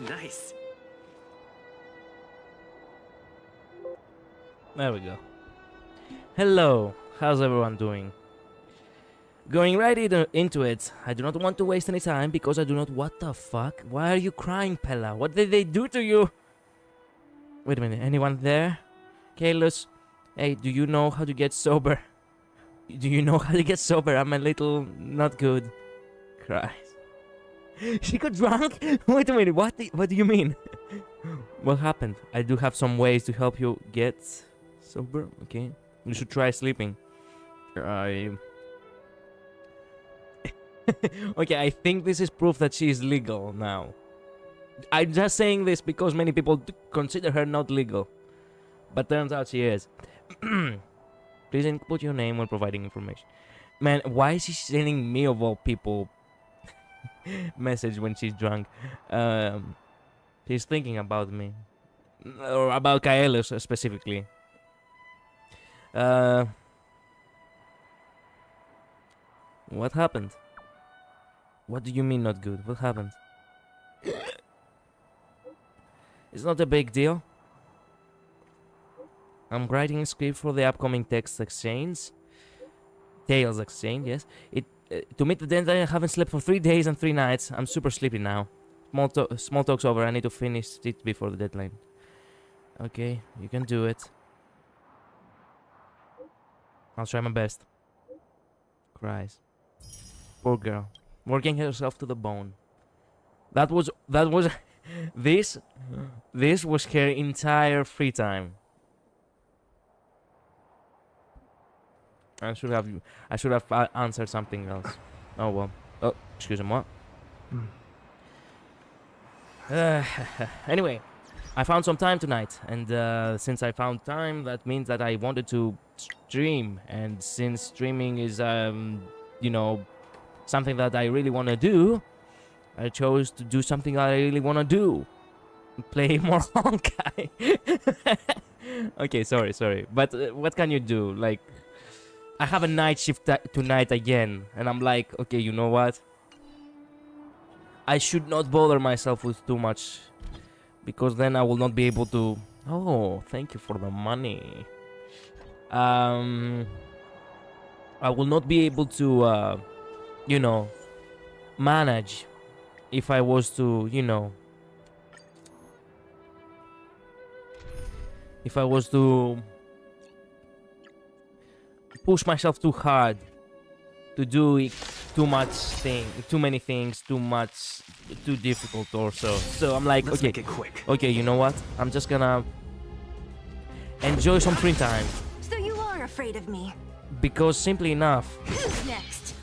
Nice. There we go. Hello, how's everyone doing? Going right into- it, I do not want to waste any time because I do not. What the fuck? Why are you crying, Pela? What did they do to you? Wait a minute, anyone there? Caelus, hey, do you know how to get sober? Do you know how to get sober? I'm a little not good. Christ. She got drunk? Wait a minute, what, do- what do you mean? what happened? I do have some ways to help you get sober. Okay, you should try sleeping. I. okay, I think this is proof that she is legal now. I'm just saying this because many people consider her not legal, but turns out she is. Please input your name when providing information. Man, why is she sending me of all people message when she's drunk? Um, she's thinking about me or about Caelus specifically. Uh, what happened? What do you mean not good? What happened? it's not a big deal. I'm writing a script for the upcoming text exchange. Tales exchange, yes. It Eh, to meet the deadline. I haven't slept for three days and three nights. I'm super sleepy now. Small, to- small talk's over. I need to finish it before the deadline. Okay, you can do it. I'll try my best. Cries. Poor girl. Working herself to the bone. That was that was this this was her entire free time. I should have I should have uh, answered something else. Oh well. Oh, excuse me. Uh, anyway, I found some time tonight, and uh, since I found time, that means that I wanted to stream. And since streaming is, um, you know, something that I really want to do, I chose to do something that I really want to do. Play more Honkai. okay, sorry, sorry. But uh, what can you do? Like, I have a night shift tonight again, and I'm like, okay, you know what? I should not bother myself with too much because then I will not be able to. Oh, thank you for the money. Um, I will not be able to, uh, you know, manage if I was to, you know, if I was to push myself too hard to do too much thing too many things too much too difficult or so so i'm like Let's okay make it quick. okay you know what i'm just gonna enjoy some free time So you are afraid of me. because simply enough Who's next?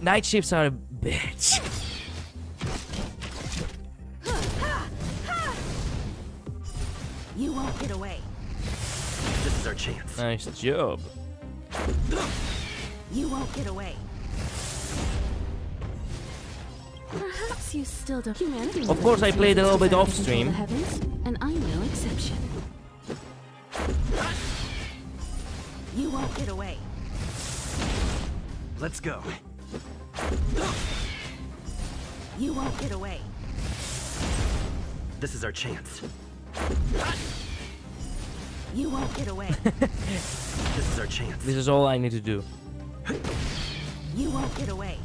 night shifts are a bitch You won't get away. This is our chance. nice job You won't get away. Perhaps you still don't. Humanity. Of course, I played a little bit off stream. Heavens, and I'm no exception. You won't get away. Let's go. You won't get away. This is our chance. You won't get away. This is our chance. this is all i need to do You won't get away.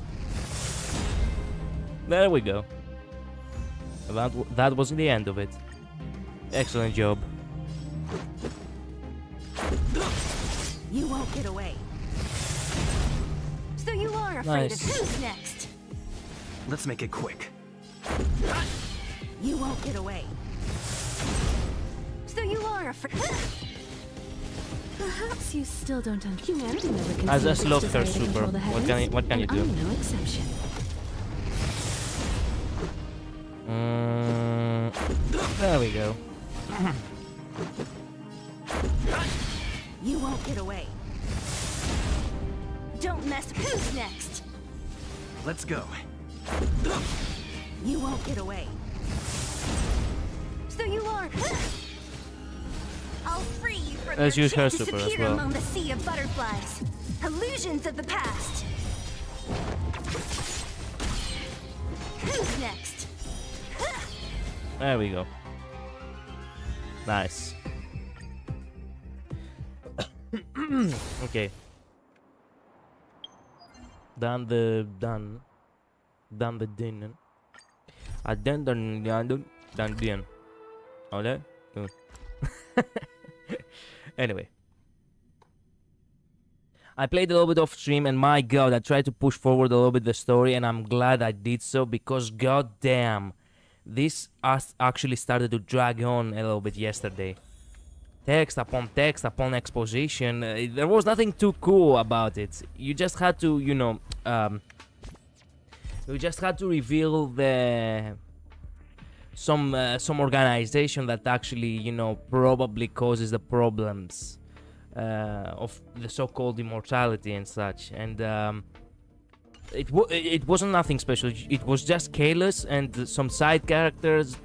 there we go that, w- that was the end of it excellent job You won't get away. So you are afraid Nice. of who's next? Let's make it quick. You won't get away. So you are afraid. Perhaps you still don't understand. Humanity never conceived I just its love her super. the What can I- what can you do? I'm no exception. Mm, there we go You won't get away. Don't mess. Who's next? Let's go. You won't get away. So you are. I'll free you from Let's use her super as well. among the sea of butterflies. Illusions of the past. Who's next? There we go. Nice. okay. Done the done. Done the dinner. I done done done done done done. Anyway. I played a little bit off stream and my god, I tried to push forward a little bit the story and I'm glad I did so because god damn this actually started to drag on a little bit yesterday. Text upon text upon exposition. Uh, there was nothing too cool about it. You just had to, you know, um, you just had to reveal the some uh, some organization that actually, you know, probably causes the problems uh, of the so-called immortality and such. And um, it wa- it wasn't nothing special. It was just Caelus and some side characters,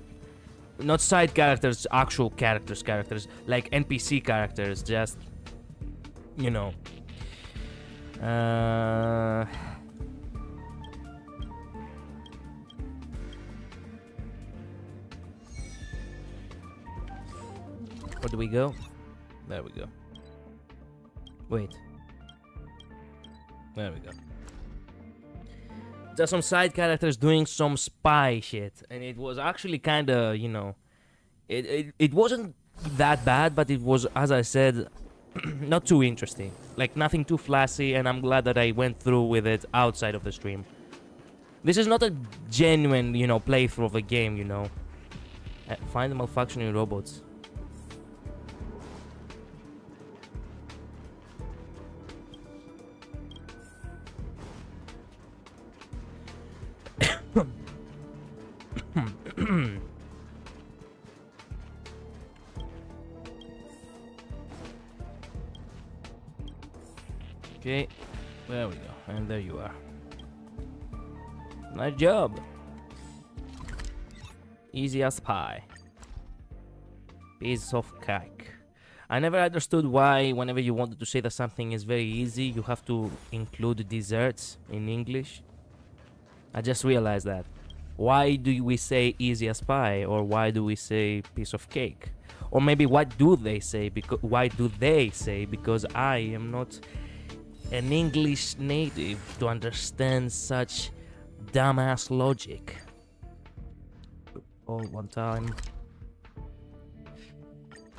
not side characters, actual characters, characters like NPC characters. Just you know. Uh, where do we go? There we go. Wait. There we go there's some side characters doing some spy shit and it was actually kind of you know it, it it wasn't that bad but it was as i said not too interesting like nothing too flashy and i'm glad that i went through with it outside of the stream this is not a genuine you know playthrough of the game you know Uh, find the malfunctioning robots Okay, there we go, and there you are. Nice job. Easy as pie. Piece of cake. I never understood why, whenever you wanted to say that something is very easy, you have to include desserts in English. I just realized that. Why do we say easy as pie, or why do we say piece of cake? Or maybe what do they say? Because why do they say? Because I am not an English native to understand such dumbass logic. All one time.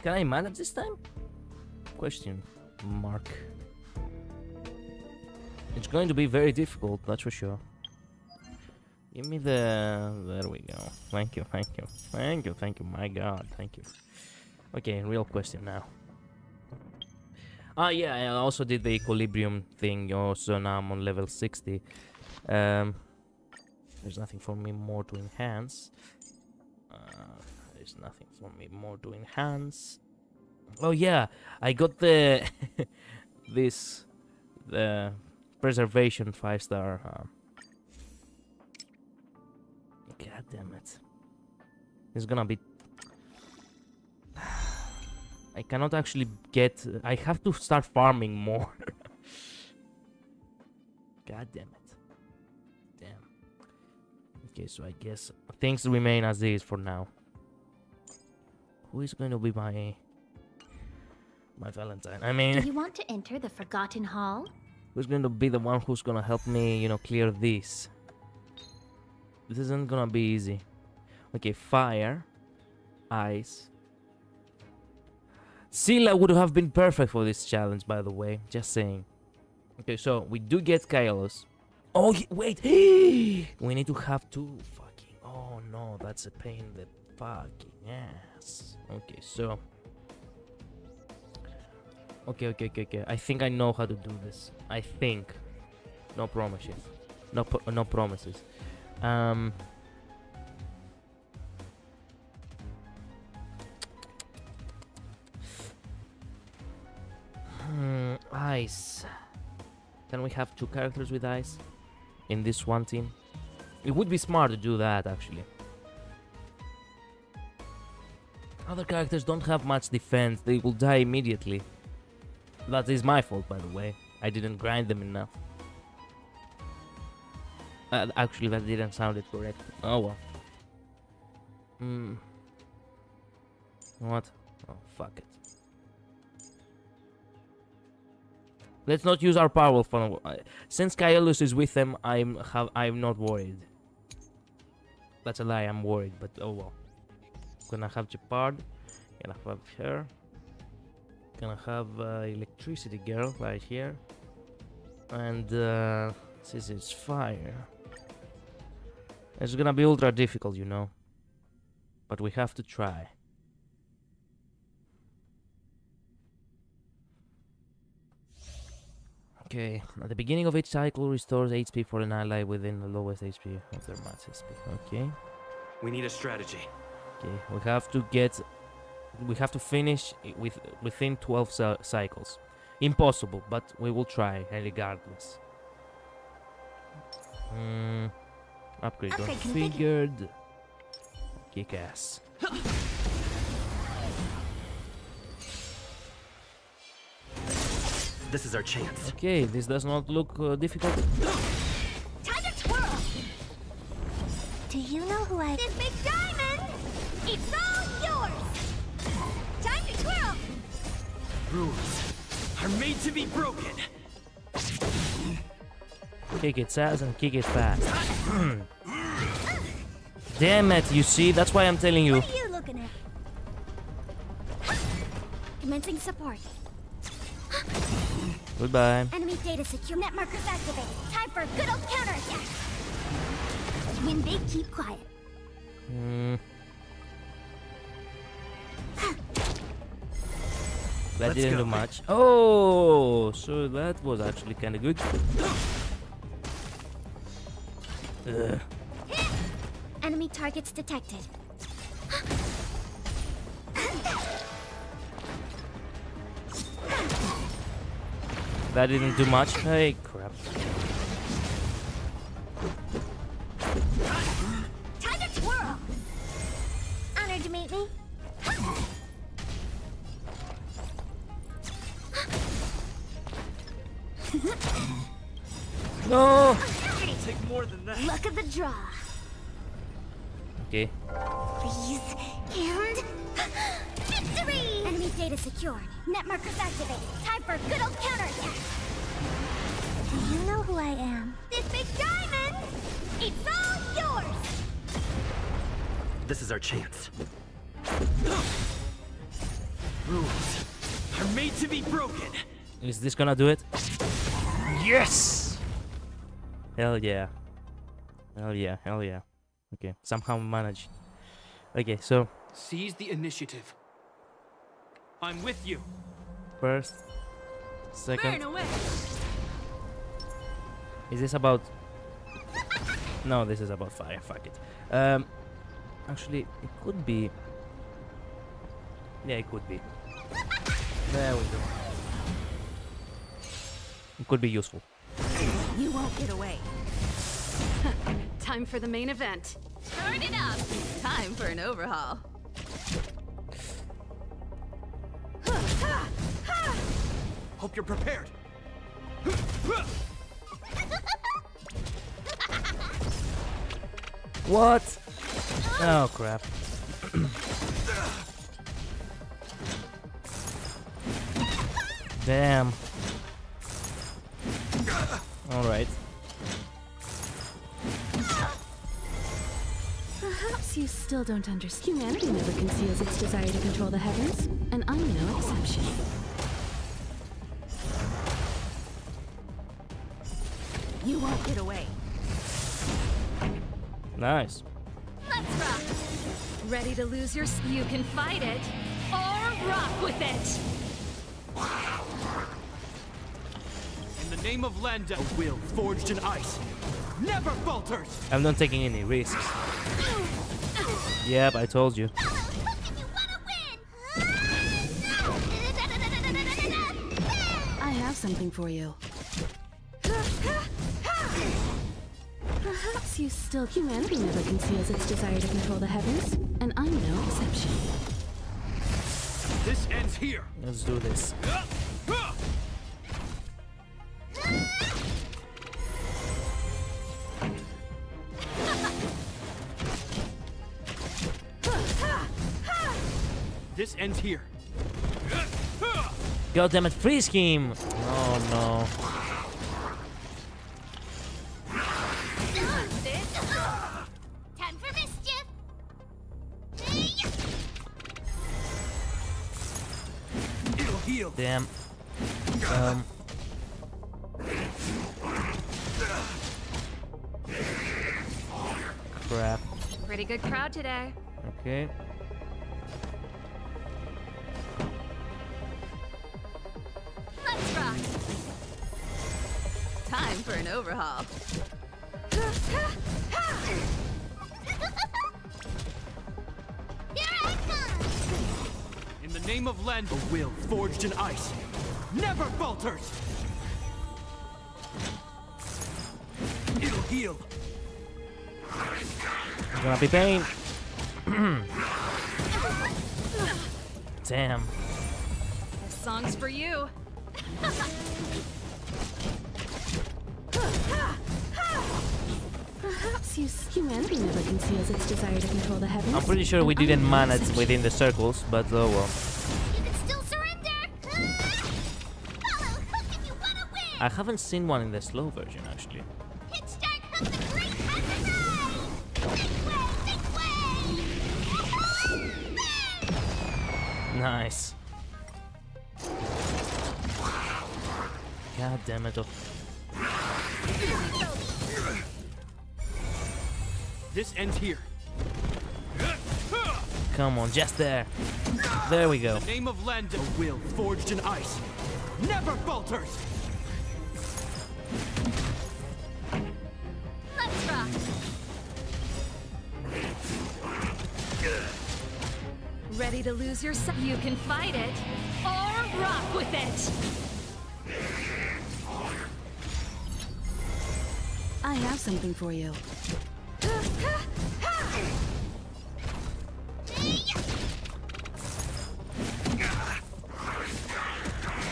Can I manage this time? Question mark. It's going to be very difficult, that's for sure. Give me the... There we go. Thank you, thank you. Thank you, thank you. My god, thank you. Okay, real question now. Ah, yeah, I also did the equilibrium thing. Also, now I'm on level 60. Um, there's nothing for me more to enhance. Uh, there's nothing for me more to enhance. Oh, yeah, I got the... this... The preservation 5-star... God damn it! It's gonna be I cannot actually get... I have to start farming more. God damn it. Damn. Okay, so I guess things remain as is for now. Who is going to be my... My Valentine? I mean... Do you want to enter the Forgotten Hall? who's going to be the one who's going to help me, you know, clear this? This isn't to be easy. Okay, fire. Ice. Scylla would have been perfect for this challenge, by the way. Just saying. Okay, so we do get Caelus. Oh, wait! we need to have two fucking... Oh, no, that's a pain in the fucking ass. Okay, so... Okay, okay, okay, okay. I think I know how to do this. I think. No promises. No, no promises. Um... Hmm, ice. Can we have two characters with ice in this one team? It would be smart to do that actually. Other characters don't have much defense, they will die immediately. That is my fault by the way. I didn't grind them enough. Uh, actually, that didn't sound it correct. Oh well. Hmm. What? Oh fuck it. Let's not use our power for uh, since Caelus is with them. I'm have I'm not worried. That's a lie. I'm worried, but oh well. Gonna have Gepard. Gonna have her. Gonna have uh, electricity girl right here. And uh, this is fire. It's gonna be ultra difficult, you know. But we have to try. Okay, at the beginning of each cycle restores HP for an ally within the lowest HP of their max HP. Okay, We need a strategy. okay, we have to get, we have to finish with within 12 cycles. Impossible, but we will try regardless. Hmm, upgrade Upgrade configured. Kick ass. This is our chance. Okay, this does not look uh, difficult. Time to twirl! Do you know who I... This big diamond! It's all yours! Time to twirl! Rules are made to be broken. Kick it fast and kick it fast. Damn it, you see? That's why I'm telling you. What are you looking at? Commencing support. Goodbye. Enemy data secure. Net markers activated. Time for a good old counterattack. Win big, keep quiet. Hmm. That Let's didn't go. do much. Oh, so that was actually kind of good. Ugh. Enemy targets detected. That didn't do much. Hey, crap. Time to twirl! Honored to meet me. No! Take more that. Luck of the draw. Okay. Freeze and victory! Enemy data secured. Net markers activated. Time for a good old counterattack. Do you know who I am? This big diamond! It's all yours! This is our chance. Rules are made to be broken. Is this gonna do it? Yes! Hell yeah. Hell yeah, hell yeah. Okay, somehow managed. Okay, so Seize the initiative. I'm with you. first, second. away. Is this about? No, this is about fire. Fuck it. Um, actually, it could be. Yeah, it could be. There we go. It could be useful. You won't get away. Time for the main event. Turn it up. Time for an overhaul. Hope you're prepared. What? Ah. Oh crap. Damn. Alright. Perhaps you still don't understand. Humanity never conceals its desire to control the heavens, and I'm no exception. You won't get away. Nice. Let's rock. Ready to lose your? s- You can fight it, or rock with it. In the name of Landau, a will forged in ice never falters. I'm not taking any risks. Yep, I told you. You wanna win! I have something for you. Perhaps you still. Humanity never conceals its desire to control the heavens, and I'm no exception. This ends here. Let's do this. This ends here. God damn it, freeze him! Oh no. Time for mischief! It'll heal. Damn. Um. Crap. Pretty good crowd today. Okay. Time for an overhaul. Here I come! In the name of Len, a will forged in ice never falters. It'll heal. Gonna be pain. Damn. This song's for you. Perhaps humanity never conceals its desire to control the heavens. I'm pretty sure we didn't manage within the circles, but oh well. You can still surrender! Ah! Follow, who can you run away? I haven't seen one in the slow version actually. Pitch dark comes the great Haggai! This way, this way! Nice. God damn it. Oh. This ends here. Come on, just there. There we go. The name of Len, a will forged in ice never falters. Let's rock. Ready to lose your sight? You can fight it or rock with it. I have something for you.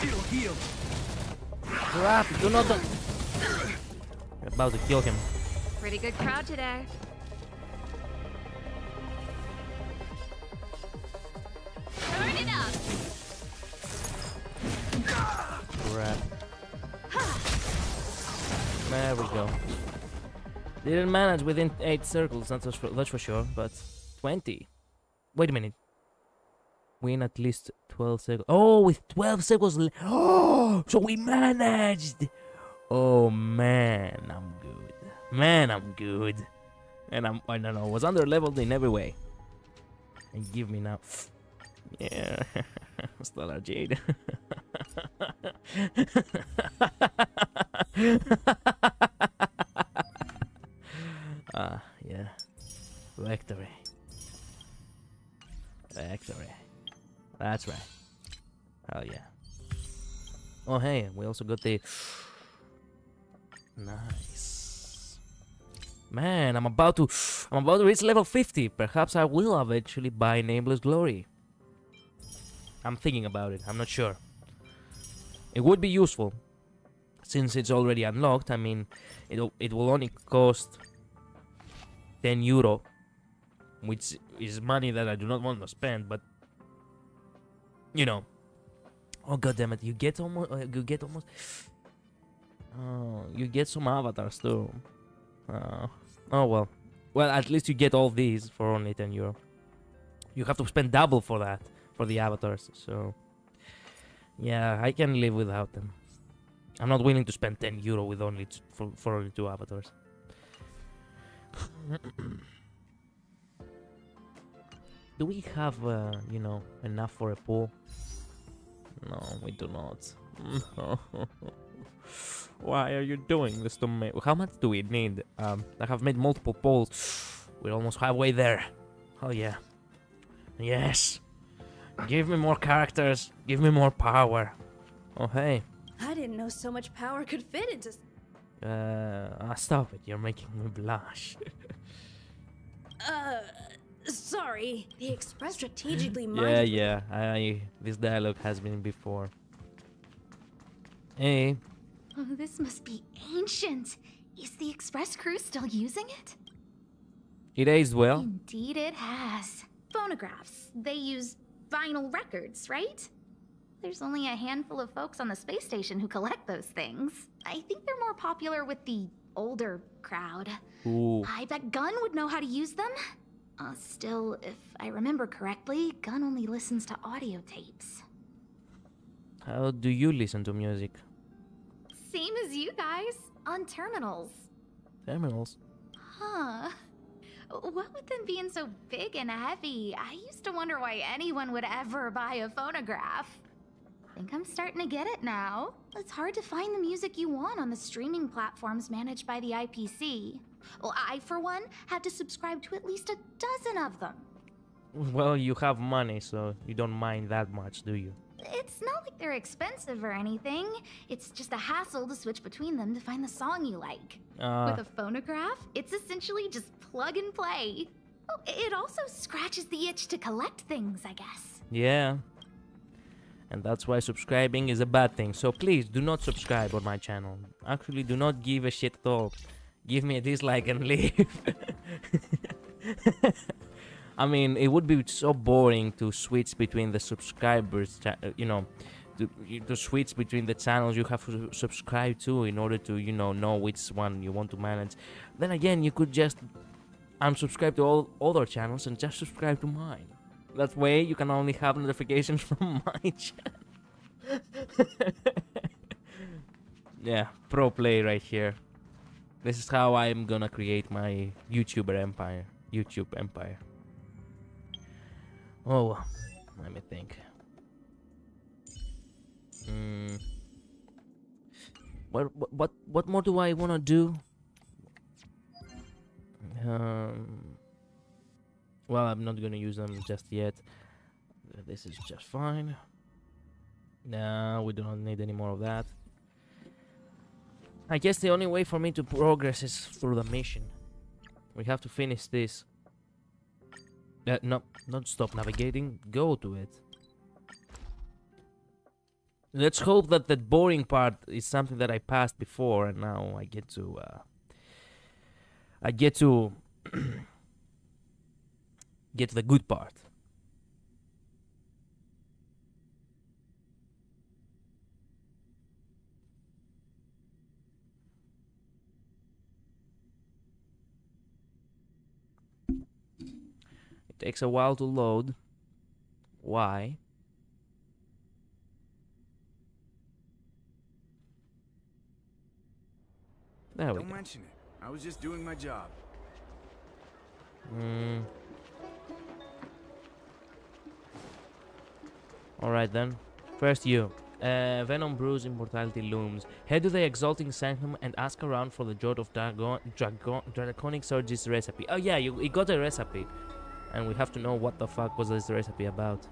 It'll heal. Crap, do not. About to kill him. Pretty good crowd today. Didn't manage within 8 circles, that's for, that's for sure, but 20. Wait a minute. Win at least 12 seconds. Oh, with 12 seconds. le- Oh, so we managed. Oh, man, I'm good. Man, I'm good. And I'm, I don't know, was under leveled in every way. And give me now. Yeah, Stellar Jade. ah, yeah. Victory. Victory. That's right. Hell yeah. Oh, hey, we also got the. Nice. Man, I'm about to. I'm about to reach level 50. Perhaps I will eventually buy Nameless Glory. I'm thinking about it. I'm not sure. It would be useful since it's already unlocked. I mean, it it will only cost 10 euro, which is money that I do not want to spend. But you know, oh god damn it, you get almost, uh, you get almost, oh, you get some avatars too. Uh, oh well, well at least you get all these for only 10 euro. You have to spend double for that for the avatars. So yeah, I can live without them. I'm not willing to spend 10 euro with only for, for only two avatars. Do we have, uh, you know, enough for a pool? No, we do not. Why are you doing this to me? How much do we need? Um, I have made multiple polls. We're almost halfway there. Oh yeah. Yes. Give me more characters. Give me more power. Oh hey. I didn't know so much power could fit into. S- Uh, stop it. You're making me blush. Uh, sorry. The Express strategically yeah, yeah. I this dialogue has been before. Hey, Oh, this must be ancient. Is the express crew still using it? it aged well. Indeed, it has. Phonographs. They use vinyl records, right? There's only a handful of folks on the space station who collect those things. I think they're more popular with the older crowd. Ooh. I bet Gunn would know how to use them. Uh, still, if I remember correctly, Gunn only listens to audio tapes. How do you listen to music? Same as you guys, on terminals. Terminals. Huh. What with them being so big and heavy, I used to wonder why anyone would ever buy a phonograph. Think I'm starting to get it now. It's hard to find the music you want on the streaming platforms managed by the IPC. Well, I, for one, had to subscribe to at least a dozen of them. Well, you have money, so you don't mind that much, do you? It's not like they're expensive or anything. It's just a hassle to switch between them to find the song you like. Uh, With a phonograph, it's essentially just plug and play. Oh, it also scratches the itch to collect things, I guess. yeah. And that's why subscribing is a bad thing. So please do not subscribe on my channel. Actually, do not give a shit at all. Give me a dislike and leave. I mean, it would be so boring to switch between the subscribers, uh, you know, to, to switch between the channels you have to subscribe to in order to, you know, know which one you want to manage. Then again, you could just unsubscribe to all other channels and just subscribe to mine. That way, you can only have notifications from my channel. yeah, pro play right here. This is how I'm gonna create my YouTuber empire. YouTube empire. Oh, let me think. Mm. What, what what what more do I wanna do? Um. Well, I'm not gonna use them just yet. This is just fine. No, we do not need any more of that. I guess the only way for me to progress is through the mission. We have to finish this. Uh, no, not stop navigating. Go to it. Let's hope that that boring part is something that I passed before, and now I get to. Uh, I get to get to the good part. It takes a while to load. Why? There we Don't go. mention it. I was just doing my job. Mm. Alright then. First you. Uh, Venom brews immortality looms. Head to the Exalting Sanctum and ask around for the Jot of Dragon, Dragon, Draconic Surge's recipe. Oh yeah, you, you got a recipe. And we have to know what the fuck was this recipe about.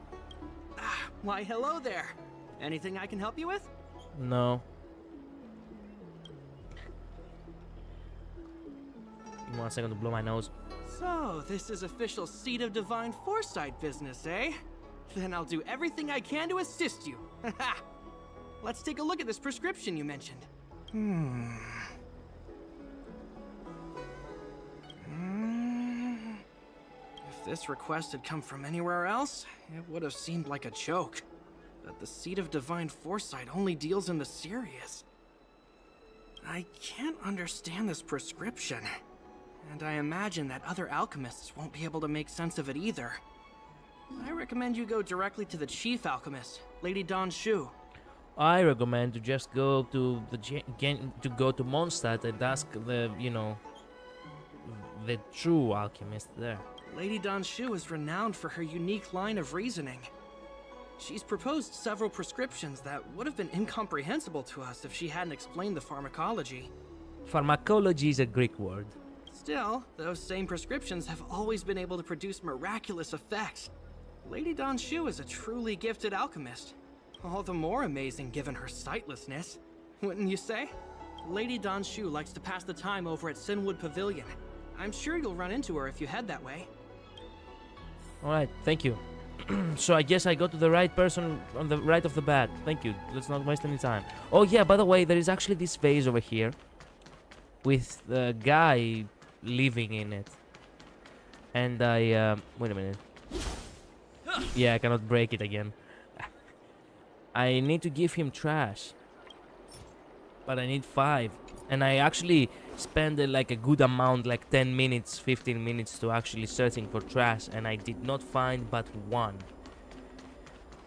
Ah, Why, hello there. Anything I can help you with? No. Give me one second to blow my nose. So, this is official seat of Divine Foresight business, eh? Then I'll do everything I can to assist you. Let's take a look at this prescription you mentioned. Hmm. If this request had come from anywhere else, it would have seemed like a joke. But the Seat of Divine Foresight only deals in the serious. I can't understand this prescription. And I imagine that other alchemists won't be able to make sense of it either. I recommend you go directly to the chief alchemist, Lady Dan Shu. I recommend to just go to the to go to Mondstadt and ask the you know the true alchemist there. Lady Dan Shu is renowned for her unique line of reasoning. She's proposed several prescriptions that would have been incomprehensible to us if she hadn't explained the pharmacology. Pharmacology is a Greek word. Still, those same prescriptions have always been able to produce miraculous effects. Lady Dan Shu is a truly gifted alchemist. All the more amazing given her sightlessness. Wouldn't you say? Lady Dan Shu likes to pass the time over at Sinwood Pavilion. I'm sure you'll run into her if you head that way. All right, thank you. so I guess I got to the right person on the right of the bat. Thank you. Let's not waste any time. Oh yeah, by the way, there is actually this vase over here with the guy living in it. And I uh, wait a minute. Yeah, I cannot break it again. I need to give him trash. But I need five. And I actually spent uh, like a good amount, like 10 minutes, 15 minutes to actually searching for trash. And I did not find but one.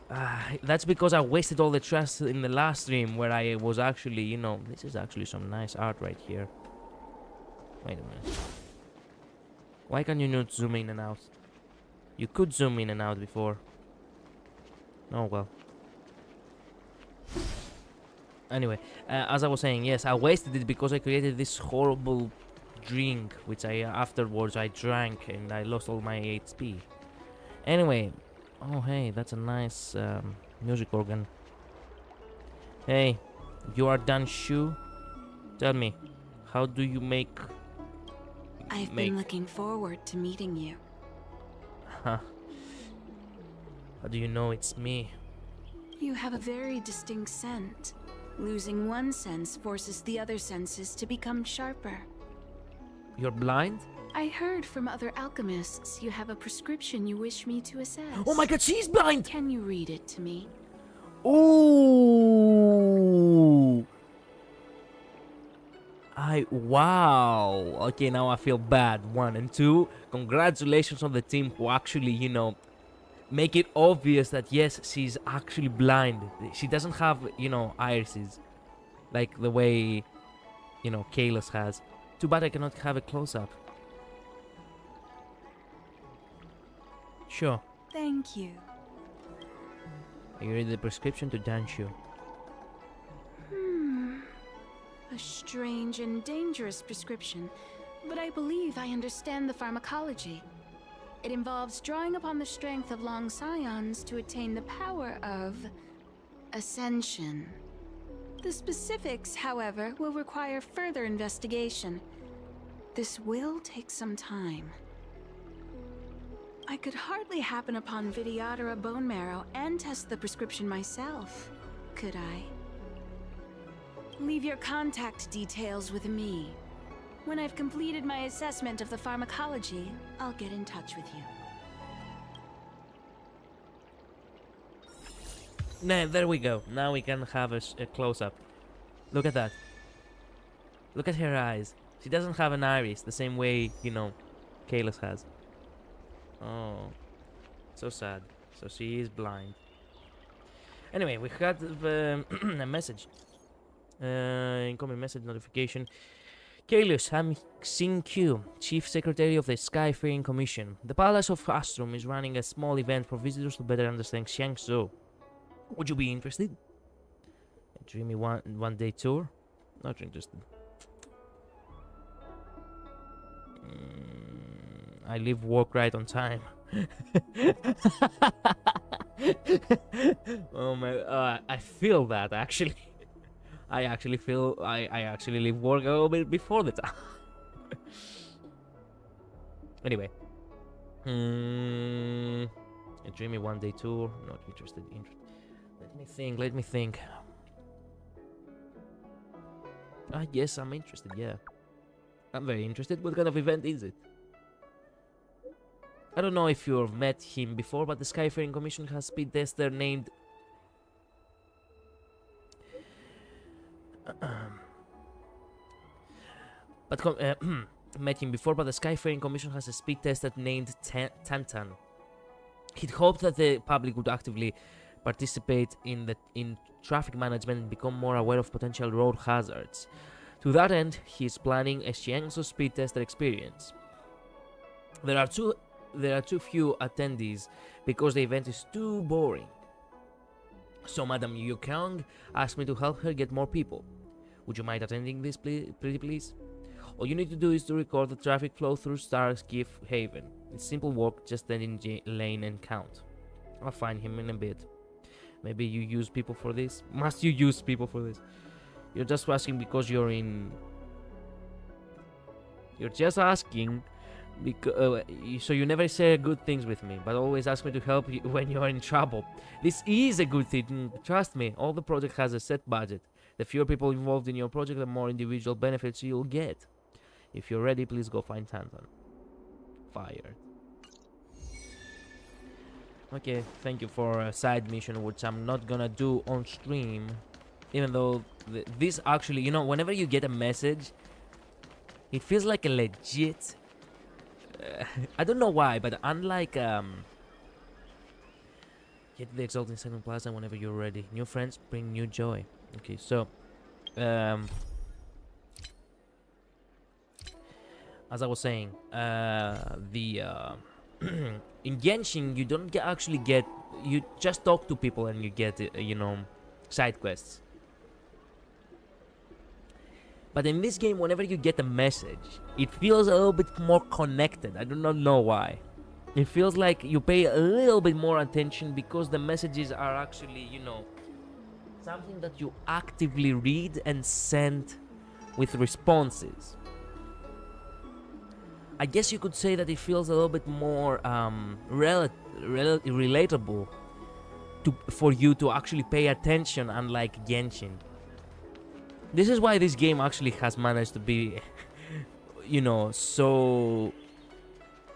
Uh, that's because I wasted all the trash in the last stream where I was actually, you know, this is actually some nice art right here. Wait a minute. Why can you not zoom in and out? You could zoom in and out before. Oh well. Anyway, uh, as I was saying, yes, I wasted it because I created this horrible drink, which I uh, afterwards I drank and I lost all my HP. Anyway, oh hey, that's a nice um, music organ. Hey, you are Dan Shu. Tell me, how do you make? I've make? been looking forward to meeting you. Huh? How do you know it's me? You have a very distinct scent. Losing one sense forces the other senses to become sharper. You're blind? I heard from other alchemists you have a prescription you wish me to assess. Oh my god, she's blind! Can you read it to me? Ooh. I wow. Okay, now I feel bad. One and two. Congratulations on the team who actually, you know, make it obvious that yes, she's actually blind. She doesn't have, you know, irises like the way, you know, Caelus has. Too bad I cannot have a close up. Sure. Thank you. Are you read the prescription to Dan Shu? A strange and dangerous prescription, but I believe I understand the pharmacology. It involves drawing upon the strength of long scions to attain the power of ascension. The specifics, however, will require further investigation. This will take some time. I could hardly happen upon Vidyadhara bone marrow and test the prescription myself, could I? Leave your contact details with me. When I've completed my assessment of the pharmacology, I'll get in touch with you. Nah, there we go. Now we can have a, a close-up. Look at that. Look at her eyes. She doesn't have an iris the same way, you know, Caelus has. Oh, so sad. So she is blind. Anyway, we got um, the, a message. Uh, incoming message notification. Caelus, I'm Xin Q, Chief Secretary of the Skyfaring Commission. The Palace of Astrum is running a small event for visitors to better understand Xianzhou. Would you be interested? A dreamy one one day tour? Not interested. Mm, I leave work right on time. oh my! Uh, I feel that actually. I actually feel I I actually leave work a little bit before the time. anyway. Hmm. a dreamy one day tour. Not interested. Interested. Let me think, let me think. Ah, yes, I'm interested, yeah. I'm very interested. What kind of event is it? I don't know if you've met him before, but the Skyfaring Commission has speed tester named... but uh, met him before, but the Skyfaring Commission has a speed tester named Tantan. He'd hoped that the public would actively participate in the in traffic management and become more aware of potential road hazards. To that end, he is planning a Xianzhou speed tester experience. There are too there are too few attendees because the event is too boring. So Madam Yukong asked me to help her get more people. Would you mind attending this, please, pretty please? All you need to do is to record the traffic flow through Starskiff Haven. It's simple work, just stand in lane and count. I'll find him in a bit. Maybe you use people for this? Must you use people for this? You're just asking because you're in... You're just asking because uh, so you never say good things with me, but always ask me to help you when you're in trouble. This is a good thing, trust me. All the project has a set budget. The fewer people involved in your project, the more individual benefits you'll get. If you're ready, please go find Tantan. Fired. Okay, thank you for a side mission, which I'm not gonna do on stream. Even though th this actually, you know, whenever you get a message, it feels like a legit. Uh, I don't know why, but unlike um, get the Exalting Sanctum plaza whenever you're ready. New friends bring new joy. Okay, so um, as I was saying, uh, the uh, in Genshin you don't get, actually get you just talk to people and you get uh, you know side quests. But in this game, whenever you get a message, it feels a little bit more connected. I do not know why. It feels like you pay a little bit more attention because the messages are actually, you know, something that you actively read and send with responses. I guess you could say that it feels a little bit more um, rel- rel- relatable to for you to actually pay attention, unlike Genshin. This is why this game actually has managed to be, you know, so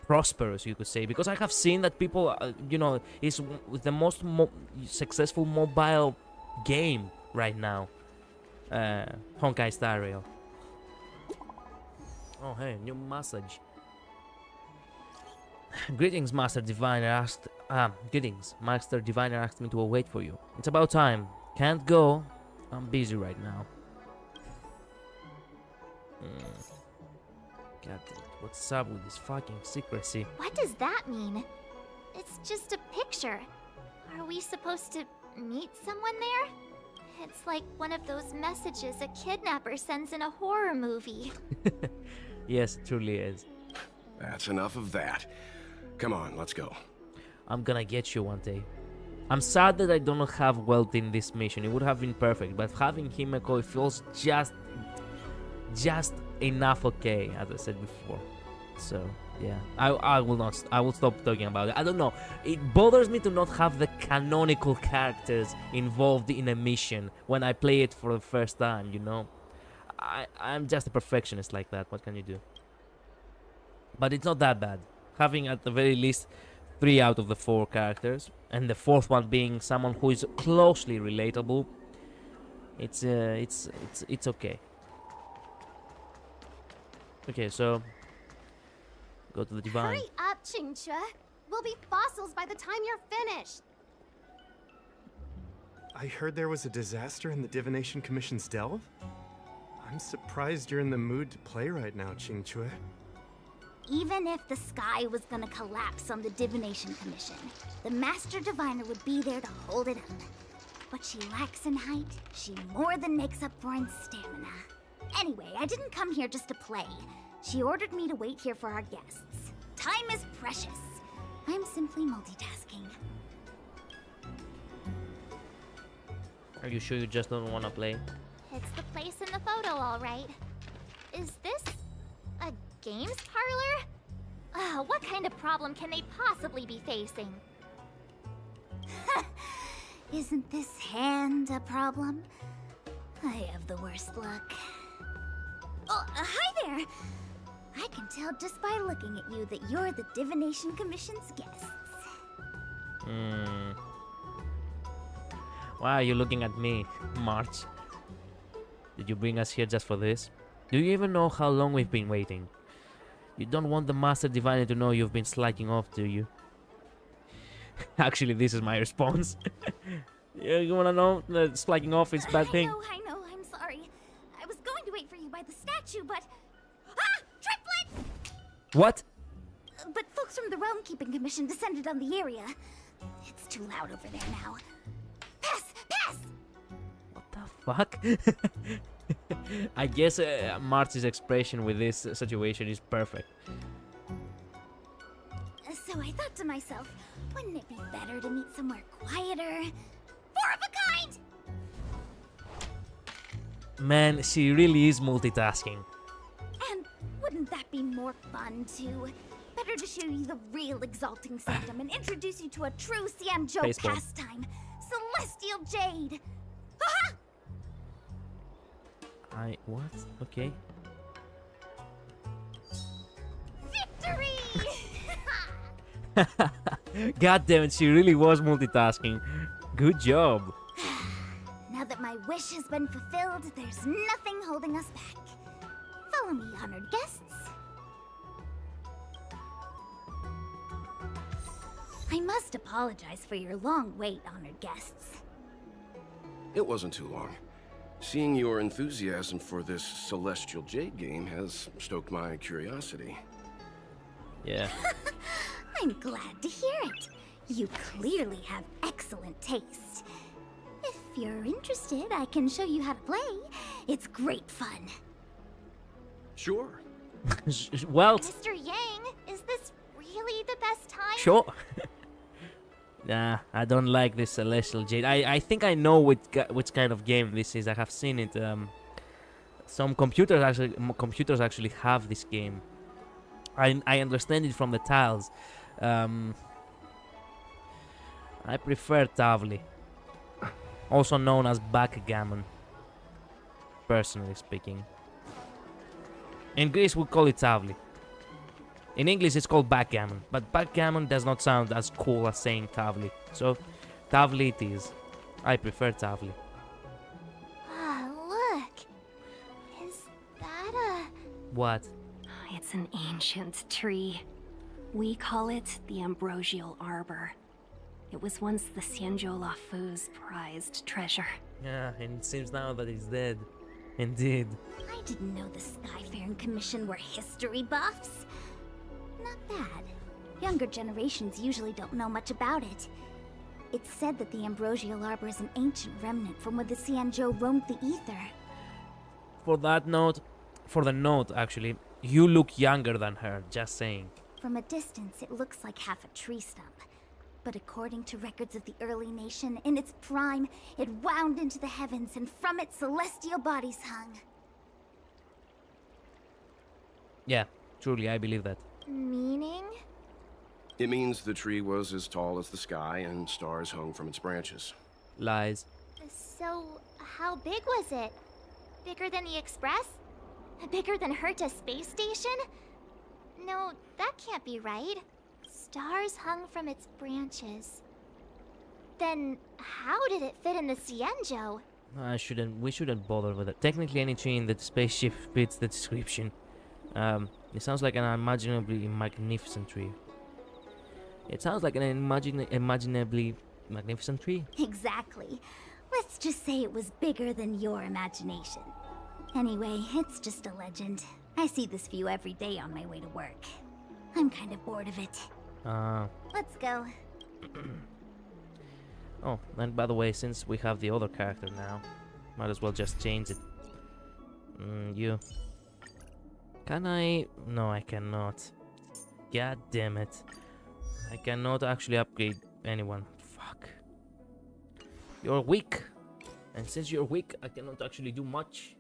prosperous, you could say, because I have seen that people, uh, you know, is the most mo- successful mobile game right now. Uh, Honkai Star Rail. Oh, hey, new message. greetings, Master Diviner asked. Ah, greetings, Master Diviner asked me to wait for you. It's about time. Can't go. I'm busy right now. Mm. God what's up with this fucking secrecy? What does that mean? It's just a picture. Are we supposed to meet someone there? It's like one of those messages a kidnapper sends in a horror movie. Yes, it truly is. That's enough of that. Come on, let's go. I'm gonna get you one day. I'm sad that I don't have Welt in this mission. It would have been perfect, but having Himeko it feels just, just enough okay, as I said before. So yeah, I I will not. I will stop talking about it. I don't know. It bothers me to not have the canonical characters involved in a mission when I play it for the first time. You know, I I'm just a perfectionist like that. What can you do? But it's not that bad. Having at the very least three out of the four characters, and the fourth one being someone who is closely relatable. It's uh, it's it's it's okay. Okay, so go to the divine. Hurry up, Qingque. We'll be fossils by the time you're finished. I heard there was a disaster in the Divination Commission's delve? I'm surprised you're in the mood to play right now, Qingque. Even if the sky was gonna collapse on the Divination Commission, the Master Diviner would be there to hold it up. What she lacks in height, she more than makes up for in stamina. Anyway, I didn't come here just to play. She ordered me to wait here for our guests. Time is precious. I'm simply multitasking. Are you sure you just don't want to play? It's the place in the photo, all right. Is this a games parlor? Ah, what kind of problem can they possibly be facing? Isn't this hand a problem? I have the worst luck. Oh, uh, hi there! I can tell just by looking at you that you're the Divination Commission's guests. Hmm. Why are you looking at me, March? Did you bring us here just for this? Do you even know how long we've been waiting? You don't want the Master Diviner to know you've been slacking off, do you? Actually, this is my response. you wanna know that slacking off is a bad I thing? know, I know, I'm sorry. I was going to wait for you by the statue, but... What? But folks from the Realm Keeping Commission descended on the area. It's too loud over there now. Pass! Pass! What the fuck? I guess uh, March's expression with this uh, situation is perfect. So I thought to myself, wouldn't it be better to meet somewhere quieter? Four of a kind! Man, she really is multitasking. Wouldn't that be more fun too? Better to show you the real Exalting Sanctum and introduce you to a true Xianzhou Baseball. pastime. Celestial Jade! I what? Okay. Victory! God damn it, she really was multitasking. Good job. Now that my wish has been fulfilled, there's nothing holding us back. Follow me, honored guests. I must apologize for your long wait, honored guests. It wasn't too long. Seeing your enthusiasm for this Celestial Jade game has stoked my curiosity. Yeah. I'm glad to hear it. You clearly have excellent taste. If you're interested, I can show you how to play. It's great fun. Sure. well, Mr. Yang, is this really the best time? sure. nah, I don't like this Celestial Jade. I, I think I know which, which kind of game this is. I have seen it. Um, some computers actually computers actually have this game. I, I understand it from the tiles. Um, I prefer Tavli, also known as backgammon. Personally speaking, in Greece we call it Tavli. In English it's called backgammon, but backgammon does not sound as cool as saying Tavli. So, Tavli it is. I prefer Tavli. Ah, look. Is that a... What? It's an ancient tree. We call it the Ambrosial Arbor. It was once the Xianzhou Luofu's prized treasure. Yeah, and it seems now that he's dead. Indeed. I didn't know the Skyfaring Commission were history buffs. Not bad. Younger generations usually don't know much about it. It's said that the Ambrosial Arbor is an ancient remnant from when the Xianzhou roamed the ether. For that note, for the note actually, you look younger than her, just saying. From a distance, it looks like half a tree stump. But according to records of the early nation, in its prime, it wound into the heavens and from it celestial bodies hung. Yeah, truly, I believe that. Meaning? It means the tree was as tall as the sky and stars hung from its branches. Lies. So, how big was it? Bigger than the Express? Bigger than Herta space station? No, that can't be right. Stars hung from its branches. Then, how did it fit in the Xianzhou? I shouldn't. We shouldn't bother with it. Technically, any tree in the spaceship fits the description. Um, it sounds like an unimaginably magnificent tree. It sounds like an imagine imaginably magnificent tree. Exactly. Let's just say it was bigger than your imagination. Anyway, it's just a legend. I see this view every day on my way to work. I'm kind of bored of it. Uh, Let's go. oh, and by the way, since we have the other character now, might as well just change it. Mm, you. Can I? No, I cannot. God damn it. I cannot actually upgrade anyone. Fuck. You're weak. And since you're weak, I cannot actually do much.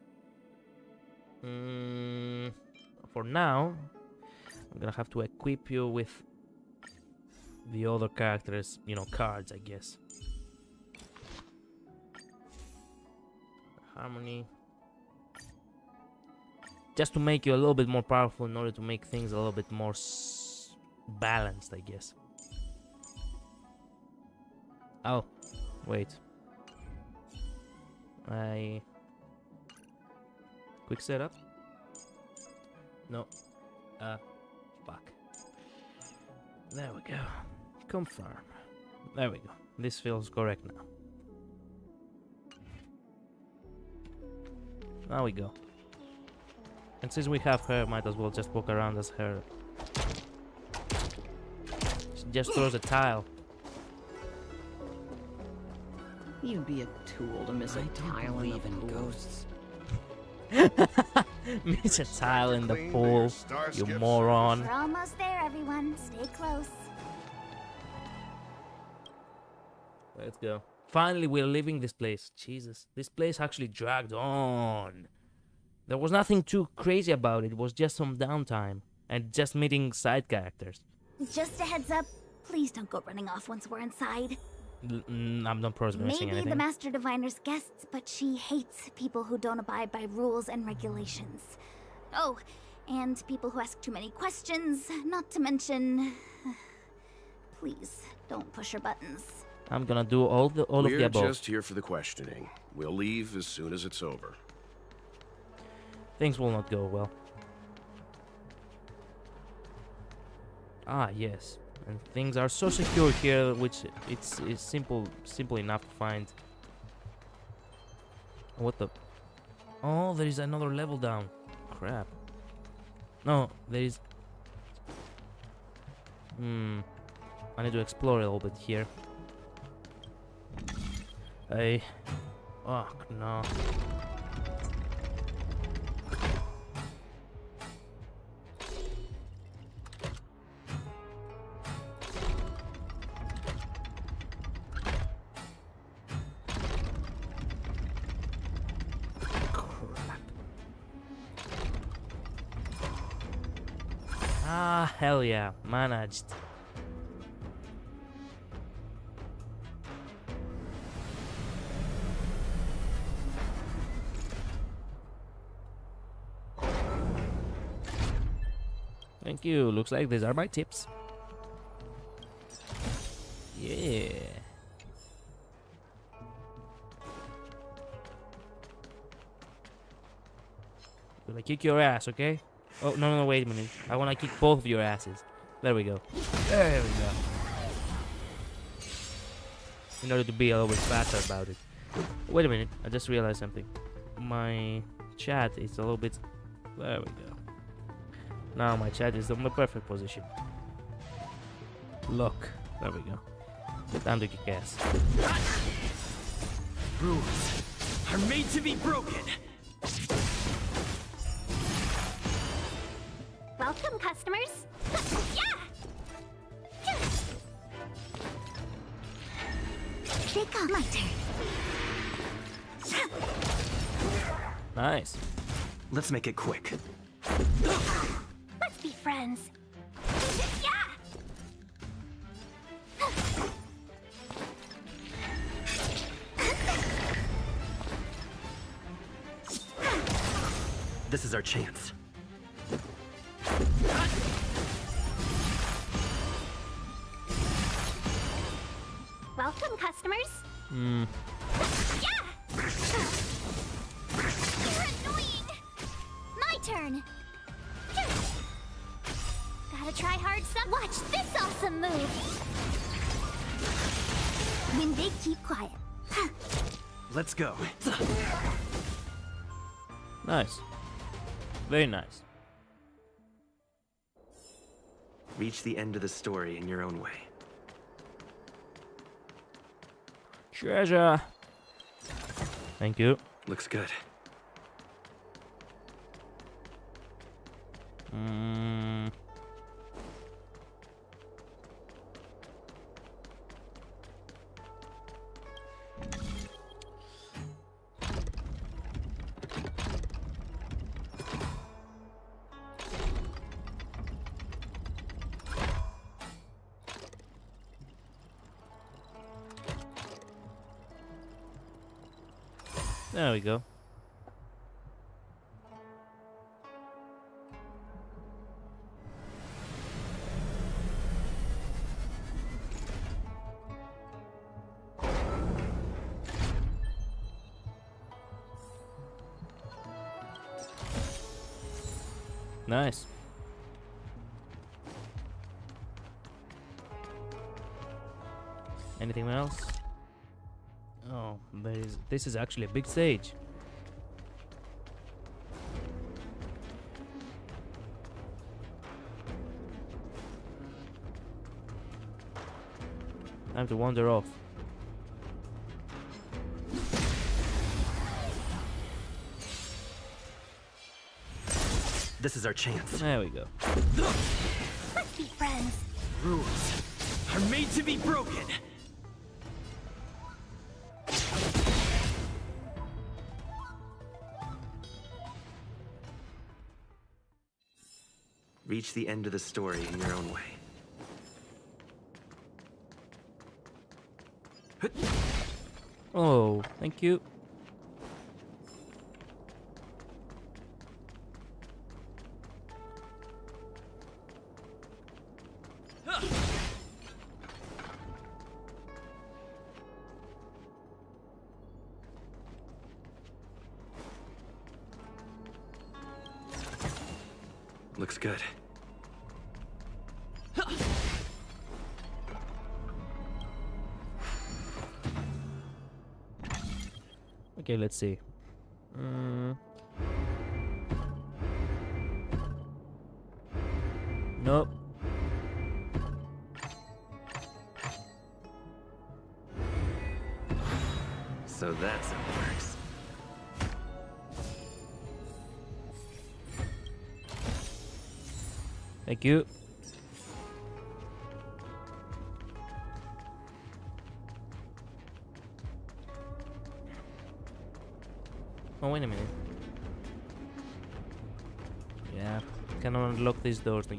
Mm, for now, I'm gonna have to equip you with the other characters, you know, cards, I guess. Harmony. Just to make you a little bit more powerful in order to make things a little bit more balanced, I guess. Oh, wait. I... Quick setup? No. Uh. There we go. Confirm. There we go. This feels correct now. Now we go. And since we have her, might as well just walk around as her. She just throws a tile. You'd be a tool to miss a tile in the pool. ghosts. Miss a tile in the pool, you moron. We're almost there, everyone. Stay close. Let's go. Finally, we're leaving this place. Jesus, this place actually dragged on. There was nothing too crazy about it. It was just some downtime and just meeting side characters. Just a heads up. Please don't go running off once we're inside. L- I'm not promising Maybe anything. the Master Diviner's guests, but she hates people who don't abide by rules and regulations. Oh, and people who ask too many questions, not to mention... Please, don't push your buttons. I'm gonna do all the all We're of the above. just here for the questioning. We'll leave as soon as it's over. Things will not go well. Ah, yes. And things are so secure here, which it's, simple, simple enough to find. What the? Oh, there is another level down. Crap. No, there is. Hmm. I need to explore a little bit here. Hey. Oh, no. Hell yeah, managed. Thank you. Looks like these are my tips. Yeah. Gonna kick your ass, okay? Oh, no, no, wait a minute. I wanna kick both of your asses. There we go. There we go. In order to be a little bit faster about it. Wait a minute, I just realized something. My chat is a little bit... There we go. Now my chat is in the perfect position. Look, there we go. Time to kick ass. Rules are made to be broken. Nice. Let's make it quick. Let's be friends. Yeah! This is our chance. Very nice. Reach the end of the story in your own way. Treasure. Thank you. Looks good. Mm. There we go. This is actually a big stage. Time to wander off. This is our chance. There we go. Let's be friends. Rules are made to be broken. Reach the end of the story in your own way. Oh, thank you. Let's see.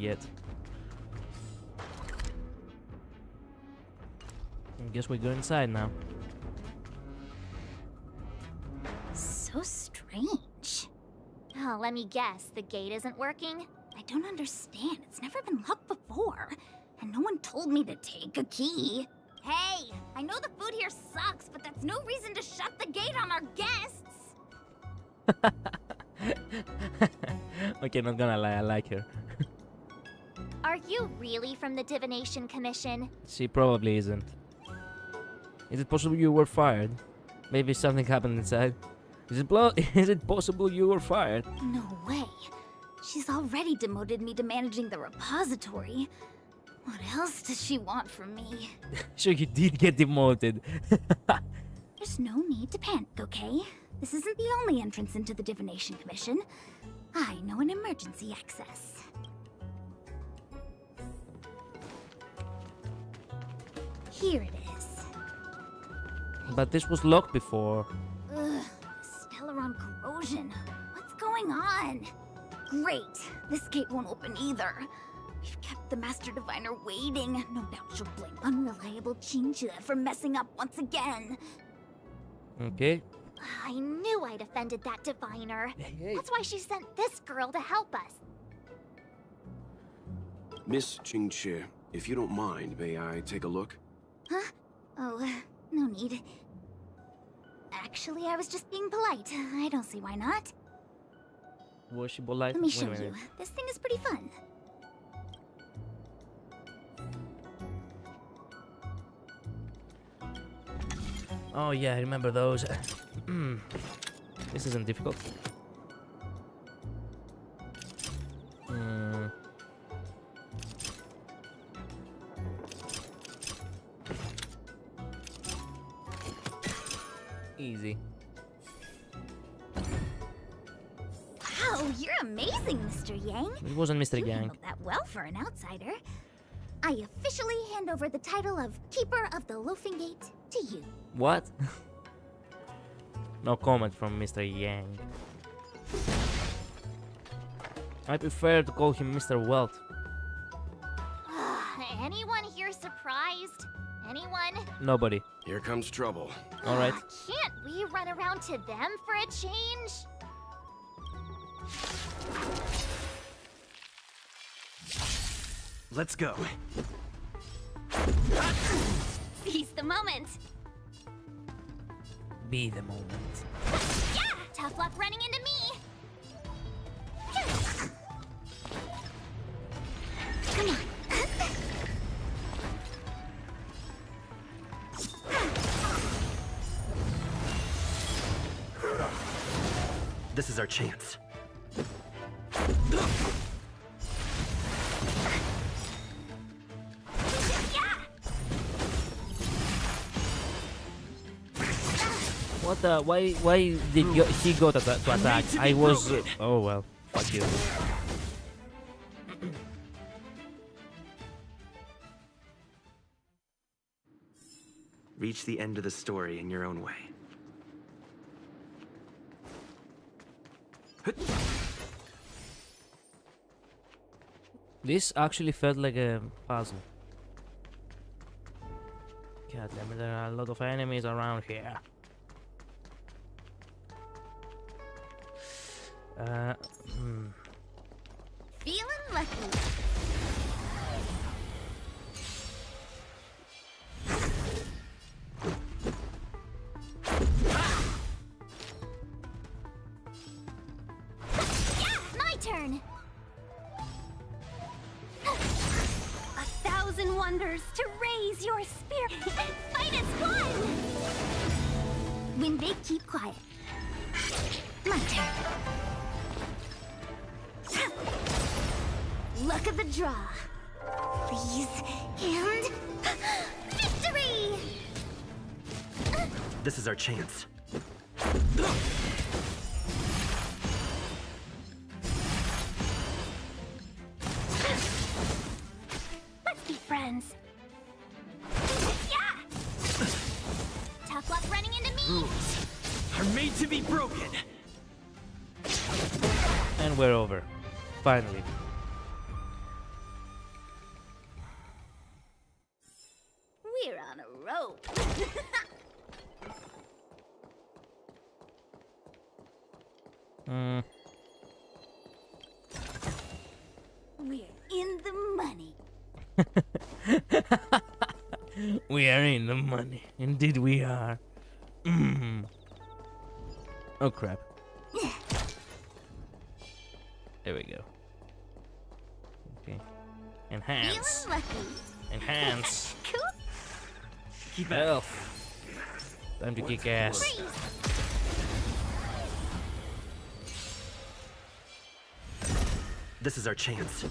Yet. I guess we go inside now. So strange. Oh, let me guess. The gate isn't working? I don't understand. It's never been locked before. And no one told me to take a key. Hey, I know the food here sucks, but that's no reason to shut the gate on our guests. okay, not gonna lie, I like her. Are you really from the Divination Commission? She probably isn't. Is it possible you were fired? Maybe something happened inside. Is it it possible you were fired? No way. She's already demoted me to managing the repository. What else does she want from me? Sure, you did get demoted. There's no need to panic, okay? This isn't the only entrance into the Divination Commission. I know an emergency access. Here it is. but this was locked before. Ugh, Stellaron corrosion. What's going on? Great. This gate won't open either. We've kept the Master Diviner waiting. No doubt she'll blame unreliable Qingque for messing up once again. Okay. I knew I'd offended that diviner. That's why she sent this girl to help us. Miss Qingque, if you don't mind, may I take a look? Huh? Oh, uh, no need. Actually, I was just being polite. I don't see why not. Was she polite? Let me show you. This thing is pretty fun. Oh yeah, I remember those. Hmm. this isn't difficult. Hmm. Easy. Wow, you're amazing, Mr. Yang. It wasn't Mr. You Yang. that well for an outsider. I officially hand over the title of Keeper of the Loafing Gate to you. What? no comment from Mr. Yang. I prefer to call him Mr. Welt. Anyone here surprised? Anyone? Nobody. Here comes trouble. Alright. Can't we run around to them for a change? Let's go. Seize the moment. Be the moment. Yeah! Tough luck running into me. Is our chance. What the? Why? Why did you, he go to, to attack? I was. uh, oh well. Fuck you. Reach the end of the story in your own way. This actually felt like a puzzle. God damn it, there are a lot of enemies around here. Uh, hmm. Feeling lucky. Money. Indeed, we are. Mm. Oh crap. There we go. Okay. Enhance. Enhance. Cool. Keep health. Time to kick ass. Freeze. This is our chance.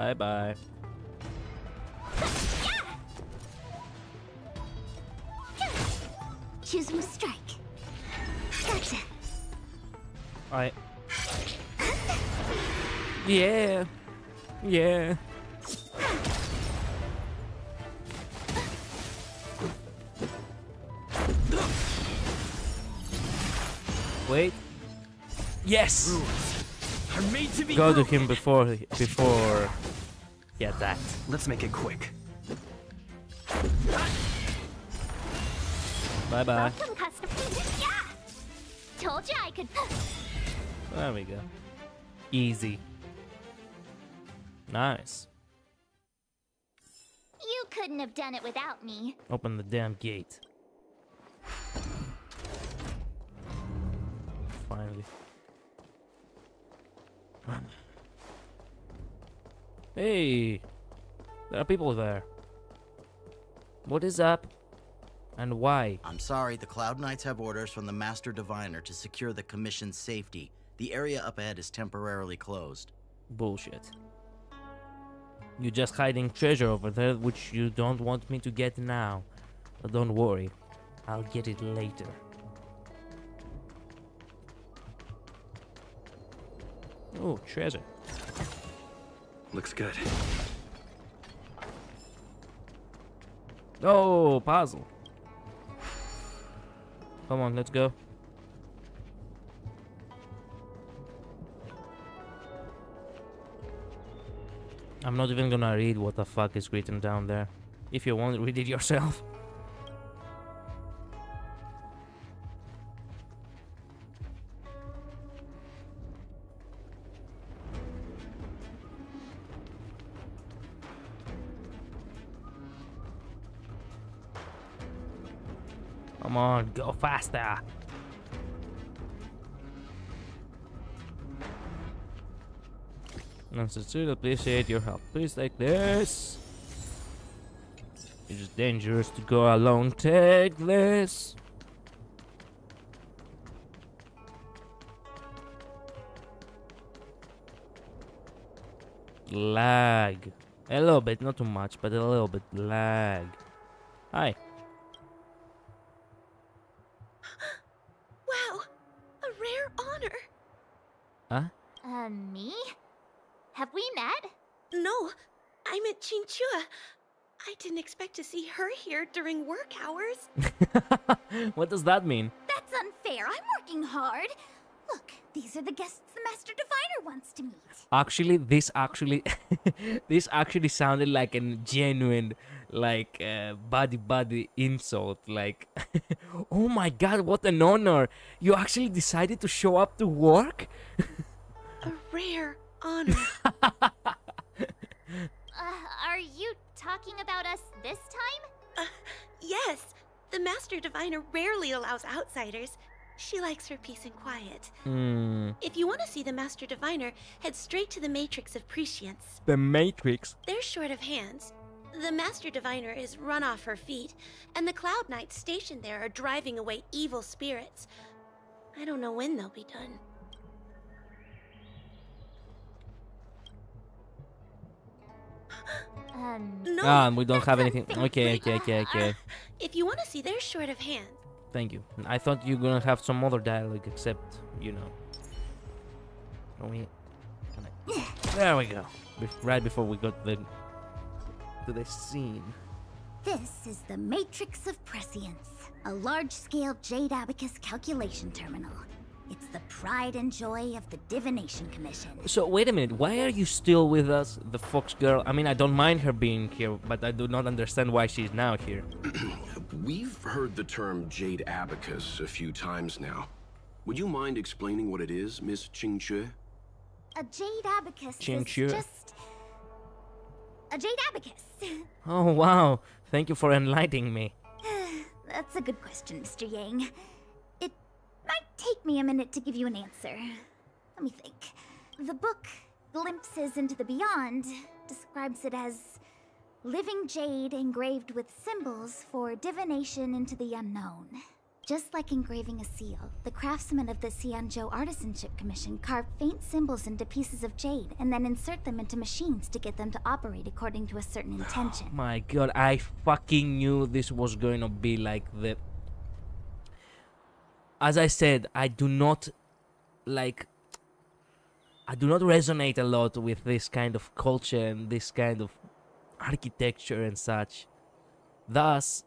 Bye bye. Choose my strike. Gotcha. Alright. Yeah. Yeah. Wait. Yes. Rules are made to be Go to him before before he that. Let's make it quick. Bye bye. Welcome, customer. Yeah! Told you I could. There we go. Easy. Nice. You couldn't have done it without me. Open the damn gate. Finally. Hey! There are people there. What is up? And why? I'm sorry, the Cloud Knights have orders from the Master Diviner to secure the Commission's safety. The area up ahead is temporarily closed. Bullshit. You're just hiding treasure over there which you don't want me to get now. But don't worry, I'll get it later. Oh, treasure. Looks good. Oh, puzzle. Come on, let's go. I'm not even gonna read what the fuck is written down there. If you want, read it yourself. On, go faster. I sincerely appreciate your help. Please take this. It is dangerous to go alone. Take this. Lag. A little bit, not too much, but a little bit lag. Hi. Wow, a rare honor. Huh? Uh, me? Have we met? No, I met Qingque. I didn't expect to see her here during work hours. what does that mean? That's unfair. I'm working hard. Look, these are the guests the Master Diviner wants to meet. Actually, this actually, this actually sounded like a genuine, like, uh, buddy buddy insult. Like, oh my god, what an honor! You actually decided to show up to work? A rare honor. Uh, are you talking about us this time? Uh, yes, the Master Diviner rarely allows outsiders. She likes her peace and quiet. Hmm. If you want to see the Master Diviner, head straight to the Matrix of Prescience. The Matrix. They're short of hands. The Master Diviner is run off her feet, and the Cloud Knights stationed there are driving away evil spirits. I don't know when they'll be done. Um, No, ah, we don't have that's anything. unfair. Okay, okay, okay, okay. If you want to see, they're short of hands. Thank you. I thought you were gonna have some other dialogue, except you know. Can we? Can I? There we go. Bef- right before we got the to the scene. This is the Matrix of Prescience, a large-scale Jade Abacus calculation terminal. It's the pride and joy of the Divination Commission. So wait a minute. Why are you still with us, the Fox girl? I mean, I don't mind her being here, but I do not understand why she's now here. We've heard the term Jade Abacus a few times now. Would you mind explaining what it is, Miss Qingque? A Jade Abacus Ching is just a Jade Abacus. Oh wow! Thank you for enlightening me. That's a good question, Mr. Yang. Might take me a minute to give you an answer. Let me think. The book, Glimpses into the Beyond, describes it as living jade engraved with symbols for divination into the unknown. Just like engraving a seal, the craftsmen of the Xianzhou Artisanship Commission carve faint symbols into pieces of jade and then insert them into machines to get them to operate according to a certain intention. My god, I fucking knew this was going to be like the. As I said, I do not like. I do not resonate a lot with this kind of culture and this kind of architecture and such. Thus,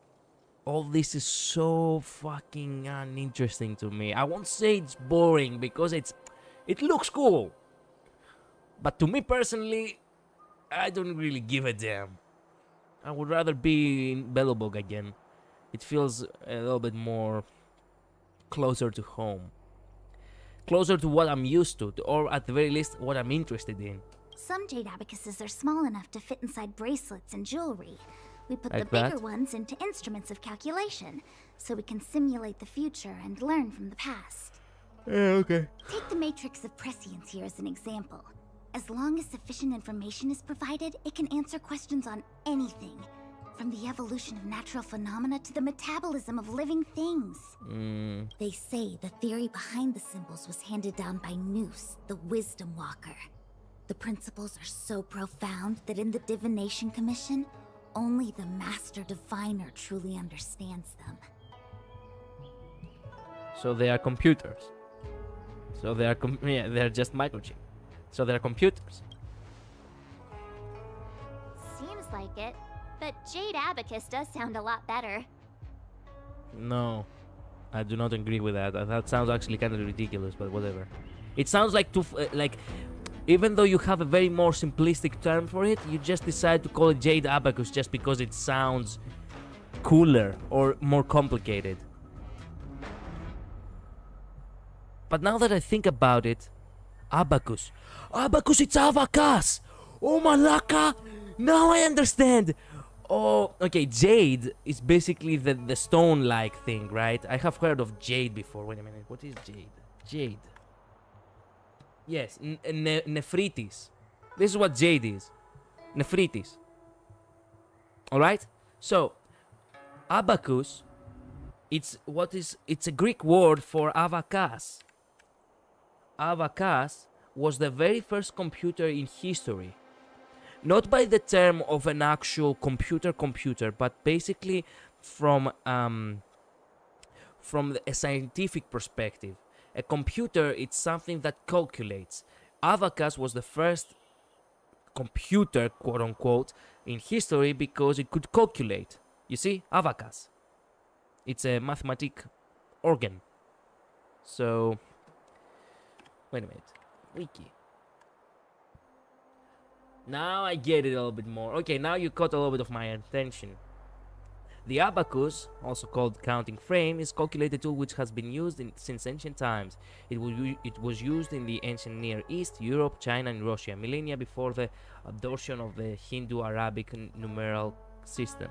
all this is so fucking uninteresting to me. I won't say it's boring because it's. It looks cool. But to me personally, I don't really give a damn. I would rather be in Belobog again. It feels a little bit more closer to home. Closer to what I'm used to, or at the very least, what I'm interested in. Some jade abacuses are small enough to fit inside bracelets and jewelry. We put Like the bigger that? ones into instruments of calculation, so we can simulate the future and learn from the past. Yeah, okay. Take the Matrix of Prescience here as an example. As long as sufficient information is provided, it can answer questions on anything. From the evolution of natural phenomena to the metabolism of living things. Mm, They say the theory behind the symbols was handed down by Nous, the Wisdom Walker. The principles are so profound that in the Divination Commission, only the Master Diviner truly understands them. so they are computers. So they are com- yeah, they're just microchip. So they're computers. Seems like it. But Jade Abacus does sound a lot better. No, I do not agree with that. That sounds actually kind of ridiculous, but whatever. It sounds like to uh, like, even though you have a very more simplistic term for it, you just decide to call it Jade Abacus just because it sounds cooler or more complicated. But now that I think about it, Abacus, Abacus, it's Avacas. Oh malaka! Now I understand. Oh, okay. Jade is basically the the stone-like thing, right? I have heard of jade before. Wait a minute. What is jade? Jade. Yes, ne- nephritis. This is what jade is. Nephritis. All right. So, abacus. It's what is? It's a Greek word for avacas. Avacas was the very first computer in history not by the term of an actual computer computer but basically from um, from a scientific perspective. A computer it's something that calculates. Avacas was the first computer quote unquote in history because it could calculate. You see? Avacas it's a mathematic organ. So wait a minute. Wiki now I get it a little bit more. Okay, now you caught a little bit of my attention. The abacus, also called counting frame, is a calculated tool which has been used in, since ancient times. It was, it was used in the ancient Near East, Europe, China, and Russia, millennia before the adoption of the Hindu-Arabic numeral system.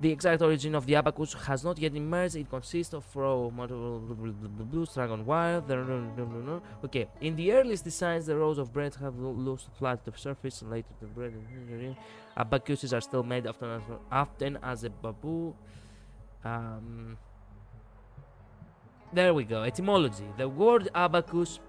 The exact origin of the abacus has not yet emerged. It consists of raw blue dragon wire. Okay, in the earliest designs, the rows of bread have loose flat surface. Later, the bread abacuses are still made often as, often as a bamboo. Um, there we go. Etymology: The word abacus,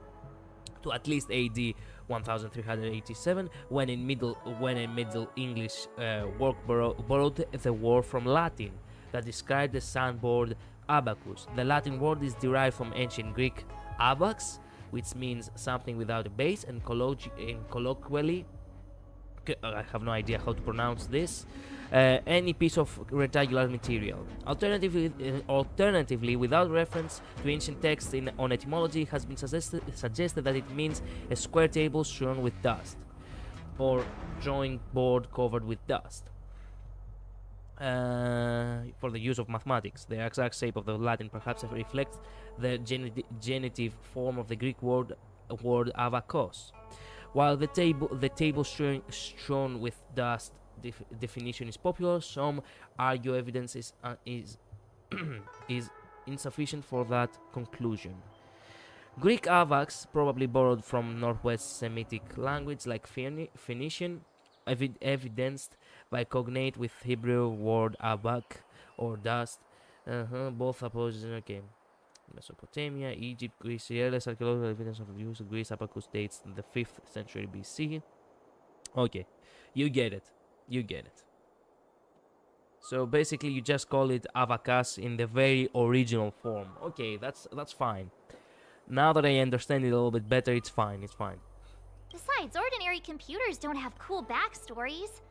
to at least AD 1387 when in middle when a middle english uh, work borrow, borrowed the word from latin that described the sandboard abacus. The latin word is derived from ancient greek abax which means something without a base and, and colloquially I have no idea how to pronounce this. Uh, any piece of rectangular material. Alternatively, uh, alternatively, without reference to ancient texts in, on etymology, has been suggested, suggested that it means a square table strewn with dust, or drawing board covered with dust. Uh, for the use of mathematics, the exact shape of the Latin perhaps reflects the genitive form of the Greek word word avakos. While the table the table strewn, with dust def definition is popular, some argue evidence is uh, is is insufficient for that conclusion. Greek avax probably borrowed from Northwest Semitic language like Phoenician, evi evidenced by cognate with Hebrew word abak or dust. Uh -huh, both opposing okay. Mesopotamia, Egypt, Greece. Earliest archaeological evidence of the use of Greece abacus dates the 5th century BC. Okay, you get it. You get it. So basically, you just call it abacus in the very original form. Okay, that's that's fine. Now that I understand it a little bit better, it's fine. It's fine. Besides, ordinary computers don't have cool backstories.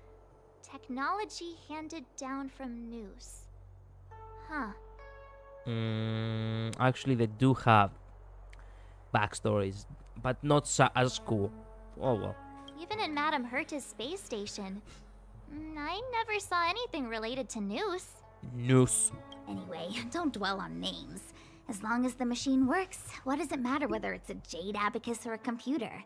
Technology handed down from Nous. Huh. Mm, actually, they do have backstories, but not as cool. Oh well. Even in Madame Herta's space station, mm, I never saw anything related to Nous. Nous. Anyway, don't dwell on names. As long as the machine works, what does it matter whether it's a jade abacus or a computer?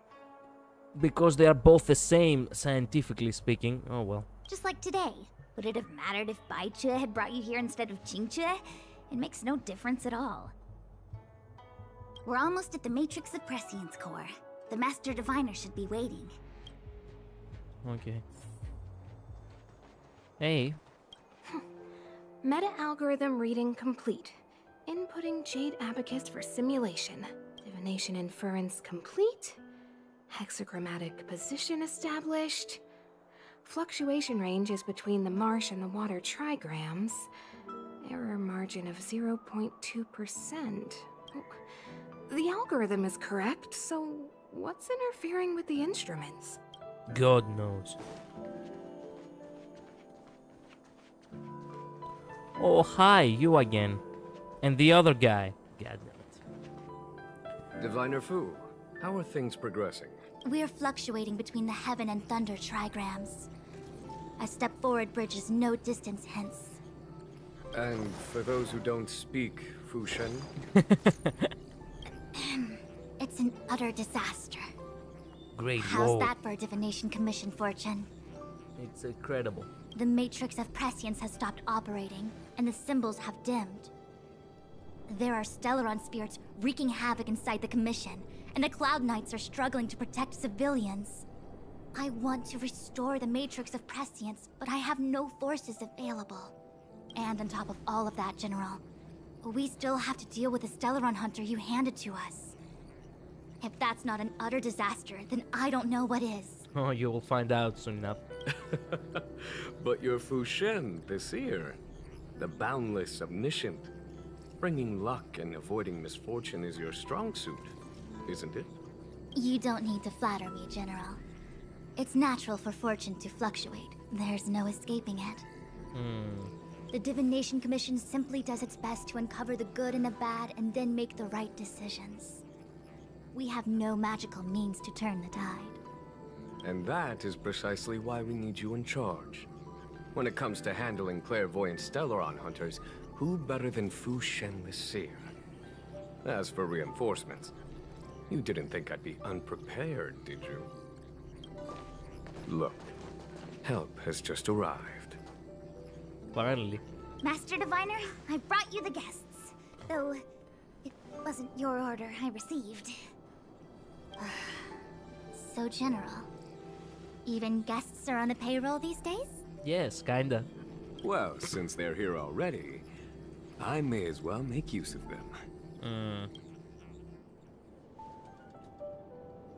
Because they are both the same, scientifically speaking. Oh well. Just like today. Would it have mattered if Baichue had brought you here instead of Qingque? It makes no difference at all. We're almost at the Matrix of Prescience core. The Master Diviner should be waiting. Okay. Hey. Meta-algorithm reading complete. Inputting Jade Abacus for simulation. Divination inference complete. Hexagrammatic position established. Fluctuation range is between the marsh and the water trigrams. Error margin of 0.2%. The algorithm is correct, so what's interfering with the instruments? God knows. Oh, hi, you again. And the other guy. God damn it. Diviner Fu, how are things progressing? We're fluctuating between the heaven and thunder trigrams. A step forward bridges no distance hence. And for those who don't speak Fu Xuan? it's an utter disaster. Great How's Whoa. that for a divination commission fortune? It's incredible. The matrix of prescience has stopped operating, and the symbols have dimmed. There are Stellaron spirits wreaking havoc inside the commission, and the Cloud Knights are struggling to protect civilians. I want to restore the matrix of prescience, but I have no forces available. And on top of all of that, General, we still have to deal with the Stellaron Hunter you handed to us. If that's not an utter disaster, then I don't know what is. Oh, you will find out soon enough. but you're Fu Xuan, the seer. The boundless, omniscient. Bringing luck and avoiding misfortune is your strong suit, isn't it? You don't need to flatter me, General. It's natural for fortune to fluctuate. There's no escaping it. Hmm. The Divination Commission simply does its best to uncover the good and the bad and then make the right decisions. We have no magical means to turn the tide. And that is precisely why we need you in charge. When it comes to handling clairvoyant Stellaron hunters, who better than Fu Xuan the Seer? As for reinforcements, you didn't think I'd be unprepared, did you? Look, help has just arrived. Finally. Master Diviner, I brought you the guests. Though, it wasn't your order I received. so general. Even guests are on the payroll these days? Yes, kinda. Well, since they're here already, I may as well make use of them. Mm.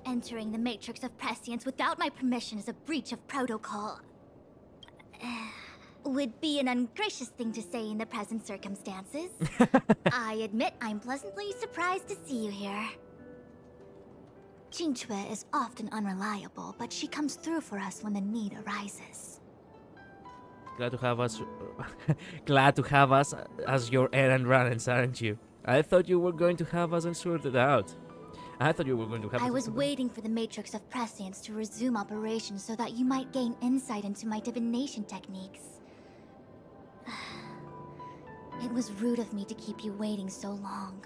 Entering the Matrix of Prescience without my permission is a breach of protocol. Would be an ungracious thing to say in the present circumstances. I admit I'm pleasantly surprised to see you here. Qingque is often unreliable, but she comes through for us when the need arises. Glad to have us. glad to have us as your errand runners, aren't you? I thought you were going to have us sorted out. I thought you were going to have. I was waiting for the Matrix of Prescience to resume operations so that you might gain insight into my divination techniques. It was rude of me to keep you waiting so long.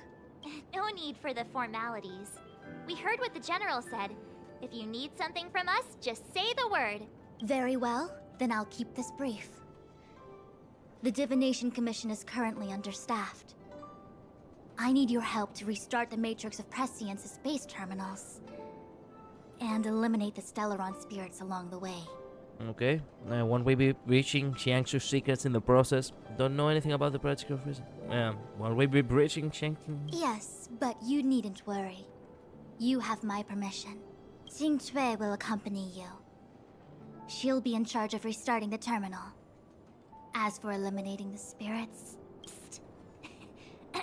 No need for the formalities. We heard what the General said. If you need something from us, just say the word. Very well, then I'll keep this brief. The Divination Commission is currently understaffed. I need your help to restart the Matrix of Prescience's space terminals. And eliminate the Stellaron spirits along the way. Okay. Uh, won't we be breaching Xianzhou's secrets in the process? Don't know anything about the practical reason. Um, won't we be breaching Xiangsu? Yes, but you needn't worry. You have my permission. Qingque will accompany you. She'll be in charge of restarting the terminal. As for eliminating the spirits.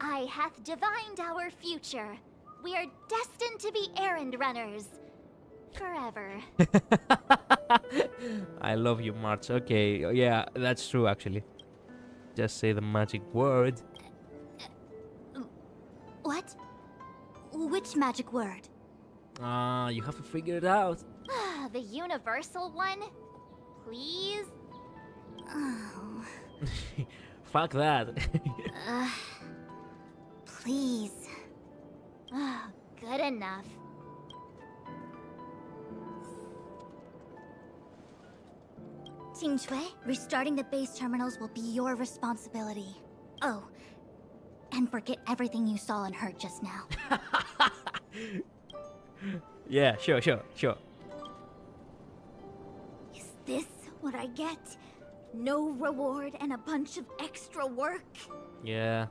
I hath divined our future. We are destined to be errand runners. Forever. I love you, March. Okay, yeah, that's true actually. Just say the magic word. what? Which magic word? Ah, you have to figure it out. the universal one? Please? Oh. Fuck that. uh, please. Oh, good enough. Qingque, restarting the base terminals will be your responsibility. Oh, and forget everything you saw and heard just now. yeah, sure, sure, sure. Is this what I get? No reward and a bunch of extra work? Yeah.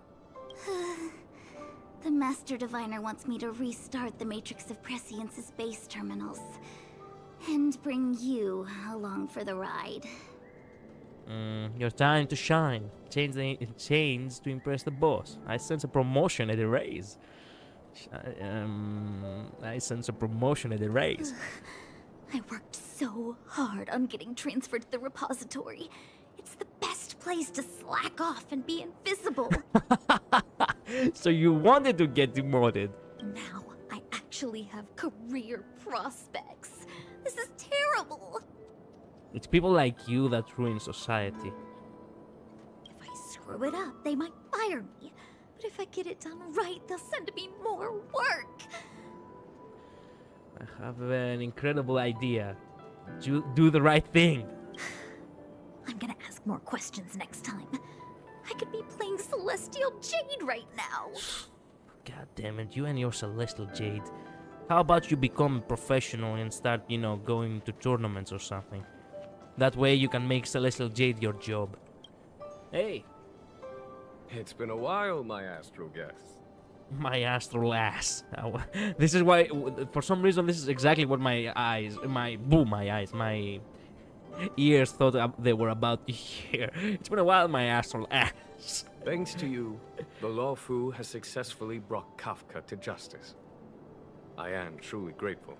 the Master Diviner wants me to restart the Matrix of Prescience's base terminals. And bring you along for the ride. Mm, your time to shine. Change the chains to impress the boss. I sense a promotion at the raise. I, um, I sense a promotion at the raise. I worked so hard on getting transferred to the repository. It's the best place to slack off and be invisible. so you wanted to get demoted. Now I actually have career prospects. This is terrible. It's people like you that ruin society. If I screw it up, they might fire me. But if I get it done right, they'll send me more work. I have an incredible idea. Do, do the right thing. I'm gonna ask more questions next time. I could be playing Celestial Jade right now. God damn it, you and your Celestial Jade. How about you become professional and start, you know, going to tournaments or something? That way you can make Celestial Jade your job. Hey! It's been a while, my astral guest. My astral ass. this is why, for some reason, this is exactly what my eyes, my, boo, my eyes, my ears thought they were about to hear. It's been a while, my astral ass. Thanks to you, the Luofu has successfully brought Kafka to justice. I am truly grateful.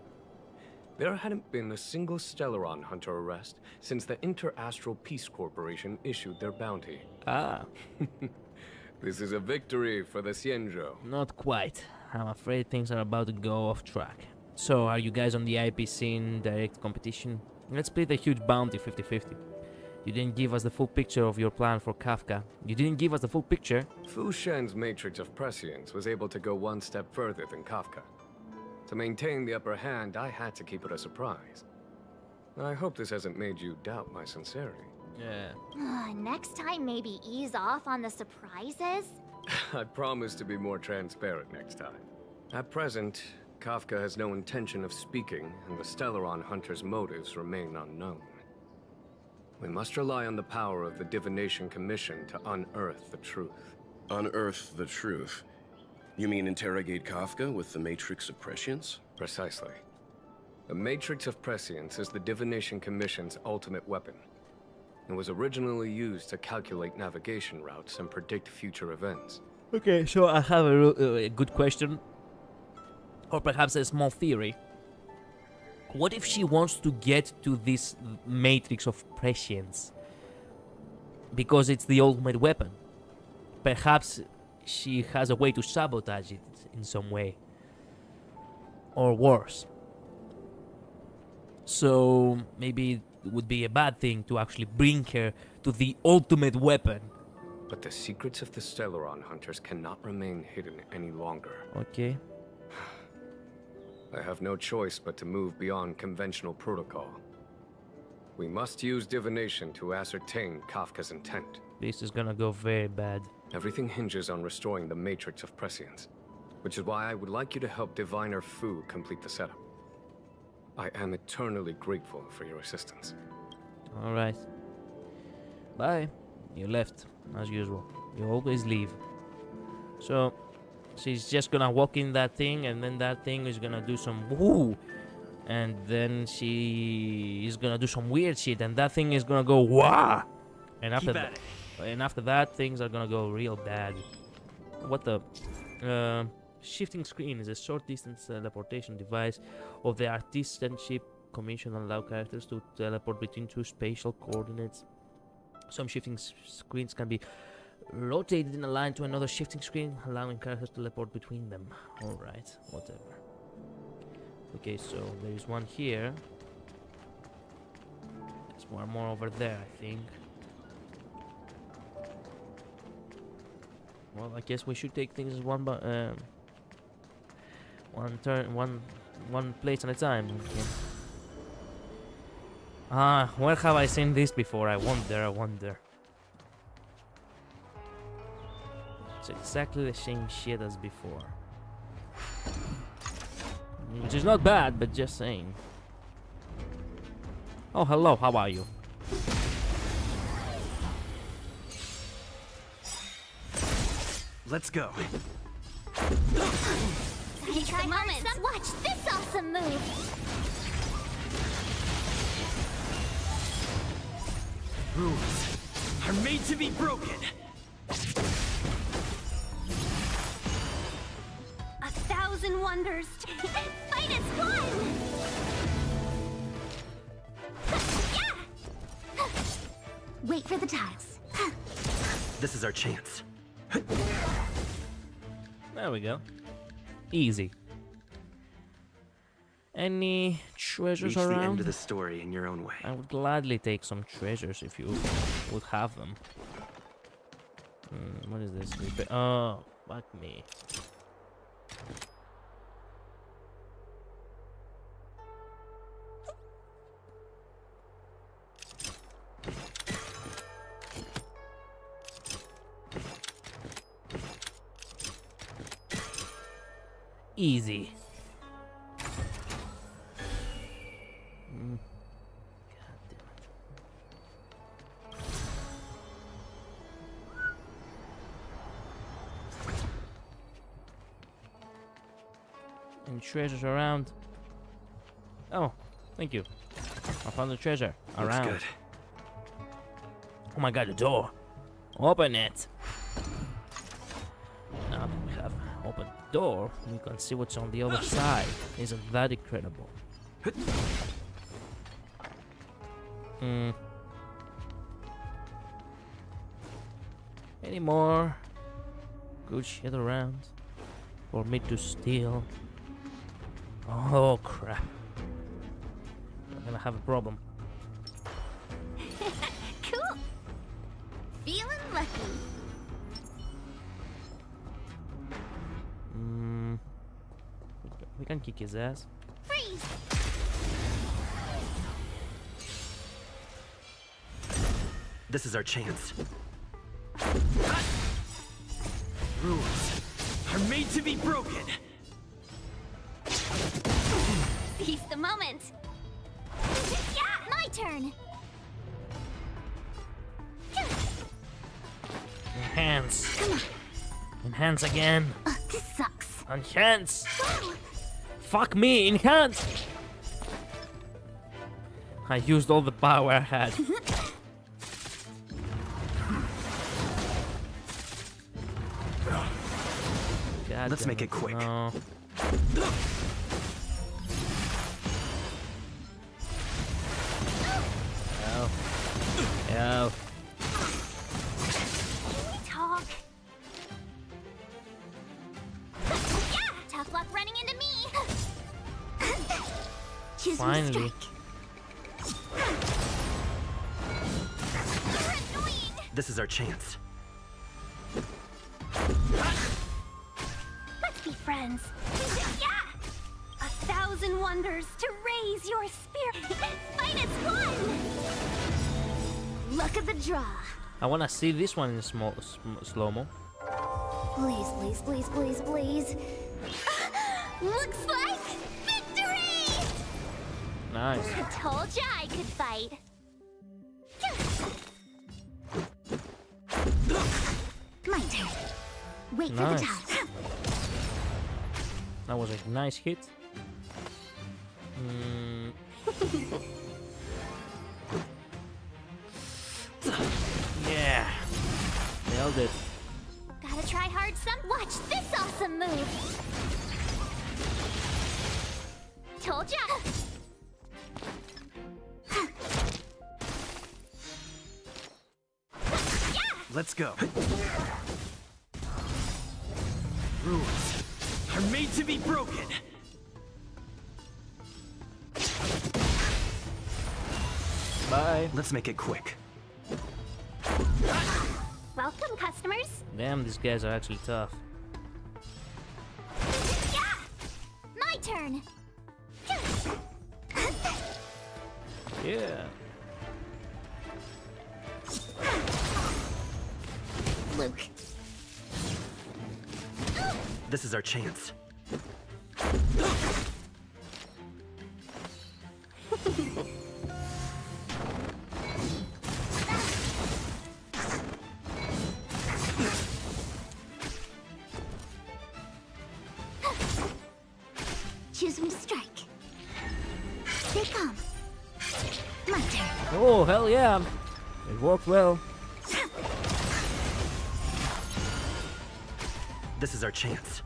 There hadn't been a single Stellaron hunter arrest since the Interastral Peace Corporation issued their bounty. Ah. this is a victory for the Xianzhou. Not quite. I'm afraid things are about to go off track. So, are you guys on the IP scene direct competition? Let's split the huge bounty 50-50. You didn't give us the full picture of your plan for Kafka. You didn't give us the full picture. Fu Xuan's Matrix of Prescience was able to go one step further than Kafka. To maintain the upper hand, I had to keep it a surprise. I hope this hasn't made you doubt my sincerity. Yeah. Uh, next time, maybe ease off on the surprises? I promise to be more transparent next time. At present, Kafka has no intention of speaking, and the Stellaron hunter's motives remain unknown. We must rely on the power of the Divination Commission to unearth the truth. Unearth the truth? You mean interrogate Kafka with the Matrix of Prescience? Precisely. The Matrix of Prescience is the Divination Commission's ultimate weapon. It was originally used to calculate navigation routes and predict future events. Okay, so I have a, uh, a good question, or perhaps a small theory. What if she wants to get to this matrix of prescience? Because it's the ultimate weapon. Perhaps she has a way to sabotage it in some way. Or worse. So maybe it would be a bad thing to actually bring her to the ultimate weapon. But the secrets of the Stellaron hunters cannot remain hidden any longer. Okay. I have no choice but to move beyond conventional protocol. We must use divination to ascertain Kafka's intent. This is gonna go very bad. Everything hinges on restoring the Matrix of Prescience, which is why I would like you to help Diviner Fu complete the setup. I am eternally grateful for your assistance. Alright. Bye. You left, as usual. You always leave. So, she's just gonna walk in that thing, and then that thing is gonna do some woo! And then she is gonna do some weird shit, and that thing is gonna go wah! And after Keep at that, and after that, things are gonna go real bad. What the? Uh, shifting screen is a short distance teleportation device of the Artisanship Commission allow characters to teleport between two spatial coordinates. Some shifting screens can be rotated in a line to another shifting screen, allowing characters to teleport between them. Alright, whatever. Okay, so there is one here. There's one more over there, I think. Well, I guess we should take things one by um, one turn, one one place at a time. Okay. Ah, where have I seen this before? I wonder, I wonder. It's exactly the same shit as before. Which is not bad, but just saying. Oh, hello, how are you? Let's go. Take the moment. Watch this awesome move. Rules are made to be broken. A thousand wonders. Fight is one. Wait for the tiles. This is our chance. There we go. Easy. Any treasures Reach the around? end of the story in your own way. I would gladly take some treasures if you would have them. Hmm, what is this? Oh, fuck me. Easy. Mm. Any treasures around? Oh, thank you. I found the treasure around. good. Oh my god, the door. Open it. Door, we can see what's on the other side. Isn't that incredible? Hmm. Any more good shit around for me to steal? Oh crap. I'm gonna have a problem. cool. Feeling lucky. We can kick his ass. Freeze. This is our chance. Rules are made to be broken. Seize the moment. yeah, my turn. Enhance. Come on. Enhance again. Uh, this sucks. Enhance. Wow. Fuck me, enhance. I used all the power I had. God Let's damn make it quick. No. Chance. Let's be friends. yeah! A thousand wonders to raise your spirit. Fight one! Look at the draw. I wanna see this one in small, sm slow mo. Please, please, please, please, please. Looks like victory! Nice. I told ya I could fight. Wait for Nice. the time. That was a nice hit. Mm. yeah. Nailed it. Gotta try hard some. Watch this awesome move. Told ya. Let's go. Rules are made to be broken. Bye. Let's make it quick. Welcome, customers. Damn, these guys are actually tough. Yeah. My turn. Yeah. Luke. This is our chance. Choose when to strike. They come. My turn. Oh, hell yeah. It worked well. This is our chance.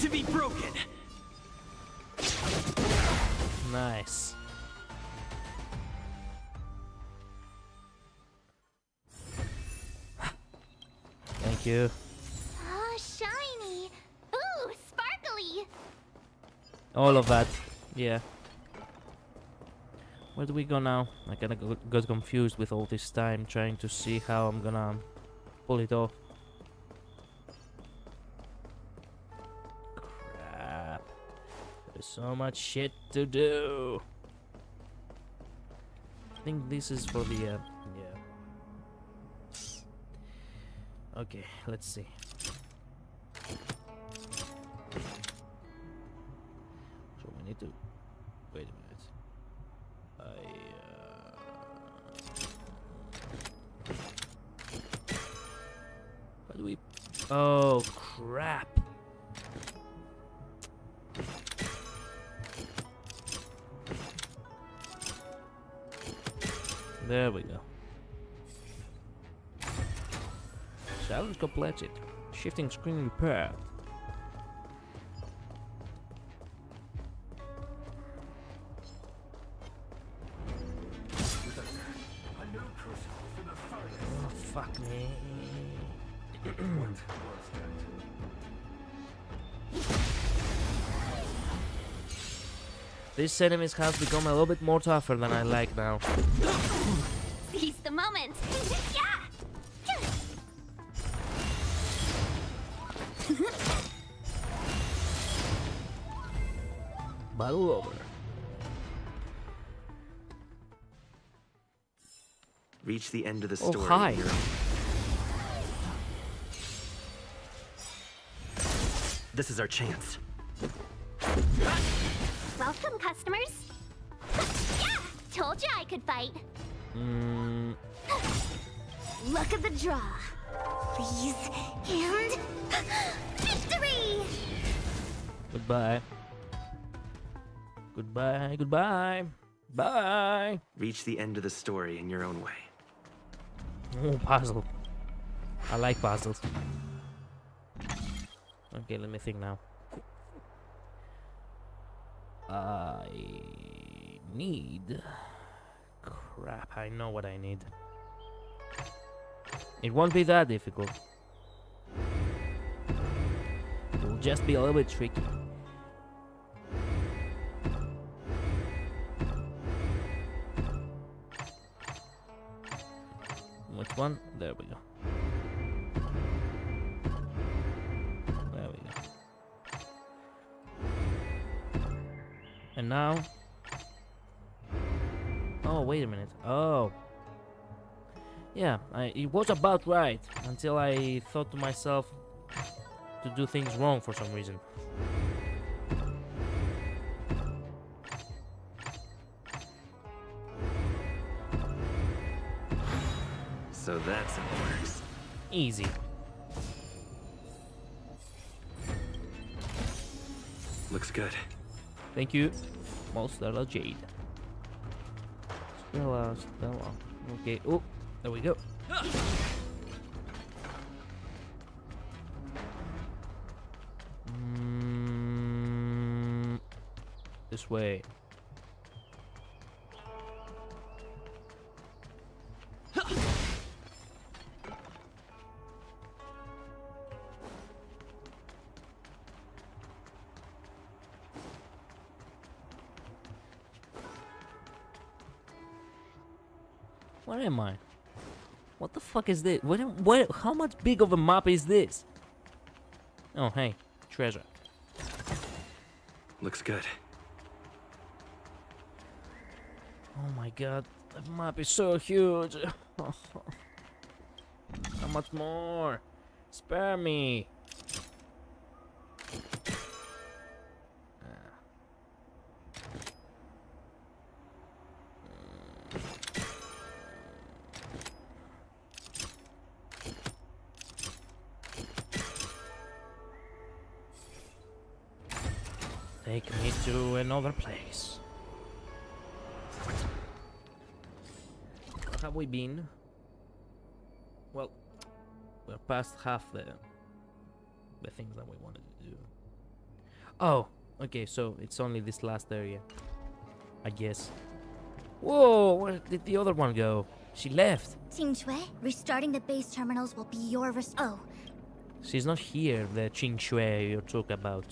To be broken. Nice. Thank you. Oh, shiny. Ooh, sparkly. All of that. Yeah. Where do we go now? I kinda got confused with all this time trying to see how I'm gonna pull it off. There's so much shit to do. I think this is for the, uh, yeah. Okay, let's see. So we need to wait a minute. I uh, how do we? Oh crap! There we go. Challenge completed. Shifting screen repair. These enemies have become a little bit more tougher than I like now. Seize the moment! Battle over. Reach the end of the oh, story. Oh, hi. This is our chance. Welcome, customers. yeah! Told you I could fight. Mm, Look at the draw. Please, and victory! goodbye. Goodbye, goodbye. Bye. Reach the end of the story in your own way. Oh, puzzle. I like puzzles. Okay, let me think now. I need... Crap, I know what I need. It won't be that difficult. It will just be a little bit tricky. Which one? There we go. Now... Oh, wait a minute. Oh. Yeah, I, it was about right until I thought to myself to do things wrong for some reason. So that's how it works. Easy. Looks good. Thank you. Stellar Jade. Stella, Stella. Okay. Oh, there we go. Mm, this way. Fuck is this? What, what? How much big of a map is this? Oh, hey, treasure. Looks good. Oh my god, the map is so huge. How much more? Spare me. We been? Well, we're past half the the things that we wanted to do. Oh, okay, so it's only this last area. I guess. Whoa, where did the other one go? She left. Qingque, restarting the base terminals will be your res- Oh, She's not here, the Qing Shui you're talking about.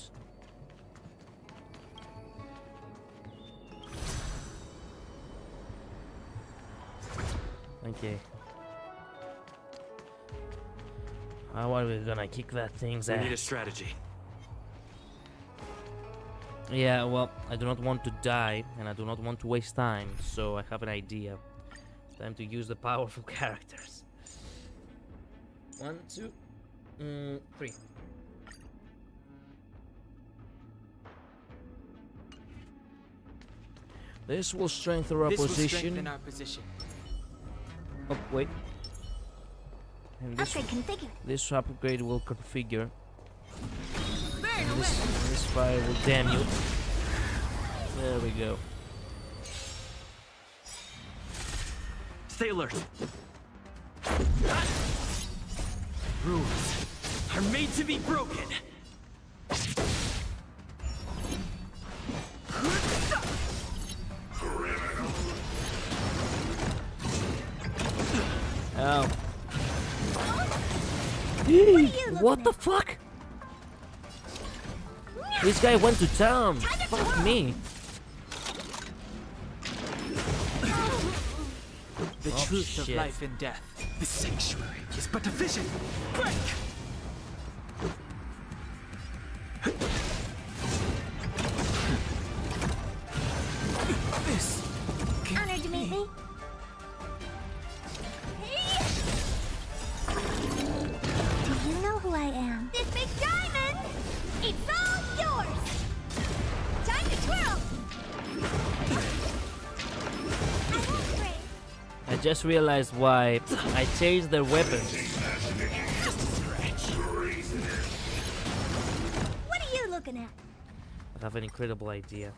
Okay. How are we gonna kick that thing's ass? We need a strategy. Yeah, well, I do not want to die, and I do not want to waste time, so I have an idea. It's time to use the powerful characters. One, two, mm, three. This will strengthen our This will position. strengthen our position. Oh, wait. And this, upgrade configured. this upgrade will configure. And this, this fire will damn you. There we go. Stay alert. Rules are made to be broken. What the fuck? This guy went to town. Fuck me. The Oh, truth shit. of life and death. The sanctuary is but a vision. Break! Just realized why I changed their weapons. Just a scratch. What are you looking at? I have an incredible idea.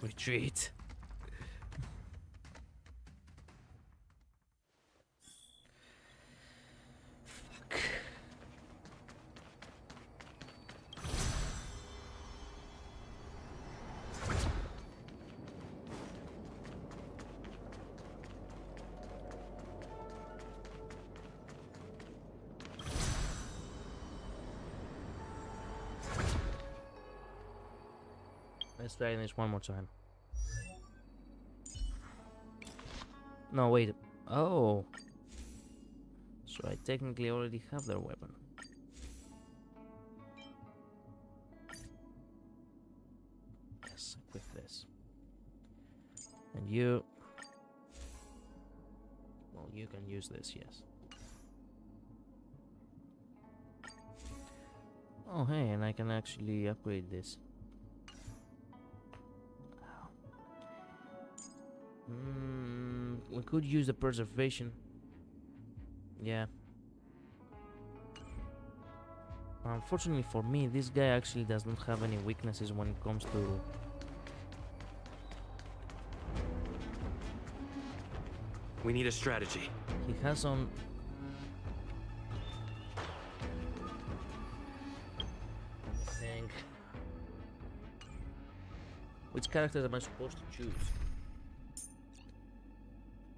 Retreat. Let's try this one more time. No, wait. Oh. So I technically already have their weapon. Yes, equip this. And you... Well, you can use this, yes. Oh, hey, and I can actually upgrade this. Mm, we could use the preservation. Yeah. Unfortunately for me, this guy actually does not have any weaknesses when it comes to... We need a strategy. He has on... Let me think. Which characters am I supposed to choose?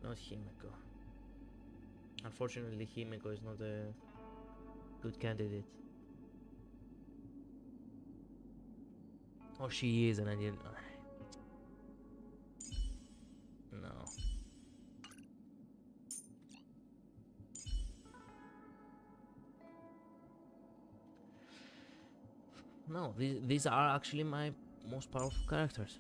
Not Himeko. Unfortunately, Himeko is not a good candidate. Or she is, and I didn't. No. No, these, these are actually my most powerful characters.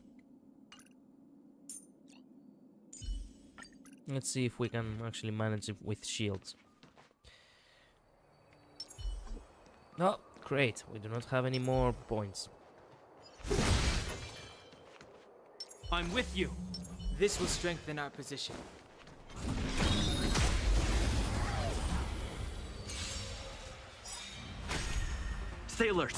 Let's see if we can actually manage it with shields. Oh, great. We do not have any more points. I'm with you. This will strengthen our position. Stay alert.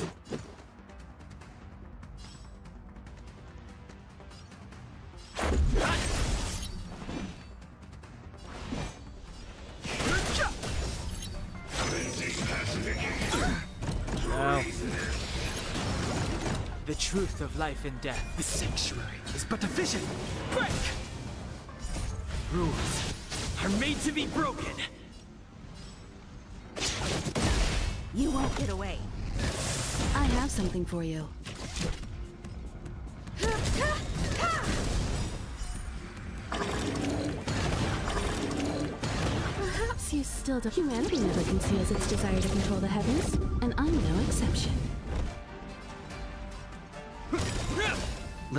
The of life and death. The sanctuary is but a vision. Break! Rules are made to be broken. You won't get away. I have something for you. Perhaps you still do. Humanity never conceals its desire to control the heavens, and I'm no exception.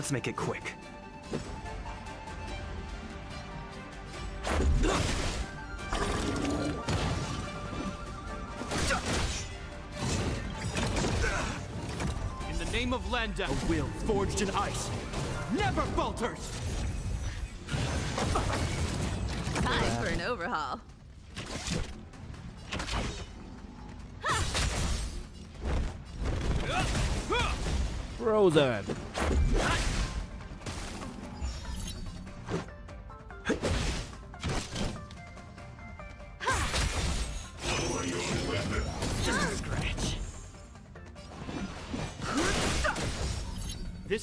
Let's make it quick. In the name of Landau, a will forged in ice never falters. Time for an overhaul. Frozen.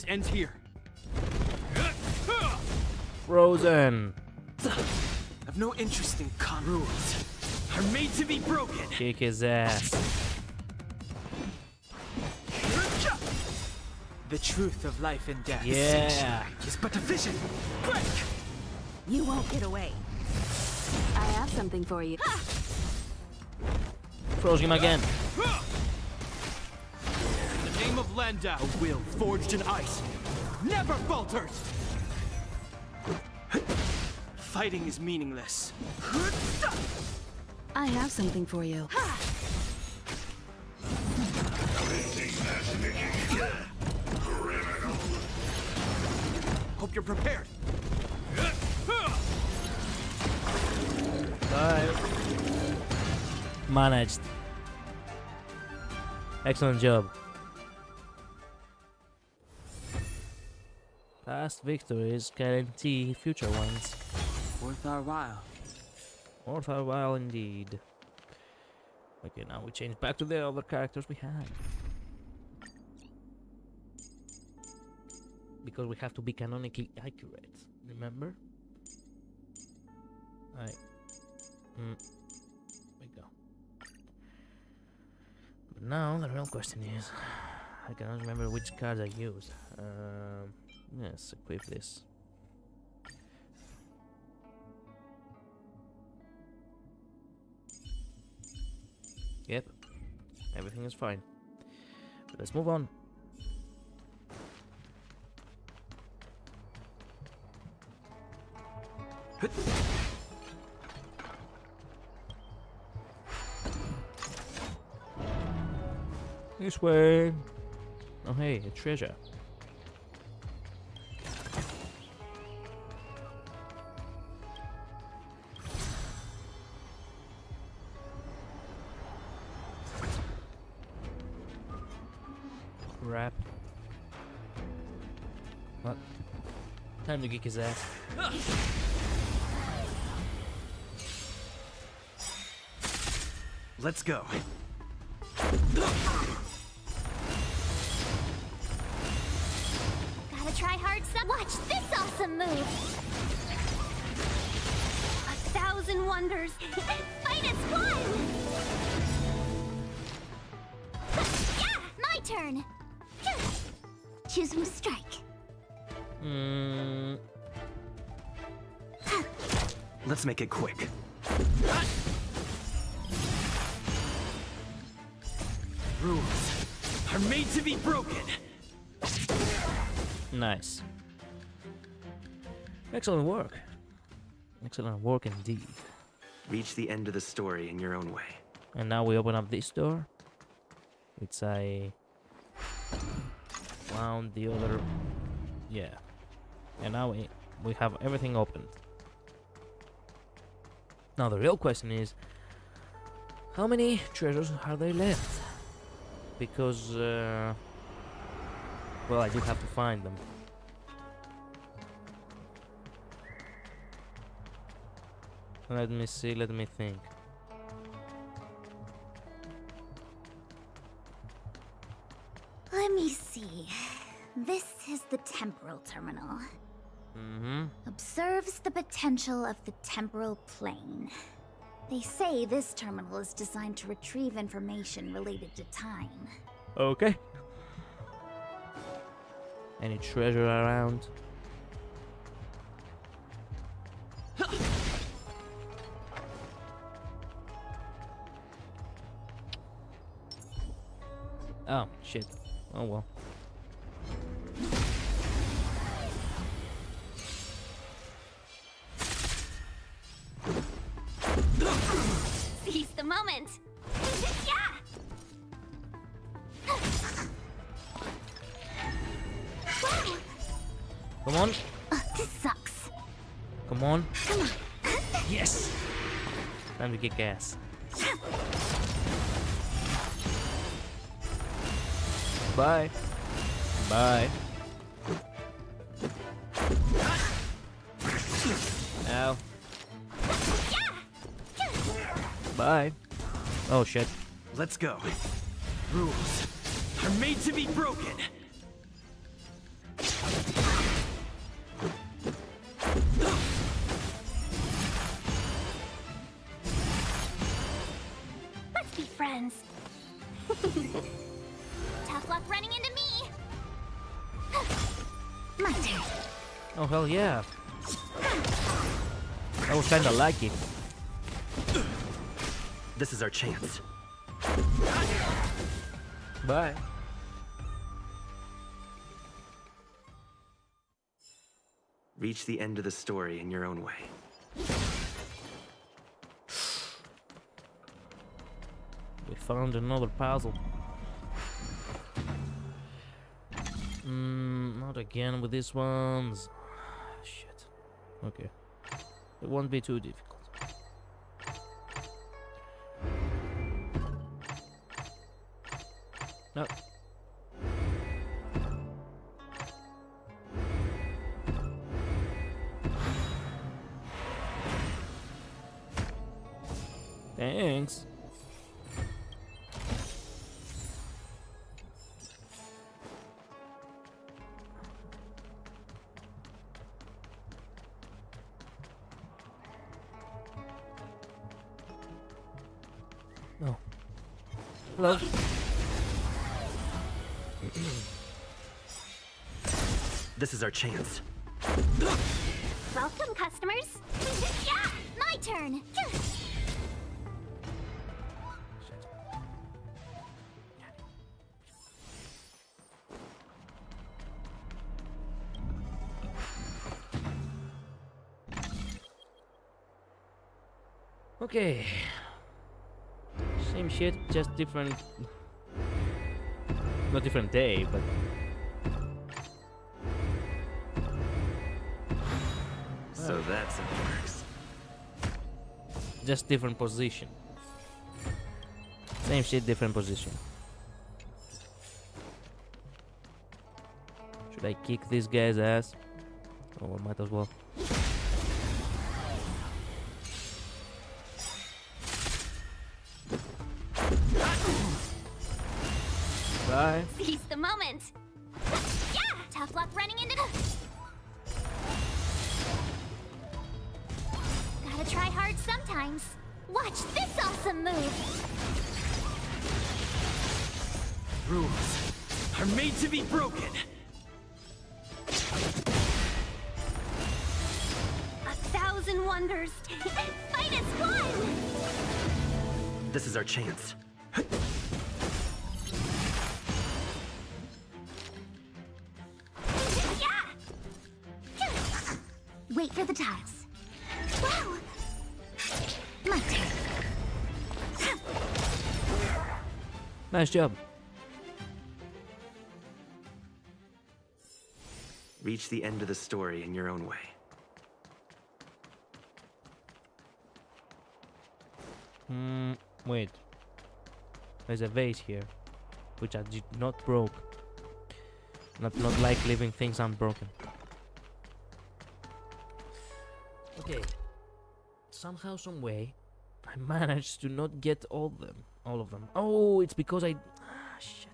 Ends here. Frozen. I've no interest in con rules. Are made to be broken. Kick his ass. The truth of life and death. Yeah. Is but a vision. Break! You won't get away. I have something for you. Froze him again. Landau. A will forged in ice never falters! Fighting is meaningless. I have something for you. Hope you're prepared. Alright. Managed. Excellent job. Past victories guarantee future ones. Worth our while. Worth our while indeed. Okay, now we change back to the other characters we had. Because we have to be canonically accurate, remember? Alright. Mm. We go. But now the real question is, I cannot remember which cards I used. Um, yes, equip this. Yep, everything is fine. But let's move on. This way. Oh hey, a treasure. Crap. What? Time to kick his ass. Let's go. Gotta try hard some. Watch this awesome move. A thousand wonders. Minus one. Choose strike. Hmm. Let's make it quick. Rules are made to be broken. Nice. Excellent work. Excellent work indeed. Reach the end of the story in your own way. And now we open up this door. It's I the other yeah. And now we we have everything opened. Now the real question is how many treasures are there left? Because uh, well I do have to find them. Let me see, let me think. The temporal terminal. Mm-hmm. Observes the potential of the temporal plane. They say this terminal is designed to retrieve information related to time. Okay. Any treasure around? Oh, shit. Oh well. Kick ass. Bye. Bye. Ow. Bye. Oh shit. Let's go. Rules are made to be broken. Hell yeah. That was kinda lucky. This is our chance. Bye. Reach the end of the story in your own way. We found another puzzle. Mm, not again with these ones. Okay. It won't be too difficult. This is our chance. Welcome, customers. yeah, my turn. Okay. Same shit, just different. Not different day, but. So that's how it works. Just different position. Same shit, different position. Should I kick this guy's ass? Oh, I might as well. Bye. Seize the moment. Sometimes. Watch this awesome move. Rules are made to be broken. A thousand wonders. Fight as one. This is our chance. Nice job. Reach the end of the story in your own way. Hmm, wait. There's a vase here, which I did not broke. Not not like leaving things unbroken. Okay. Somehow, some way, I managed to not get all them. All of them. Oh, it's because I. Ah, shit.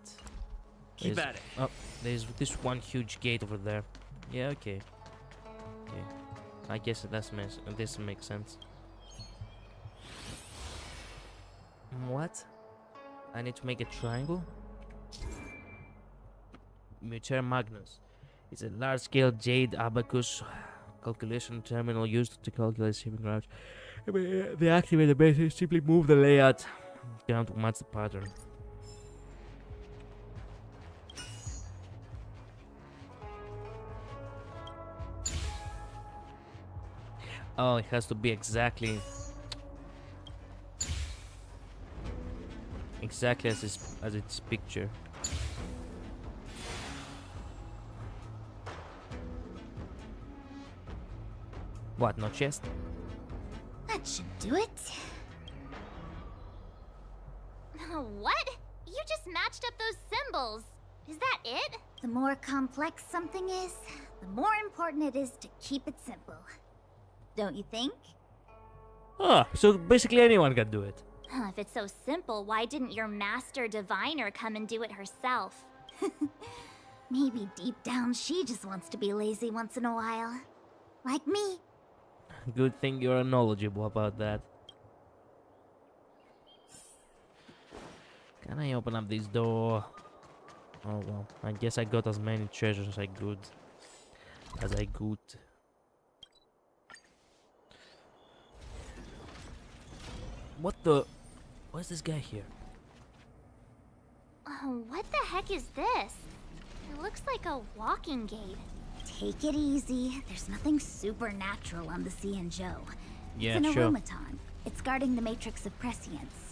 Keep There's- at it. Oh, there's this one huge gate over there. Yeah. Okay. Okay. I guess that's makes this makes sense. What? I need to make a triangle? Muter Magnus. It's a large-scale jade abacus calculation terminal used to calculate shipping routes. The activated base simply move the layout to match the pattern. Oh, it has to be exactly exactly as its as its picture. What? No chest? That should do it. What? You just matched up those symbols. Is that it? The more complex something is, the more important it is to keep it simple. Don't you think? Ah, so basically anyone can do it. If it's so simple, why didn't your master diviner come and do it herself? Maybe deep down she just wants to be lazy once in a while. Like me. Good thing you're knowledgeable about that. Can I open up this door? Oh well, I guess I got as many treasures as I could. As I could. What the? What's this guy here? Oh, what the heck is this? It looks like a walking gate. Take it easy. There's nothing supernatural on the Xianzhou. Yeah, it's an sure. automaton. It's guarding the matrix of prescience.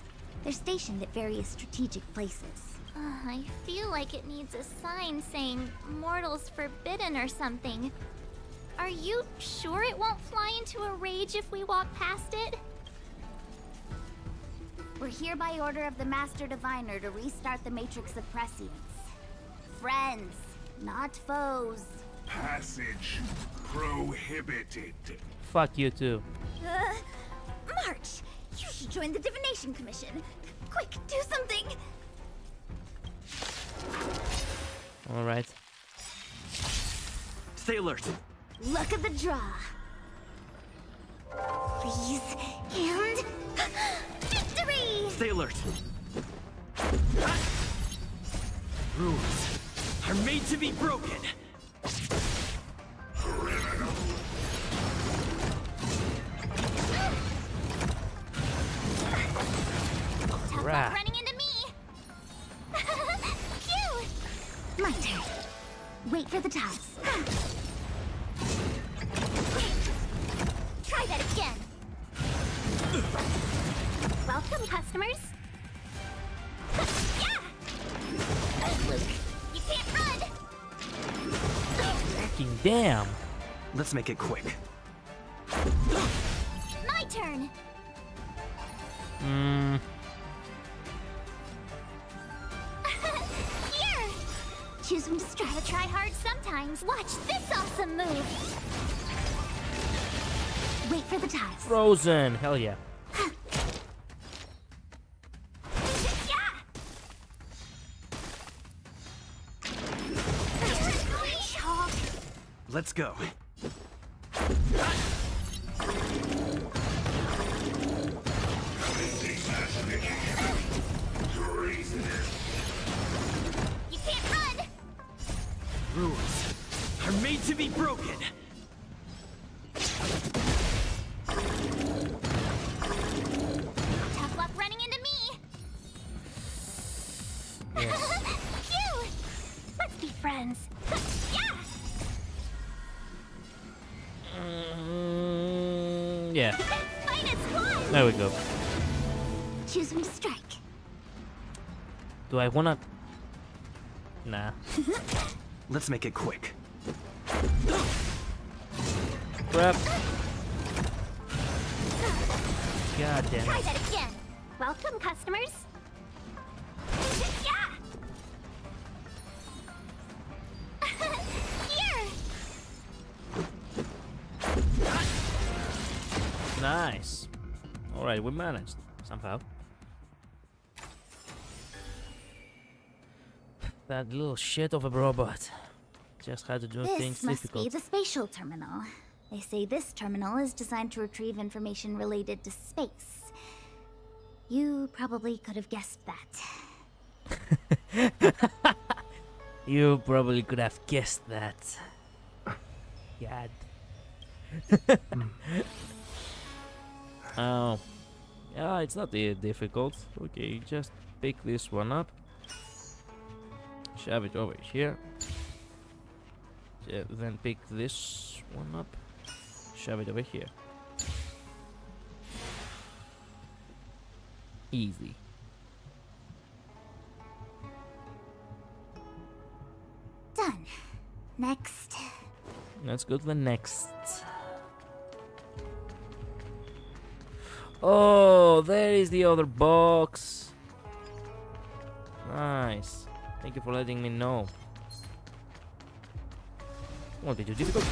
They're stationed at various strategic places. Uh, I feel like it needs a sign saying mortals forbidden or something. Are you sure it won't fly into a rage if we walk past it? We're here by order of the Master Diviner to restart the Matrix of Prescience. Friends, not foes. Passage prohibited. Fuck you too. Uh, March, you should join the Divination Commission. Quick, do something! Alright. Stay alert. Look at the draw. Please, and... Victory! Stay alert. Ah! Rules are made to be broken. Tough Rah. luck running into me! Phew! My turn. Wait for the toss. Try that again. Welcome, customers. yeah! Luke, you can't run! Fucking damn. Let's make it quick. My turn. Mm, Choose when to try to try hard sometimes. Watch this awesome move! Wait for the toss. frozen. Hell yeah. Let's go. Rules are made to be broken. Tough luck running into me! Phew! Let's be friends. yeah! Mm, yeah. Minus! There we go. Choose when to strike. Do I wanna? Nah. Let's make it quick. Crap. God damn Try it. that again. Welcome, customers. yeah! Here! Nice. Alright, we managed. Somehow. That little shit of a robot. Just had to do things This must difficult. be the spatial terminal. They say this terminal is designed to retrieve information related to space. You probably could have guessed that. You probably could have guessed that. God. oh. Yeah, it's not uh, difficult. Okay, just pick this one up. Shove it over here. Yeah, then pick this one up. Shove it over here. Easy. Done. Next. Let's go to the next. Oh, there is the other box. Nice. Thank you for letting me know. Won't be too difficult.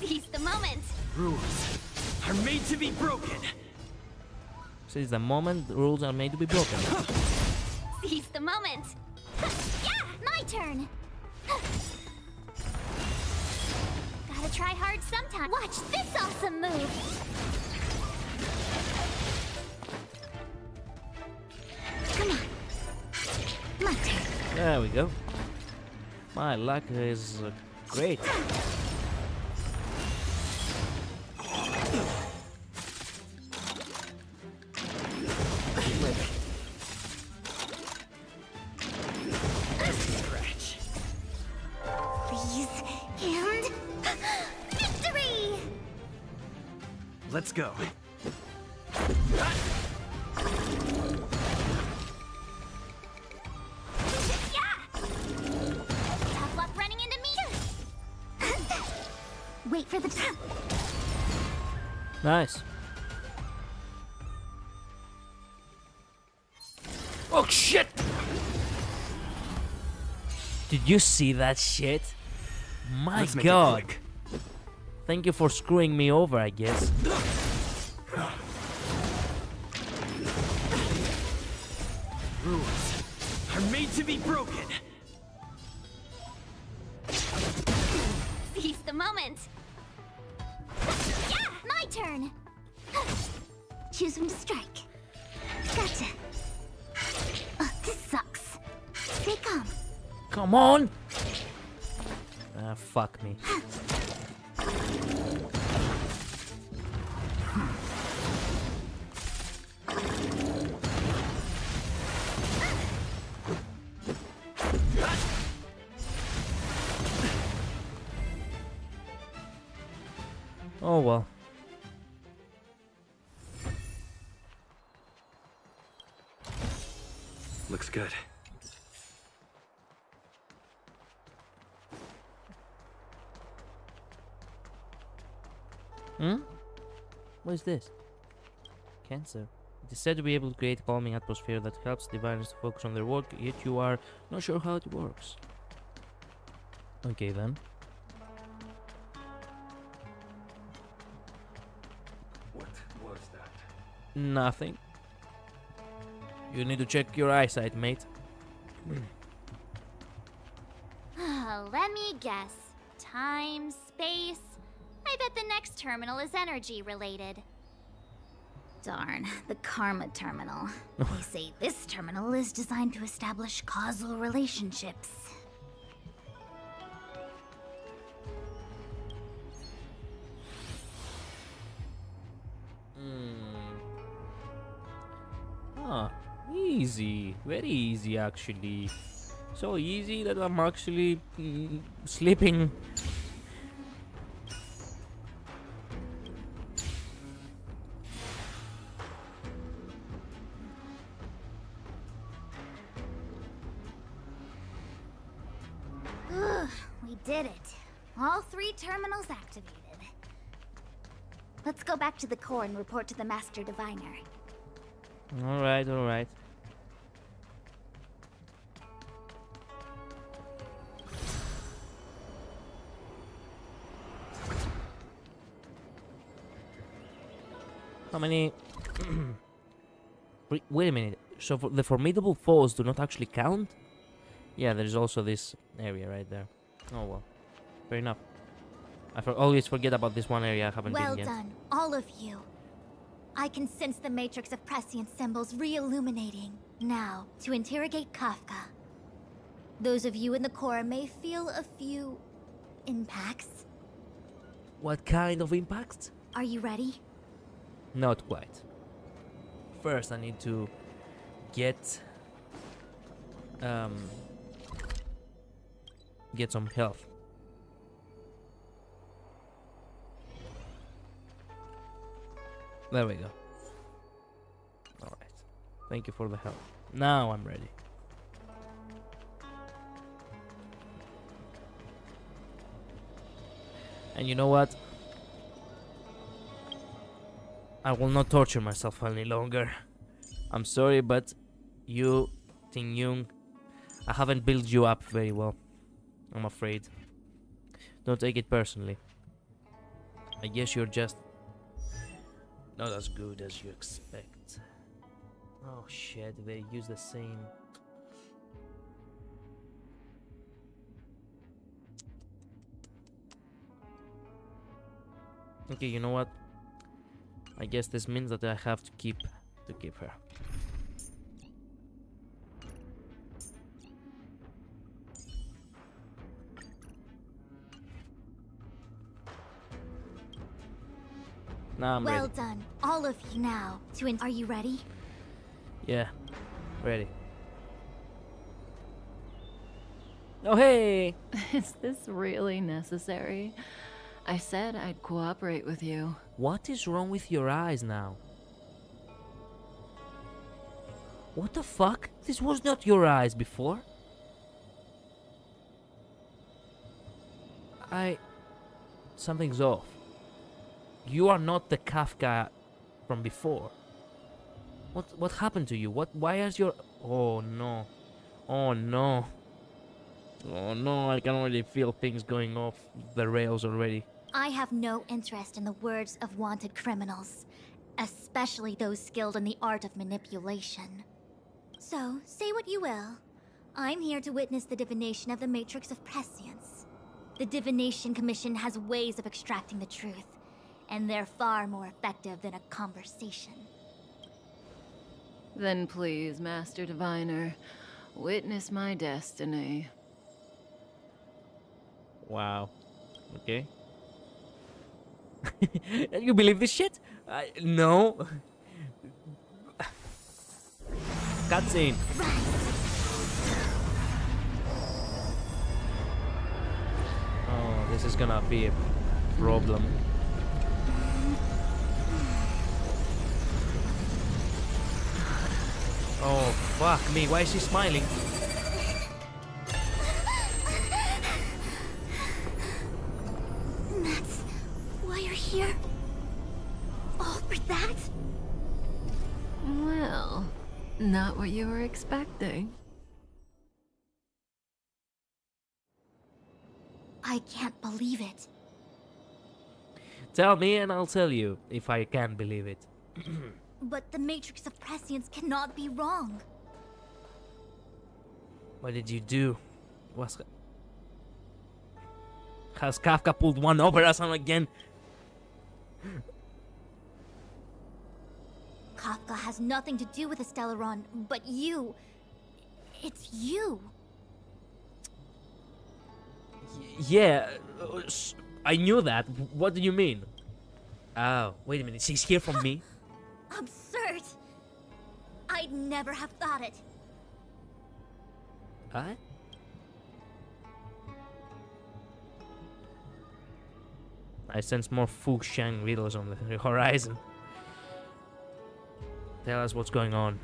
Seize the moment. Rules are made to be broken. Seize the moment rules are made to be broken. Seize the moment. yeah! My turn. Try hard sometime. Watch this awesome move. Come on. My turn. There we go. My luck is great. go. Wait for the top. Nice. Oh shit! Did you see that shit? My Let's god. Thank you for screwing me over, I guess. Is this? Cancer. It is said to be able to create a calming atmosphere that helps diviners to focus on their work, yet you are not sure how it works. Okay then. What was that? Nothing. You need to check your eyesight, mate. Let me guess. Time, space. I bet the next terminal is energy related. Darn, the Karma Terminal. they say this terminal is designed to establish causal relationships. Hmm. Ah, easy. Very easy, actually. So easy that I'm actually mm, sleeping. We did it. All three terminals activated. Let's go back to the core and report to the Master Diviner. Alright, alright. How many... Wait a minute. So the formidable foes do not actually count? Yeah, there's also this area right there. Oh well. Fair enough. I for always forget about this one area I haven't Well been yet. done, all of you. I can sense the matrix of prescient symbols re-illuminating. Now, to interrogate Kafka. Those of you in the core may feel a few... impacts. What kind of impacts? Are you ready? Not quite. First, I need to get um get some health. There we go. All right. Thank you for the help. Now I'm ready. And you know what? I will not torture myself any longer. I'm sorry, but you, Tingyun, I haven't built you up very well. I'm afraid. Don't take it personally. I guess you're just not as good as you expect. Oh shit, they use the same. Okay, you know what? I guess this means that I have to keep to keep her. Now I'm well ready. done, all of you now. To in- Are you ready? Yeah, ready. Oh hey! Is this really necessary? I said I'd cooperate with you. What is wrong with your eyes now? What the fuck? This was not your eyes before. I... Something's off. You are not the Kafka from before. What what happened to you? What why is your Oh no. Oh no. Oh no, I can already feel things going off the rails already. I have no interest in the words of wanted criminals, especially those skilled in the art of manipulation. So, say what you will. I'm here to witness the divination of the Matrix of Prescience. The Divination Commission has ways of extracting the truth, and they're far more effective than a conversation. Then please, Master Diviner, witness my destiny. Wow. Okay. you believe this shit? Uh, no. Cutscene. Oh, this is gonna be a problem. Oh, fuck me. Why is she smiling? That's why you're here? All for that? Well, not what you were expecting. I can't believe it. Tell me and I'll tell you if I can believe it. But the Matrix of Prescience cannot be wrong. What did you do? Was has Kafka pulled one over us again? Kafka has nothing to do with Stellaron, but you. It's you. Yeah, uh, I knew that. What do you mean? Oh, wait a minute. She's here from me. Absurd. I'd never have thought it. Huh? I sense more Fu Xuan riddles on the horizon. Tell us what's going on.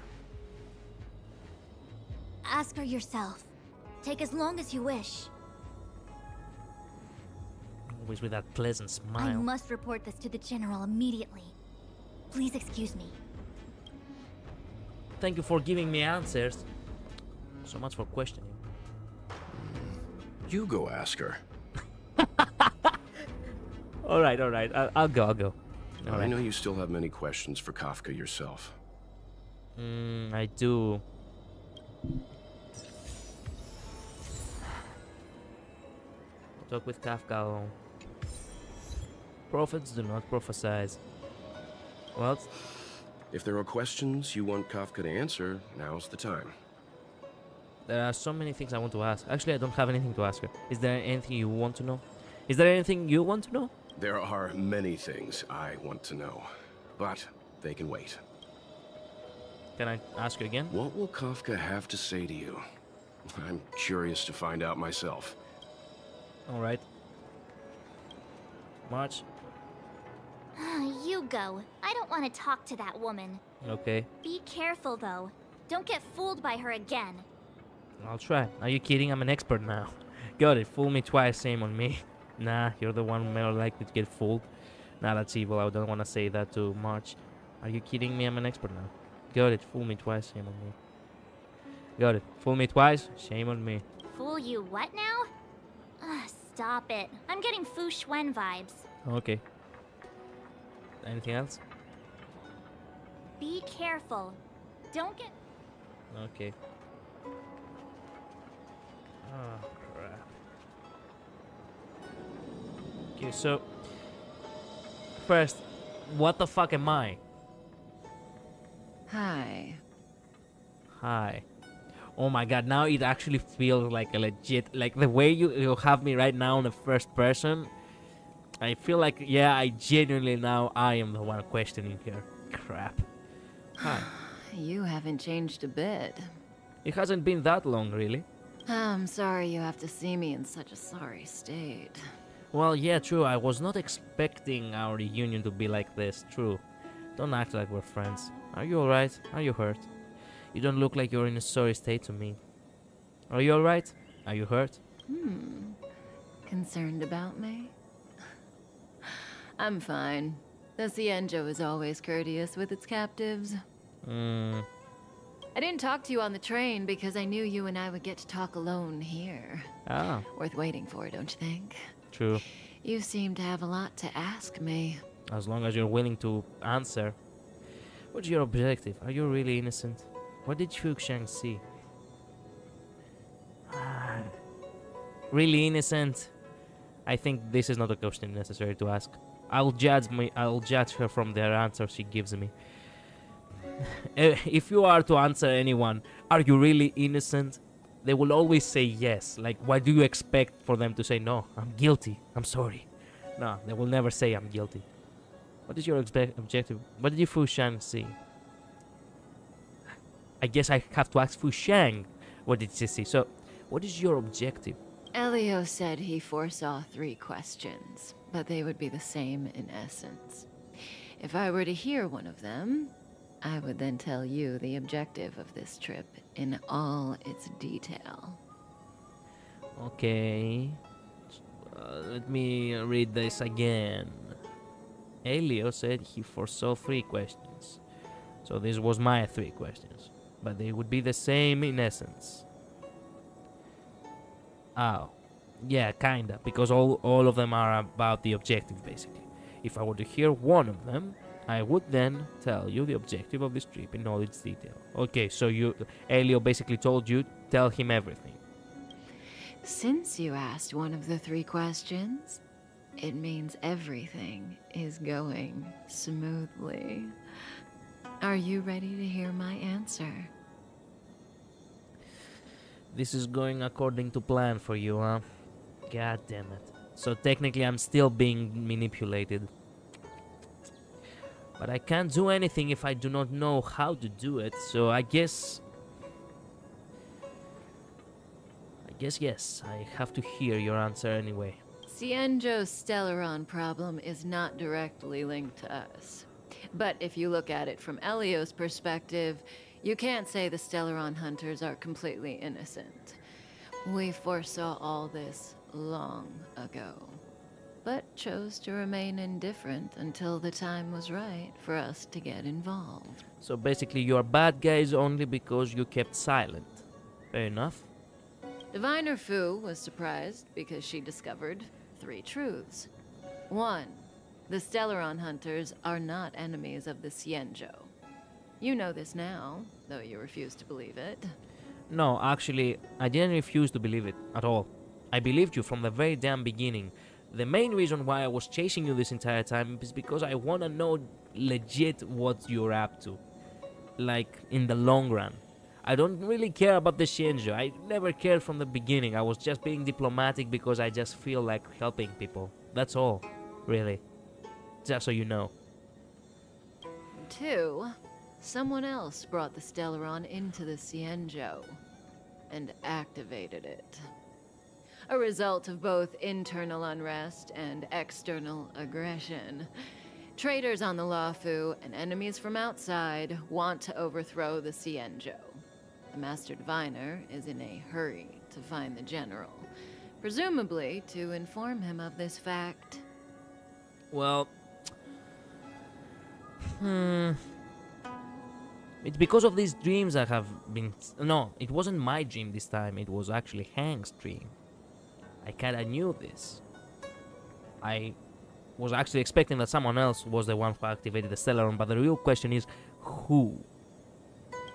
Ask her yourself. Take as long as you wish. Always with that pleasant smile. I must report this to the General immediately. Please excuse me. Thank you for giving me answers. So much for questioning. You go ask her. All right, all right. I'll, I'll go. I'll go. All I right. know you still have many questions for Kafka yourself. Mm, I do. Talk with Kafka. alone. Prophets do not prophesize. What? If there are questions you want Kafka to answer, now's the time. There are so many things I want to ask. Actually, I don't have anything to ask her. Is there anything you want to know? Is there anything you want to know? There are many things I want to know, but they can wait. Can I ask you again? What will Kafka have to say to you? I'm curious to find out myself. All right. March. you go. I don't want to talk to that woman. Okay. Be careful, though. Don't get fooled by her again. I'll try. Are you kidding? I'm an expert now. Got it. Fool me twice, shame on me. Nah, you're the one more likely to get fooled. Nah, that's evil. I don't want to say that to March. Are you kidding me? I'm an expert now. Got it. Fool me twice, shame on me. Got it. Fool me twice, shame on me. Fool you what now? Ugh, stop it. I'm getting Fu Xuan vibes. Okay. Anything else? Be careful. Don't get. Okay. Oh, crap. Okay, so. First, what the fuck am I? Hi. Hi. Oh my god, now it actually feels like a legit. Like the way you, you have me right now in the first person. I feel like, yeah, I genuinely now I am the one questioning her. Crap. Hi. You haven't changed a bit. It hasn't been that long, really. I'm sorry you have to see me in such a sorry state. Well, yeah, true. I was not expecting our reunion to be like this. True. Don't act like we're friends. Are you alright? Are you hurt? You don't look like you're in a sorry state to me. Are you alright? Are you hurt? Hmm. Concerned about me? I'm fine. The Xianzhou is always courteous with its captives. Mm, I didn't talk to you on the train because I knew you and I would get to talk alone here. ah, Worth waiting for, don't you think? true. You seem to have a lot to ask me. As long as you're willing to answer. What's your objective? Are you really innocent? What did Fu Xuan see? Ah, really innocent? I think this is not a question necessary to ask. I'll judge me. I'll judge her from the answer she gives me. Eh, if you are to answer anyone, are you really innocent? They will always say yes. Like, why do you expect for them to say no? I'm guilty. I'm sorry. No, they will never say I'm guilty. What is your objective? What did you Fu Xuan see? I guess I have to ask Fu Xuan. What did she see? So, what is your objective? Elio said he foresaw three questions, but they would be the same in essence. If I were to hear one of them, I would then tell you the objective of this trip in all its detail. Okay. Uh, let me read this again. Elio said he foresaw three questions. So this was my three questions. But they would be the same in essence. Oh. Yeah, kinda. Because all, all of them are about the objective, basically. If I were to hear one of them, I would then tell you the objective of this trip in all its detail. Okay, so you, Elio basically told you, tell him everything. Since you asked one of the three questions, it means everything is going smoothly. Are you ready to hear my answer? This is going according to plan for you, huh? God damn it. So technically I'm still being manipulated. But I can't do anything if I do not know how to do it, so I guess... I guess yes, I have to hear your answer anyway. Xianzhou's Stellaron problem is not directly linked to us. But if you look at it from Elio's perspective, you can't say the Stellaron hunters are completely innocent. We foresaw all this long ago, but chose to remain indifferent until the time was right for us to get involved. So basically you're bad guys only because you kept silent. Fair enough. Diviner Fu was surprised because she discovered three truths. One, the Stellaron hunters are not enemies of the Xianzhou. You know this now, though you refuse to believe it. No, actually, I didn't refuse to believe it at all. I believed you from the very damn beginning. The main reason why I was chasing you this entire time is because I want to know legit what you're up to. Like, in the long run. I don't really care about the Xianzhou. I never cared from the beginning. I was just being diplomatic because I just feel like helping people. That's all, really. Just so you know. Two, someone else brought the Stellaron into the Xianzhou and activated it. A result of both internal unrest and external aggression. Traitors on the Luofu and enemies from outside want to overthrow the Xianzhou. The Master Diviner is in a hurry to find the General, presumably to inform him of this fact. Well, hmm. It's because of these dreams I have been. No, it wasn't my dream this time. It was actually Hank's dream. I kinda knew this. I was actually expecting that someone else was the one who activated the Stellaron, but the real question is who?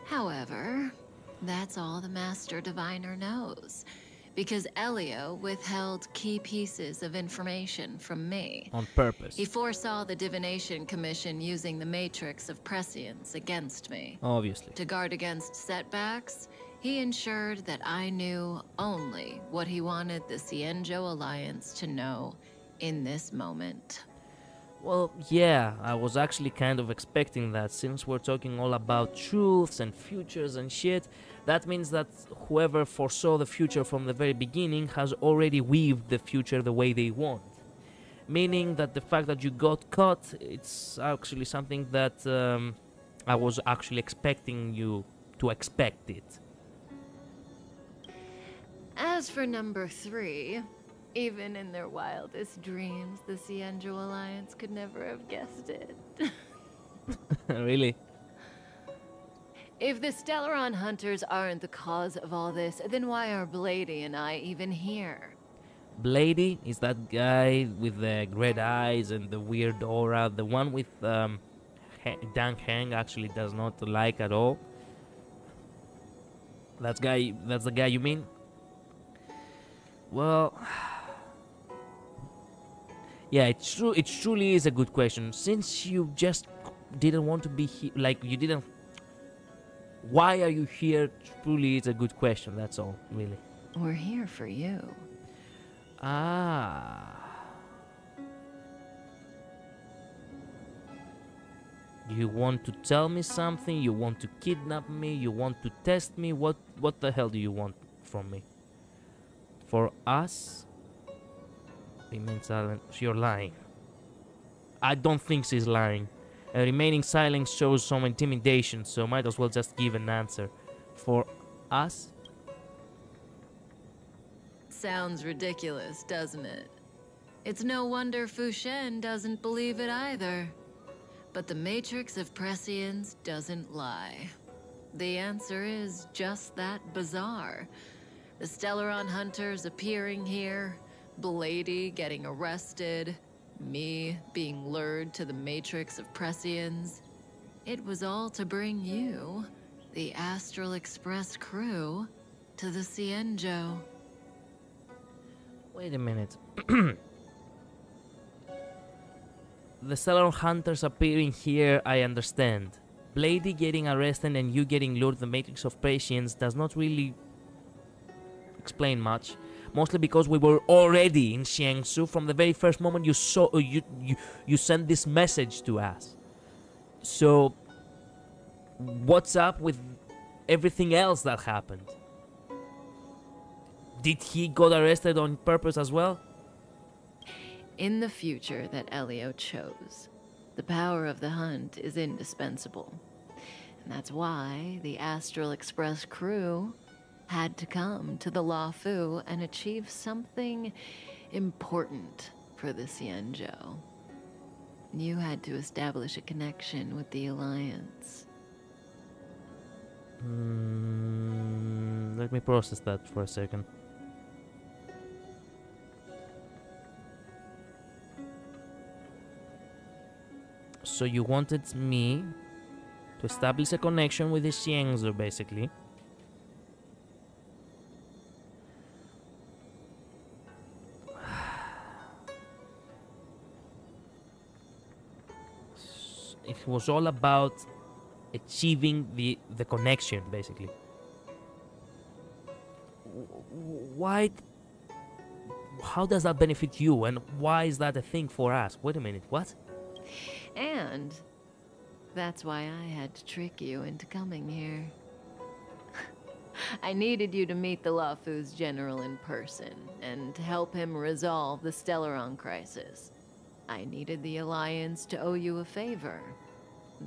However, that's all the Master Diviner knows. Because Elio withheld key pieces of information from me. On purpose. He foresaw the Divination Commission using the Matrix of Prescience against me. Obviously. To guard against setbacks, he ensured that I knew only what he wanted the Xianzhou Alliance to know in this moment. Well, yeah, I was actually kind of expecting that since we're talking all about truths and futures and shit. That means that whoever foresaw the future from the very beginning has already weaved the future the way they want. Meaning that the fact that you got caught, it's actually something that um, I was actually expecting you to expect it. As for number three, Even in their wildest dreams, the Xianzhou Alliance could never have guessed it. really? If the Stellaron hunters aren't the cause of all this, then why are Blady and I even here? Blady is that guy with the red eyes and the weird aura. The one with um, Ha- Dan Heng actually does not like at all. That's guy. That's the guy you mean? Well, yeah, it's true. It truly is a good question. Since you just didn't want to be here, like you didn't. Why are you here? Truly, it's a good question. That's all, really. We're here for you. Ah. You want to tell me something? You want to kidnap me? You want to test me? What what the hell do you want from me? For us? Remain silent. You're lying. I don't think she's lying. Uh, remaining silent shows some intimidation, so might as well just give an answer. For us? Sounds ridiculous, doesn't it? It's no wonder Fu Xuan doesn't believe it either. But the Matrix of Prescience doesn't lie. The answer is just that bizarre. The Stellaron hunters appearing here, Blady getting arrested, me being lured to the Matrix of Prescience. It was all to bring you, the Astral Express crew, to the Xianzhou. Wait a minute. the Stellar Hunters appearing here, I understand. Blady getting arrested and you getting lured to the Matrix of Patience does not really explain much. Mostly because we were already in Xianzhou from the very first moment you saw uh, you you you sent this message to us. So what's up with everything else that happened? Did he got arrested on purpose as well? In the future that Elio chose, the power of the hunt is indispensable. And that's why the Astral Express crew had to come to the Luofu and achieve something important for the Xianzhou. You had to establish a connection with the Alliance. Mm, let me process that for a second. So you wanted me to establish a connection with the Xianzhou, basically. It was all about achieving the the connection, basically. Why? How does that benefit you, and why is that a thing for us? Wait a minute, what? And that's why I had to trick you into coming here. I needed you to meet the Luofu's general in person and to help him resolve the Stellaron crisis. I needed the Alliance to owe you a favor.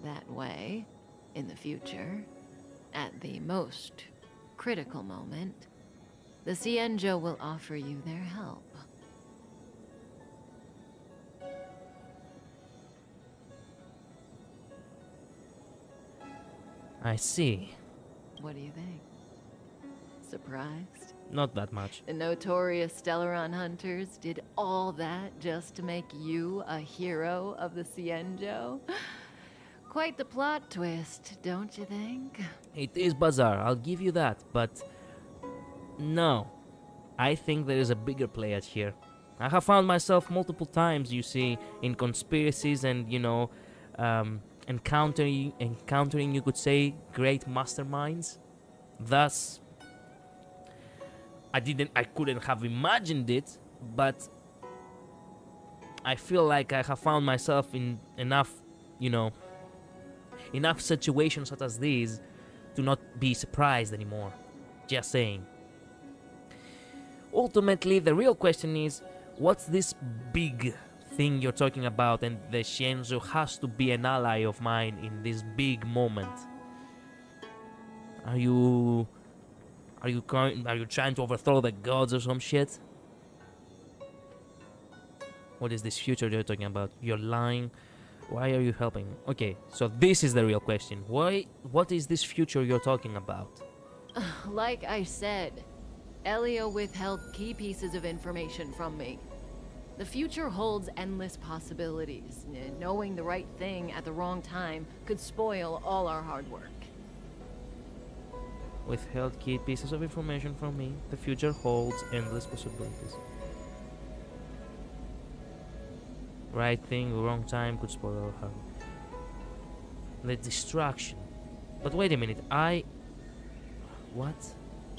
That way, in the future, at the most critical moment, the Xianzhou will offer you their help. I see. What do you think? Surprised? Not that much. The notorious Stellaron hunters did all that just to make you a hero of the Xianzhou? Quite the plot twist, don't you think? It is bizarre, I'll give you that, but no. I think there is a bigger play at here. I have found myself multiple times, you see, in conspiracies and, you know, um, encountering, encountering, you could say, great masterminds. Thus, I didn't, I couldn't have imagined it, but I feel like I have found myself in enough, you know, enough situations such as these to not be surprised anymore. Just saying. Ultimately, the real question is what's this big thing you're talking about, and the Xianzhou has to be an ally of mine in this big moment? Are you. Are you going, are you trying to overthrow the gods or some shit? What is this future you're talking about? You're lying. Why are you helping? Okay, so this is the real question. Why? What is this future you're talking about? like I said, Elio withheld key pieces of information from me. The future holds endless possibilities. Knowing the right thing at the wrong time could spoil all our hard work. Withheld key pieces of information from me. The future holds endless possibilities. Right thing, wrong time could spoil our hard. The distraction. But wait a minute, I. What?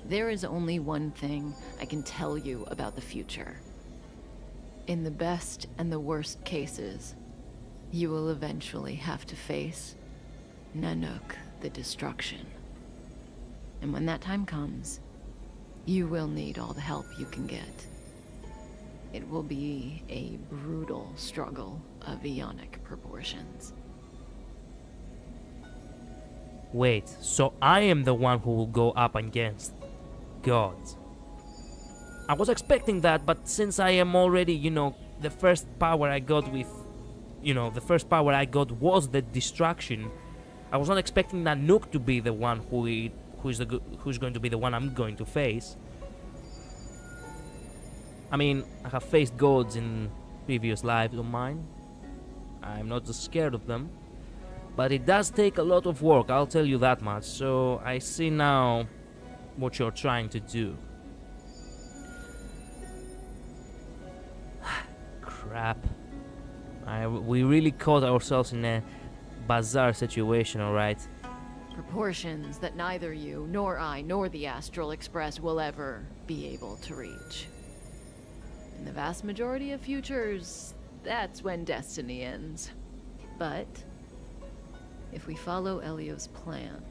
There is only one thing I can tell you about the future. In the best and the worst cases, you will eventually have to face Nanook the Destruction. And when that time comes, you will need all the help you can get. It will be a brutal struggle of eonic proportions. Wait, so I am the one who will go up against gods. I was expecting that, but since I am already, you know, the first power I got with, you know, the first power I got was the distraction. I was not expecting Nanook to be the one who it, who is the who's going to be the one I'm going to face. I mean, I have faced gods in previous lives of mine. I'm not scared of them, but it does take a lot of work. I'll tell you that much. So I see now what you're trying to do. Crap. I, we really caught ourselves in a bizarre situation, alright? Proportions that neither you, nor I, nor the Astral Express will ever be able to reach. In the vast majority of futures, that's when destiny ends. But, if we follow Elio's plan,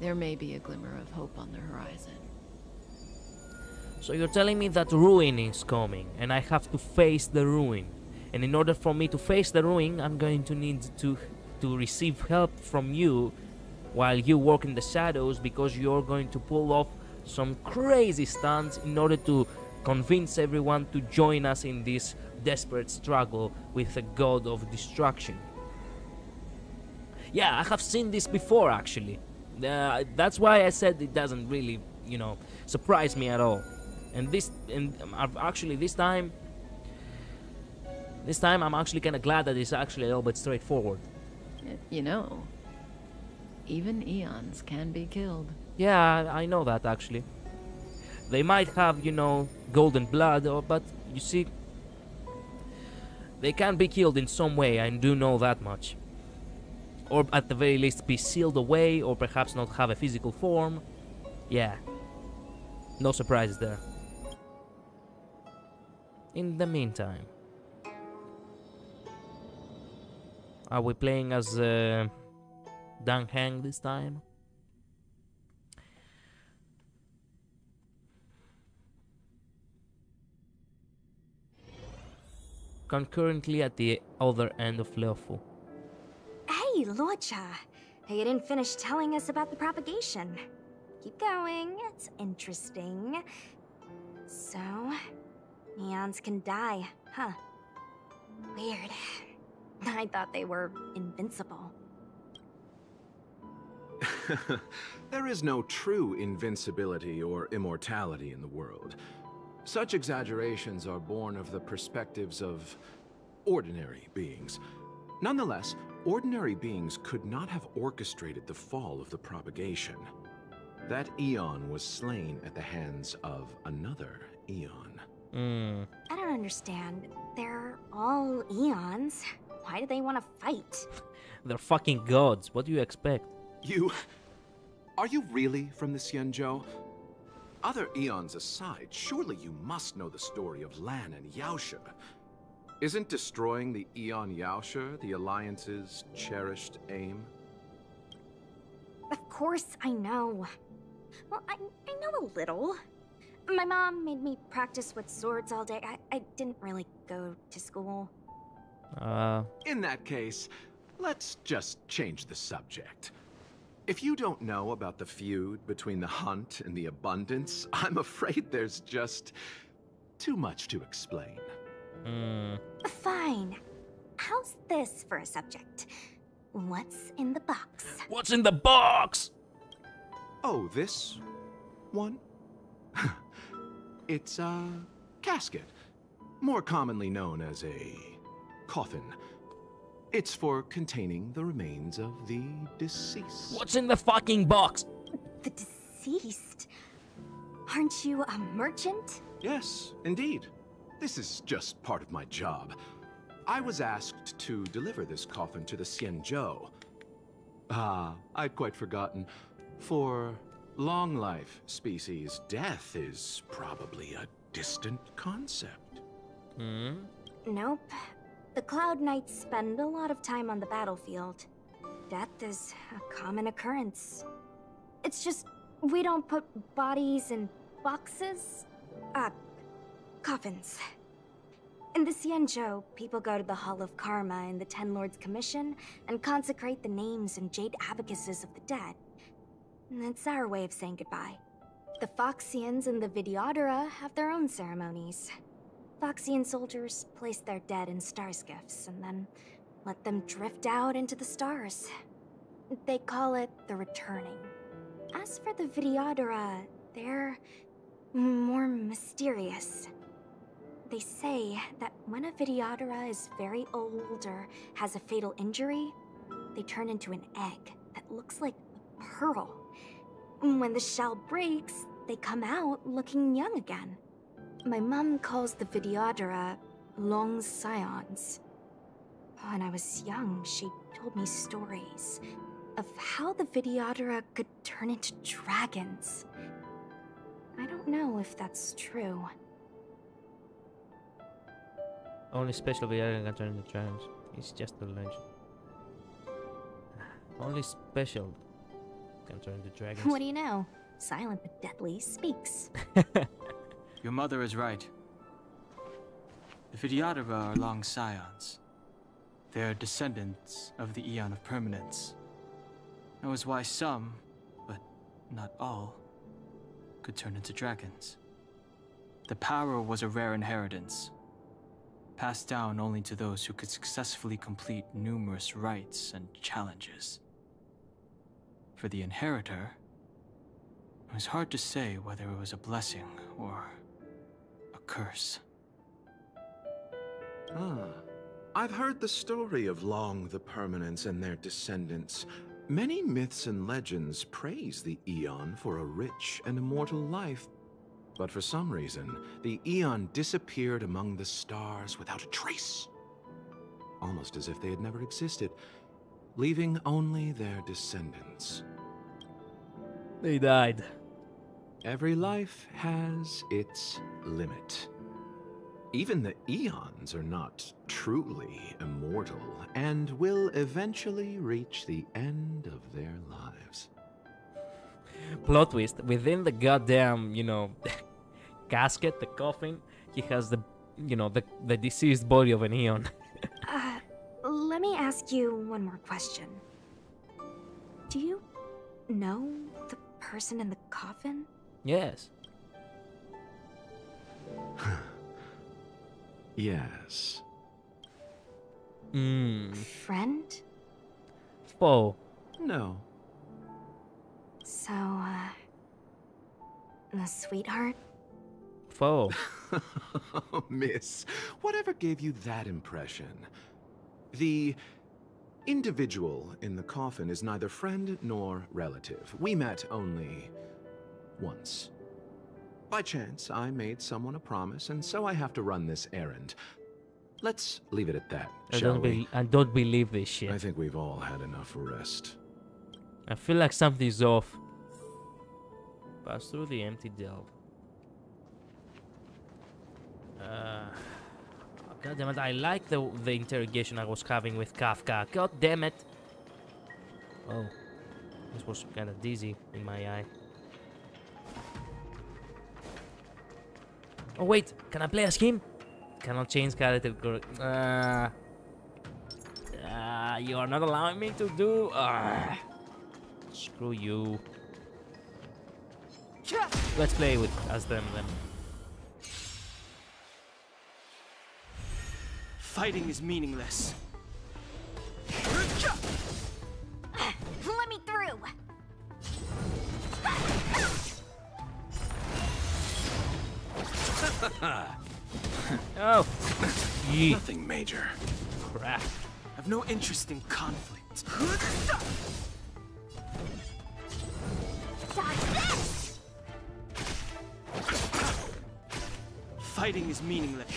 there may be a glimmer of hope on the horizon. So you're telling me that ruin is coming, and I have to face the ruin. And in order for me to face the ruin, I'm going to need to to receive help from you while you work in the shadows because you're going to pull off some crazy stunts in order to convince everyone to join us in this desperate struggle with the god of destruction. Yeah, I have seen this before actually. Uh, that's why I said it doesn't really, you know, surprise me at all. And this, and I've actually this time, this time I'm actually kind of glad that it's actually a little bit straightforward. You know, even eons can be killed. Yeah, I I know that actually. They might have, you know, golden blood, or but you see, they can be killed in some way. I do know that much. Or at the very least, be sealed away, or perhaps not have a physical form. Yeah. No surprises there. In the meantime, are we playing as uh, Dan Heng this time? Concurrently at the other end of Luofu. Hey, Luocha. You didn't finish telling us about the propagation. Keep going, it's interesting. So, neons can die, huh? Weird. I thought they were invincible. there is no true invincibility or immortality in the world. Such exaggerations are born of the perspectives of ordinary beings. Nonetheless, ordinary beings could not have orchestrated the fall of the propagation. That eon was slain at the hands of another eon. Mm. I don't understand. They're all eons. Why do they want to fight? They're fucking gods. What do you expect? You. Are you really from the Xianzhou? Other eons aside, surely you must know the story of Lan and Yaoshi. Isn't destroying the Eon Yaoshi the Alliance's cherished aim? Of course I know. Well, I, I know a little. My mom made me practice with swords all day. I, I didn't really go to school. Uh, In that case, let's just change the subject. If you don't know about the feud between the hunt and the abundance, I'm afraid there's just too much to explain. Hmm. Fine. How's this for a subject? What's in the box? What's in the box? Oh, this one? it's a casket, more commonly known as a coffin. It's for containing the remains of the deceased. What's in the fucking box? The deceased. Aren't you a merchant? Yes, indeed. This is just part of my job. I was asked to deliver this coffin to the Xianzhou. Ah, I'd quite forgotten. For long life species, death is probably a distant concept. Hmm? Nope. The Cloud Knights spend a lot of time on the battlefield. Death is a common occurrence. It's just, we don't put bodies in boxes? Uh, coffins. In the Xianzhou, people go to the Hall of Karma in the Ten Lords Commission and consecrate the names and jade abacuses of the dead. It's our way of saying goodbye. The Foxians and the Vidyadhara have their own ceremonies. Foxian soldiers place their dead in star skiffs and then let them drift out into the stars. They call it the returning. As for the Vidyadhara, they're more mysterious. They say that when a Vidyadhara is very old or has a fatal injury, they turn into an egg that looks like a pearl. When the shell breaks, they come out looking young again. My mom calls the Vidyadhara long scions. When I was young, she told me stories of how the Vidyadhara could turn into dragons. I don't know if that's true. Only special Viagra can turn into dragons. It's just a legend. Only special can turn into dragons. What do you know? Silent but deadly speaks. Your mother is right. The Vidyadhara are long scions. They are descendants of the Eon of Permanence. That was why some, but not all, could turn into dragons. The power was a rare inheritance, passed down only to those who could successfully complete numerous rites and challenges. For the inheritor, it was hard to say whether it was a blessing or curse. Ah, I've heard the story of Long the Permanence and their descendants. Many myths and legends praise the Eon for a rich and immortal life. But for some reason, the Eon disappeared among the stars without a trace. Almost as if they had never existed, leaving only their descendants. They died. Every life has its limit. Even the Eons are not truly immortal and will eventually reach the end of their lives. Plot twist. Within the goddamn, you know, casket, the coffin, he has the, you know, the, the deceased body of an Eon. uh, let me ask you one more question. Do you know the person in the coffin? Yes. Yes. Mmm. Friend? Foe. No. So, uh. A sweetheart? Foe. Miss, whatever gave you that impression? The individual in the coffin is neither friend nor relative. We met only once. By chance, I made someone a promise, and so I have to run this errand. Let's leave it at that, I shall we? I don't believe this shit. I think we've all had enough rest. I feel like something's off. Pass through the empty delve. Uh, God damn it! I like the the interrogation I was having with Kafka. God damn it! Oh, this was kind of dizzy in my eye. Oh wait, can I play as him? Cannot change character. Uh, uh, you are not allowing me to do. Uh, screw you. Let's play with as them then. Fighting is meaningless. Nothing major. Crap. I've no interest in conflict. Fighting is meaningless.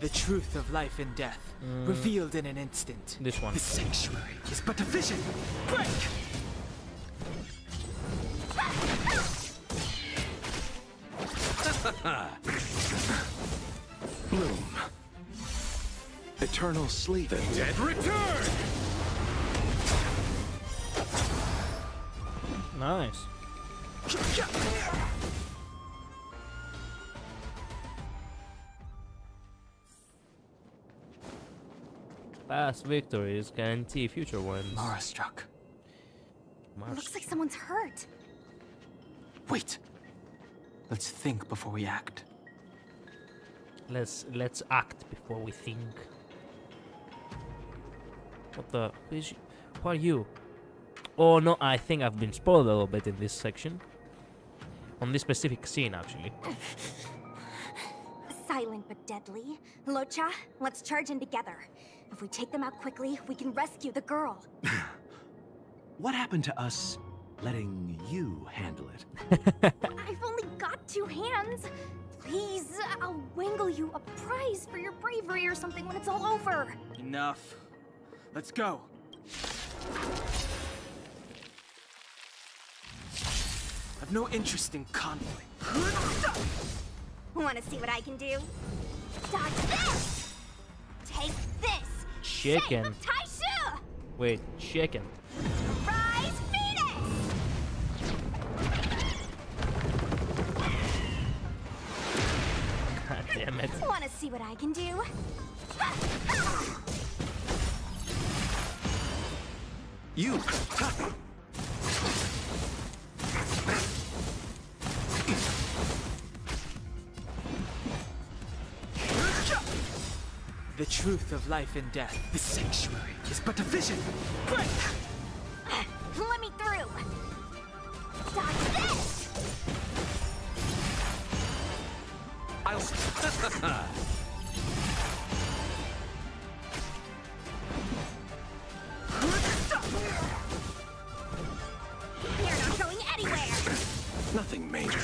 The truth of life and death, Mm. revealed in an instant. This one. The sanctuary is but a vision. Break! Eternal sleep. The dead return! Nice. Past victories guarantee future wins. Mara struck. Mara Looks like someone's hurt. Wait. Let's think before we act. Let's let's act before we think. What the? Who, is, who are you? Oh no, I think I've been spoiled a little bit in this section. On this specific scene, actually. Silent but deadly. Luocha, let's charge in together. If we take them out quickly, we can rescue the girl. What happened to us letting you handle it? I've only got two hands. Please, I'll wangle you a prize for your bravery or something when it's all over. Enough. Let's go. I've no interest in conflict. Wanna see what I can do? Dodge this! Take this! Chicken. Shape of Taishu! Wait, chicken. Rise Venus! God damn it. Wanna see what I can do? You! The truth of life and death, the sanctuary is but a vision. Break! Let me through! Dodge this! I'll. Nothing major.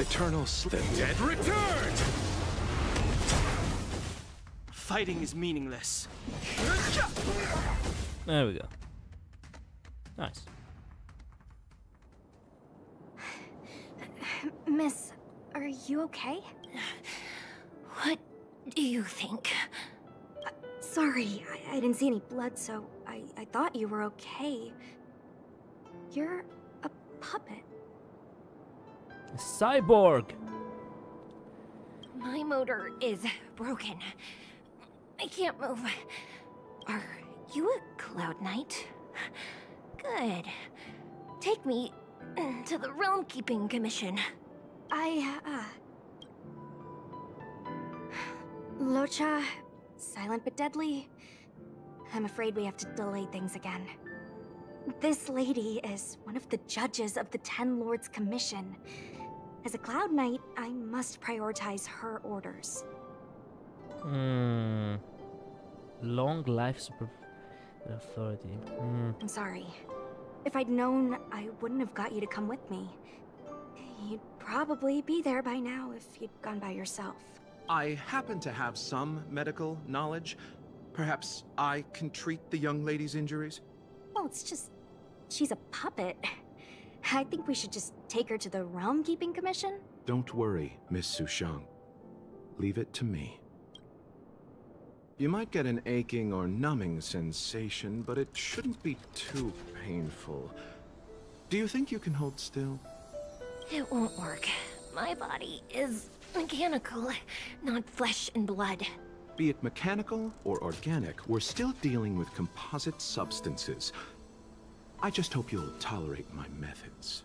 Eternal sleep. The dead return! Fighting is meaningless. There we go. Nice. Miss, are you okay? What do you think? Uh, sorry, I, I didn't see any blood, so I, I thought you were okay. You're a puppet. Cyborg! My motor is broken. I can't move. Are you a Cloud Knight? Good. Take me to the Realm Keeping Commission. I, uh... Luocha, silent but deadly. I'm afraid we have to delay things again. This lady is one of the judges of the Ten Lords Commission. As a Cloud Knight, I must prioritize her orders. Hmm. Long life super authority. Hmm. I'm sorry. If I'd known, I wouldn't have got you to come with me. You'd probably be there by now if you'd gone by yourself. I happen to have some medical knowledge. Perhaps I can treat the young lady's injuries? Well, it's just... she's a puppet. I think we should just take her to the Realm Keeping Commission. Don't worry, Miss Sushang. Leave it to me. You might get an aching or numbing sensation, but it shouldn't be too painful. Do you think you can hold still? It won't work. My body is mechanical, not flesh and blood. Be it mechanical or organic, we're still dealing with composite substances. I just hope you'll tolerate my methods.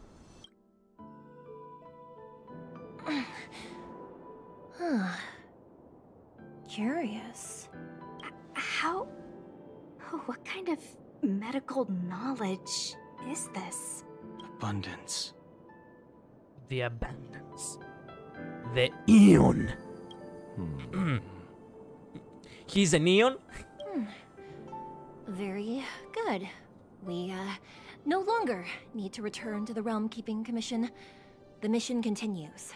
Huh. Curious. How. What kind of medical knowledge is this? Abundance. The abundance. The Eon. He's an Eon? Hmm. Very good. We, uh, no longer need to return to the Realm Keeping Commission. The mission continues.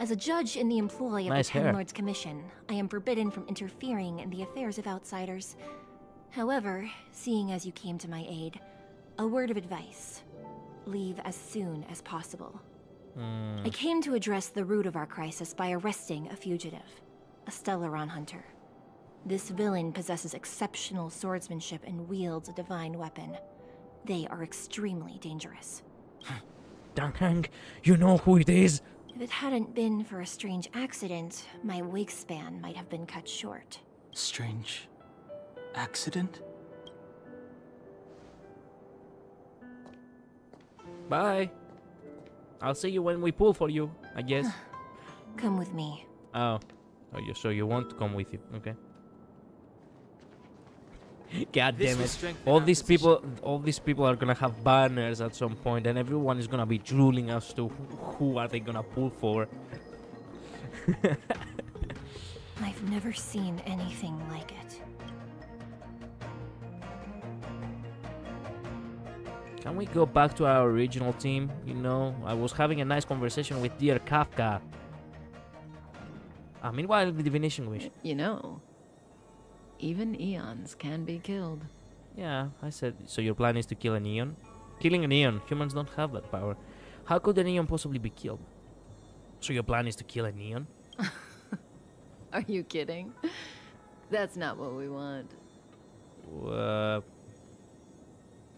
As a judge in the employ of Nice the Ten hair. Lords Commission, I am forbidden from interfering in the affairs of outsiders. However, seeing as you came to my aid, a word of advice. Leave as soon as possible. Hmm. I came to address the root of our crisis by arresting a fugitive, a Stellaron hunter. This villain possesses exceptional swordsmanship and wields a divine weapon. They are extremely dangerous. Dan Heng, you know who it is? If it hadn't been for a strange accident, my wingspan might have been cut short. Strange accident? Bye. I'll see you when we pull for you, I guess. Come with me. oh. Oh, you, so you want to come with you, okay. God This damn it. All these people all these people are gonna have banners at some point and everyone is gonna be drooling as to who, who are they gonna pull for. I've never seen anything like it. Can we go back to our original team? You know, I was having a nice conversation with dear Kafka. Ah, meanwhile, the divination wish. You know, even eons can be killed. Yeah, I said. So your plan is to kill an Eon? Killing an Eon. Humans don't have that power. How could an Eon possibly be killed? So your plan is to kill an Eon? Are you kidding? That's not what we want. Uh,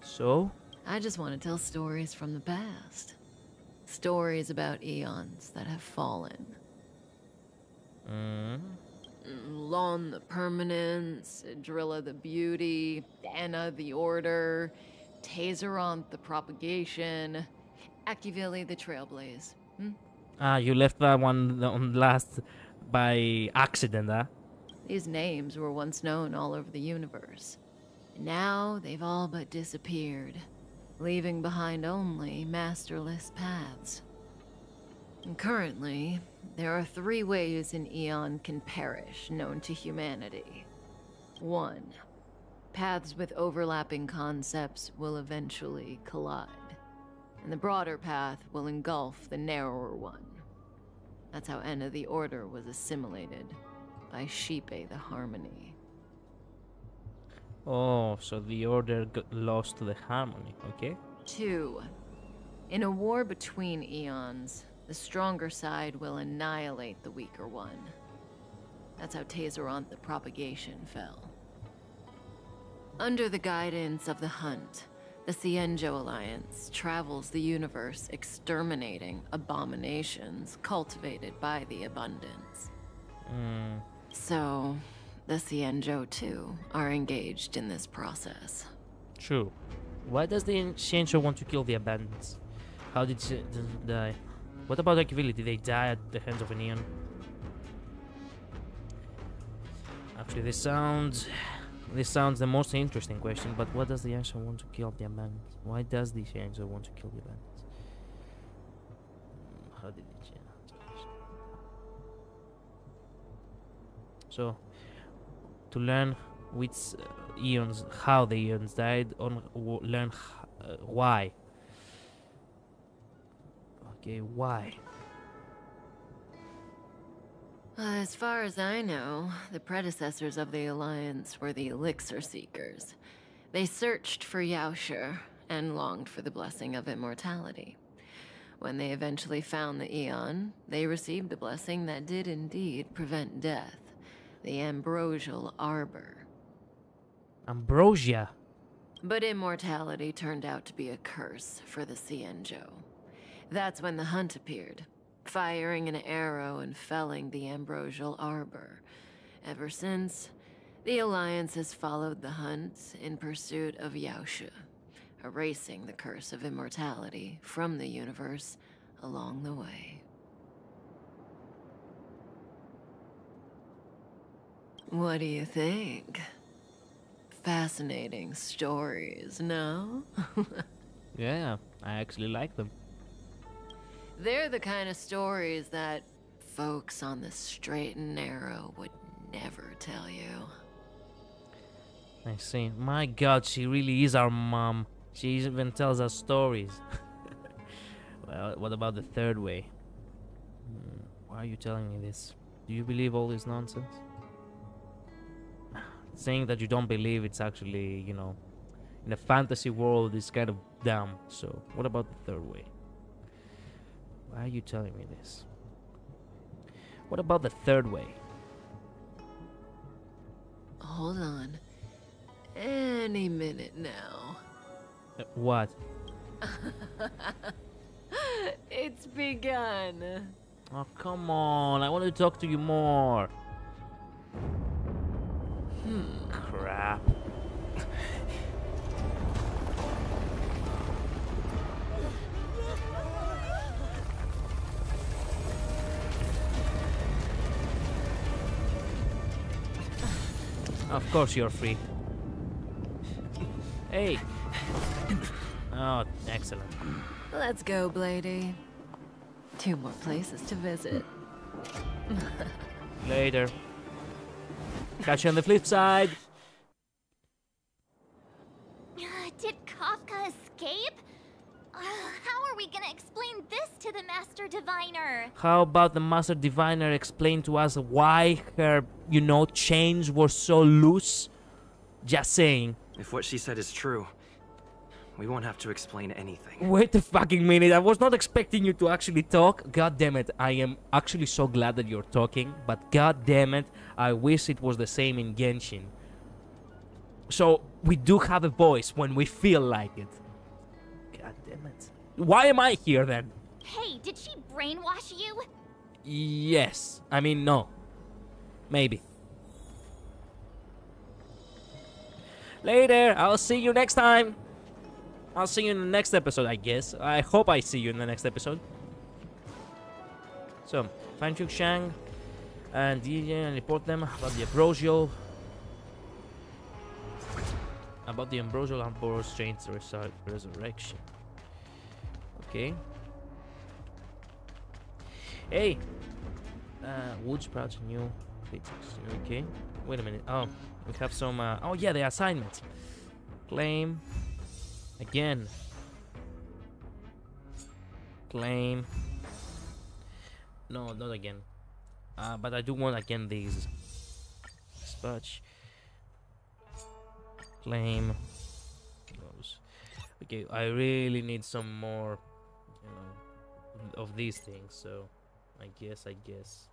so? I just want to tell stories from the past. Stories about eons that have fallen. Mm. Long the Permanence, IDrila the Beauty, Anna the Order, Tayzzyronth the Propagation, Akivili the Trailblaze. Hmm? Ah, you left that one on last by accident, huh? These names were once known all over the universe. Now they've all but disappeared, leaving behind only masterless paths. And currently, there are three ways an eon can perish known to humanity. One, paths with overlapping concepts will eventually collide, and the broader path will engulf the narrower one. That's how Ena the Order was assimilated by Xipe the Harmony. Oh, so the order got lost to the harmony, okay? Two, in a war between eons, the stronger side will annihilate the weaker one. That's how Tayzzyronth the Propagation fell. Under the guidance of the Hunt, the Xianzhou Alliance travels the universe exterminating abominations cultivated by the Abundance. Mm. So, the Xianzhou too are engaged in this process. True. Why does the Xianzhou want to kill the abandons? How did didn't die? What about Akivili? Did they die at the hands of an Eon? Actually, this sounds... This sounds the most interesting question, but what does the Xianzhou want to kill the abandons? Why does the Xianzhou want to kill the abandons? How did it change? So, to learn which uh, eons, how the eons died, on learn uh, why. Okay, why? Uh, as far as I know, the predecessors of the Alliance were the Elixir Seekers. They searched for Yaoshi and longed for the blessing of immortality. When they eventually found the Eon, they received a blessing that did indeed prevent death the Ambrosial Arbor. Ambrosia. But immortality turned out to be a curse for the Xianzhou. That's when the hunt appeared, firing an arrow and felling the ambrosial arbor. Ever since, the Alliance has followed the hunt in pursuit of Yaoshi, erasing the curse of immortality from the universe along the way. What do you think? Fascinating stories, no? yeah, I actually like them. They're the kind of stories that folks on the straight and narrow would never tell you. I see. My god, she really is our mom. She even tells us stories. well, what about the third way? Hmm, Why are you telling me this? Do you believe all this nonsense? Saying that you don't believe it's actually, you know, in a fantasy world is kind of dumb. So, what about the third way? Why are you telling me this? What about the third way? Hold on. Any minute now. Uh, what? it's begun. Oh, come on. I want to talk to you more. Hmm. Crap. Of course you're free. Hey. Oh, excellent. Let's go, Blady. Two more places to visit. Later. Catch you on the flip side. Did Kafka escape? How are we gonna explain this to the Master Diviner? How about the Master Diviner explain to us why her, you know, chains were so loose? Just saying. If what she said is true, we won't have to explain anything. Wait a fucking minute. I was not expecting you to actually talk. God damn it. I am actually so glad that you're talking, but god damn it, I wish it was the same in Genshin. So, we do have a voice when we feel like it. God damn it. Why am I here then? Hey, did she brainwash you? Yes. I mean, no. Maybe. Later. I'll see you next time. I'll see you in the next episode, I guess. I hope I see you in the next episode. So, find Chuk Shang and DJ and report them about the ambrosial. About the ambrosial and Boros Strange resur- resurrection. Okay. Hey! Uh, wood sprouts new bits. Okay. Wait a minute. Oh, we have some. Uh, oh, yeah, the assignments. Claim. Again. Claim. No, not again. Uh, but I do want again these. Dispatch. Claim. Okay, I really need some more, you know, of these things. So, I guess, I guess.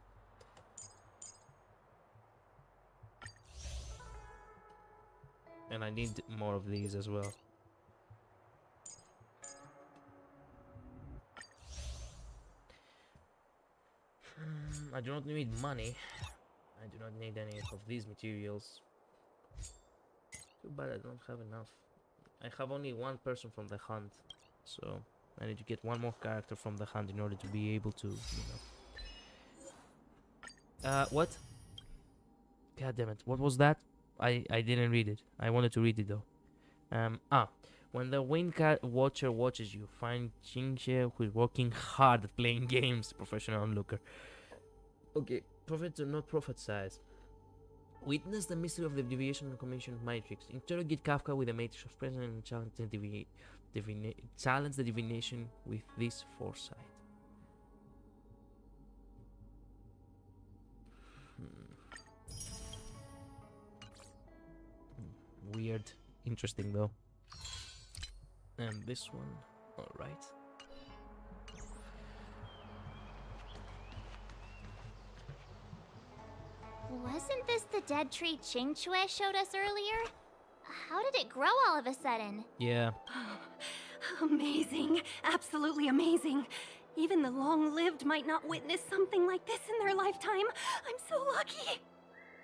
And I need more of these as well. Hmm, I do not need money. I do not need any of these materials. Too bad I don't have enough. I have only one person from the hunt, so I need to get one more character from the hunt in order to be able to, you know. Uh, what? God damn it! What was that? I I didn't read it. I wanted to read it though. Um ah, when the Wind Cat Watcher watches you, find Jingxie who is working hard at playing games. Professional onlooker. Okay, prophet do not prophesize. Witness the mystery of the divination commission matrix. Interrogate Kafka with the matrix of Prescience and challenge the, devi- divina- challenge the divination with this foresight. Hmm. Weird. Interesting though. And this one. Alright. Wasn't this the dead tree Qingque showed us earlier? How did it grow all of a sudden? Yeah. Amazing. Absolutely amazing. Even the long lived might not witness something like this in their lifetime. I'm so lucky.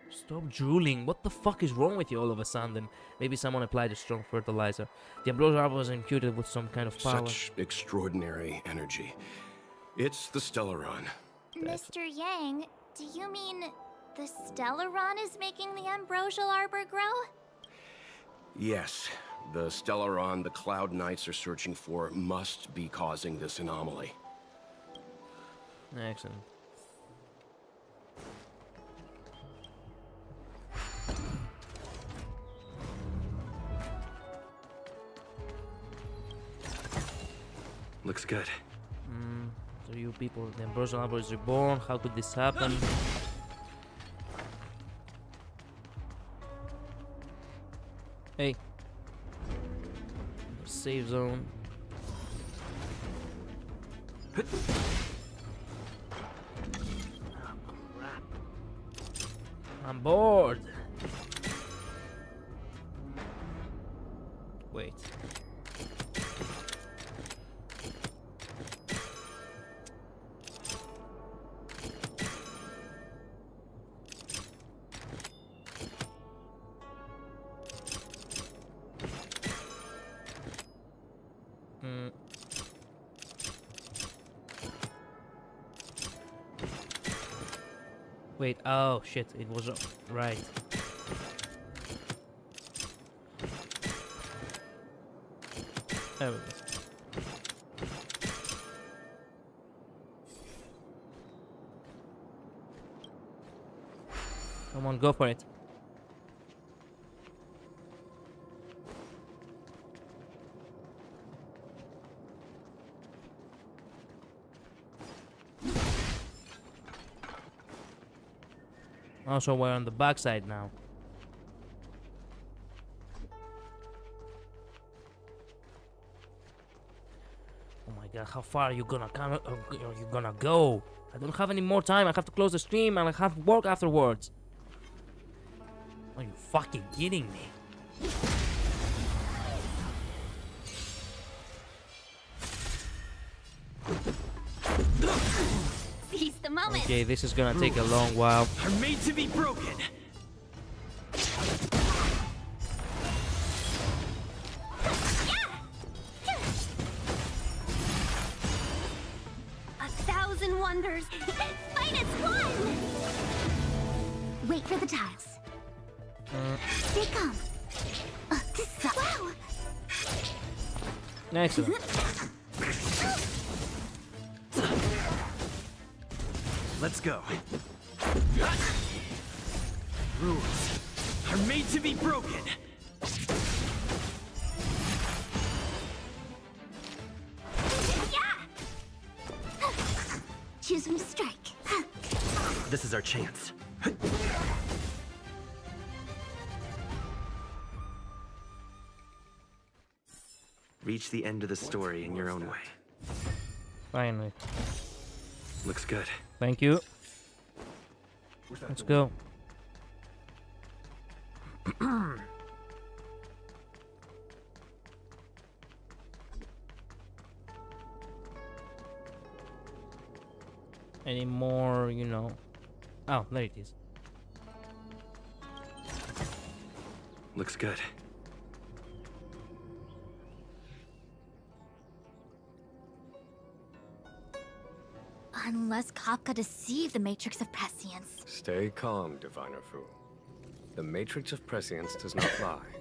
Stop drooling. What the fuck is wrong with you all of a sudden? Maybe someone applied a strong fertilizer. The Ambrosial Arbor was imputed with some kind of power. Such extraordinary energy. It's the Stellaron. Mr. Yang, do you mean The Stellaron is making the ambrosial arbor grow? Yes, the Stellaron the Cloud Knights are searching for must be causing this anomaly. Excellent. Looks good. Mm, so you people, the Ambrosial Arbor is reborn. How could this happen? Hey. Save zone. I'm bored. Shit, it was uh, right. There we go. Come on, go for it. Also, we're on the backside now. Oh my god, how far are you gonna come? uh, Are you gonna go? I don't have any more time. I have to close the stream and I have work afterwards. Are you fucking kidding me? Okay, this is gonna take a long while. Are made to be broken. Reach the end of the story in your own way. Finally. Looks good. Thank you. Let's go. Any more, you know? Oh, there it is. Looks good. Unless Kafka deceived the Matrix of Prescience. Stay calm, Diviner Fu. The Matrix of Prescience does not lie.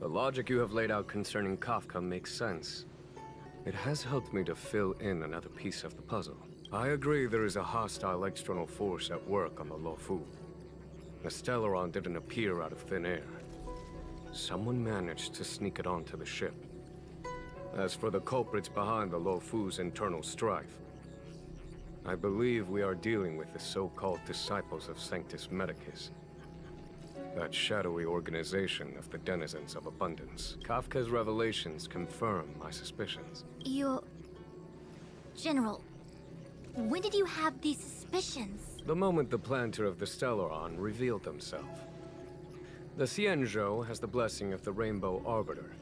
The logic you have laid out concerning Kafka makes sense. It has helped me to fill in another piece of the puzzle. I agree there is a hostile external force at work on the Luofu. The Stellaron didn't appear out of thin air. Someone managed to sneak it onto the ship. As for the culprits behind the Luofu's internal strife, I believe we are dealing with the so-called Disciples of Sanctus Medicus. That shadowy organization of the denizens of abundance. Kafka's revelations confirm my suspicions. Your... General, when did you have these suspicions? The moment the planter of the Stellaron revealed himself. The Xianzhou has the blessing of the Rainbow Arbiter,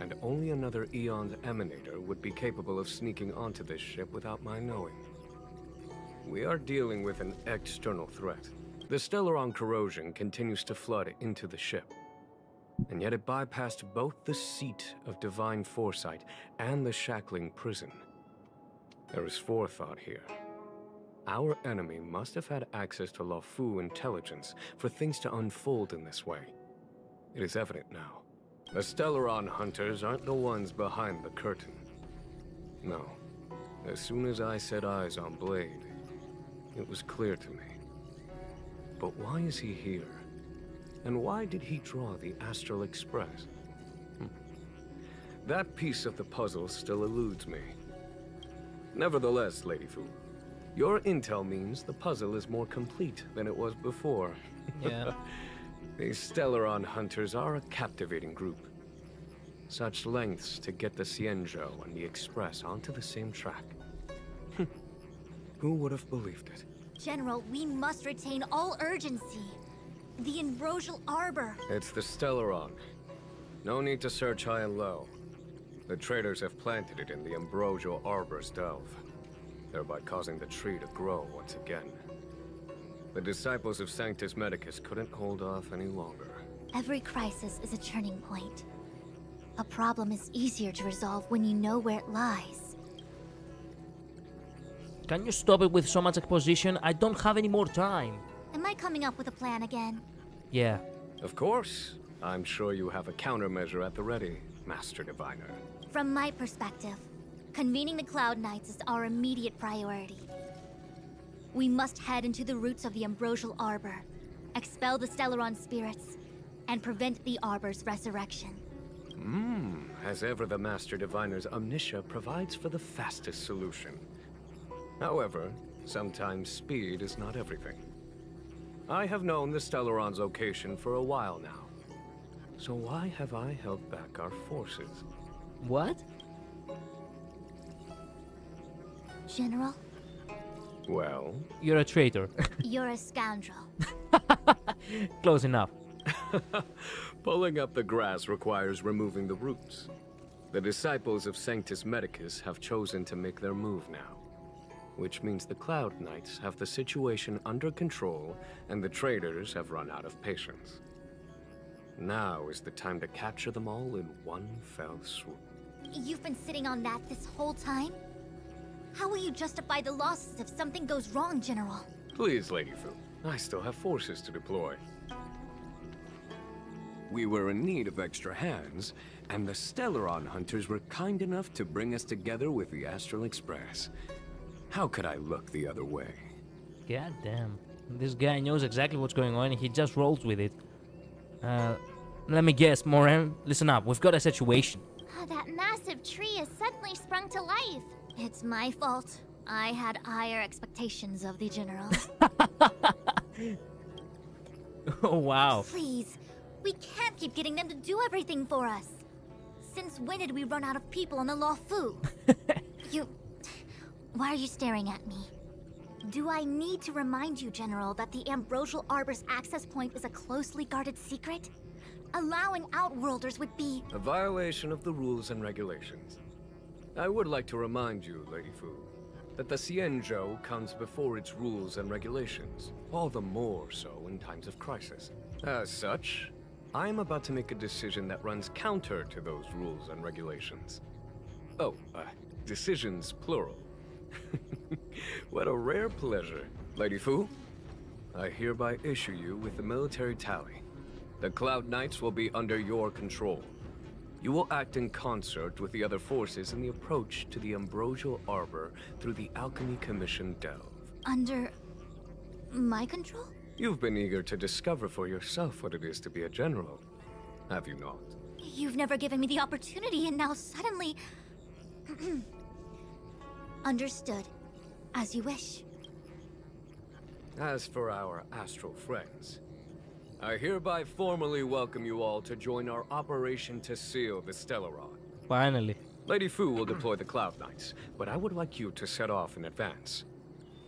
and only another Aeon's Emanator would be capable of sneaking onto this ship without my knowing. We are dealing with an external threat. The Stellaron corrosion continues to flood into the ship. And yet it bypassed both the seat of divine foresight and the shackling prison. There is forethought here. Our enemy must have had access to Luofu intelligence for things to unfold in this way. It is evident now. The Stellaron hunters aren't the ones behind the curtain. No. As soon as I set eyes on Blade, it was clear to me. But why is he here? And why did he draw the Astral Express? Hmm. That piece of the puzzle still eludes me. Nevertheless, Lady Fu, your intel means the puzzle is more complete than it was before. Yeah. These Stellaron hunters are a captivating group. Such lengths to get the Xianzhou and the Express onto the same track. Who would have believed it? General, we must retain all urgency. The Ambrosial Arbor. It's the Stellaron. No need to search high and low. The traders have planted it in the Ambrosial Arbor's delve, thereby causing the tree to grow once again. The disciples of Sanctus Medicus couldn't hold off any longer. Every crisis is a turning point. A problem is easier to resolve when you know where it lies. Can you stop it with so much exposition? I don't have any more time. Am I coming up with a plan again? Yeah. Of course. I'm sure you have a countermeasure at the ready, Master Diviner. From my perspective, convening the Cloud Knights is our immediate priority. We must head into the roots of the Ambrosial Arbor, expel the Stellaron spirits, and prevent the Arbor's resurrection. Hmm, as ever the Master Diviner's Omniscia provides for the fastest solution. However, sometimes speed is not everything. I have known the Stellaron's location for a while now. So why have I held back our forces? What? General, Well, You're a traitor. you're a scoundrel. Close enough. pulling up the grass requires removing the roots. The disciples of Sanctus Medicus have chosen to make their move now. Which means the Cloud Knights have the situation under control, and the traders have run out of patience. Now is the time to capture them all in one fell swoop. You've been sitting on that this whole time? How will you justify the losses if something goes wrong, General? Please, Lady Fu, I still have forces to deploy. We were in need of extra hands, and the Stellaron hunters were kind enough to bring us together with the Astral Express. How could I look the other way? God damn. This guy knows exactly what's going on and he just rolls with it. Uh, let me guess, Moran. Listen up, we've got a situation. Ah, that massive tree has suddenly sprung to life. It's my fault. I had higher expectations of the General. oh, wow. Please, we can't keep getting them to do everything for us. Since when did we run out of people on the Luofu? you. Why are you staring at me? Do I need to remind you, General, that the Ambrosial Arbor's access point is a closely guarded secret? Allowing Outworlders would be. A violation of the rules and regulations. I would like to remind you, Lady Fu, that the Xianzhou comes before its rules and regulations, all the more so in times of crisis. As such, I am about to make a decision that runs counter to those rules and regulations. Oh, uh, decisions plural. what a rare pleasure. Lady Fu, I hereby issue you with the military tally. The Cloud Knights will be under your control. You will act in concert with the other forces in the approach to the Ambrosial Arbor through the Alchemy Commission Delve. under. my control? You've been eager to discover for yourself what it is to be a general, have you not? You've never given me the opportunity, and now suddenly. Understood. As you wish. As for our astral friends, I hereby formally welcome you all to join our operation to seal the Stellaron. Finally. Lady Fu will deploy the Cloud Knights, but I would like you to set off in advance.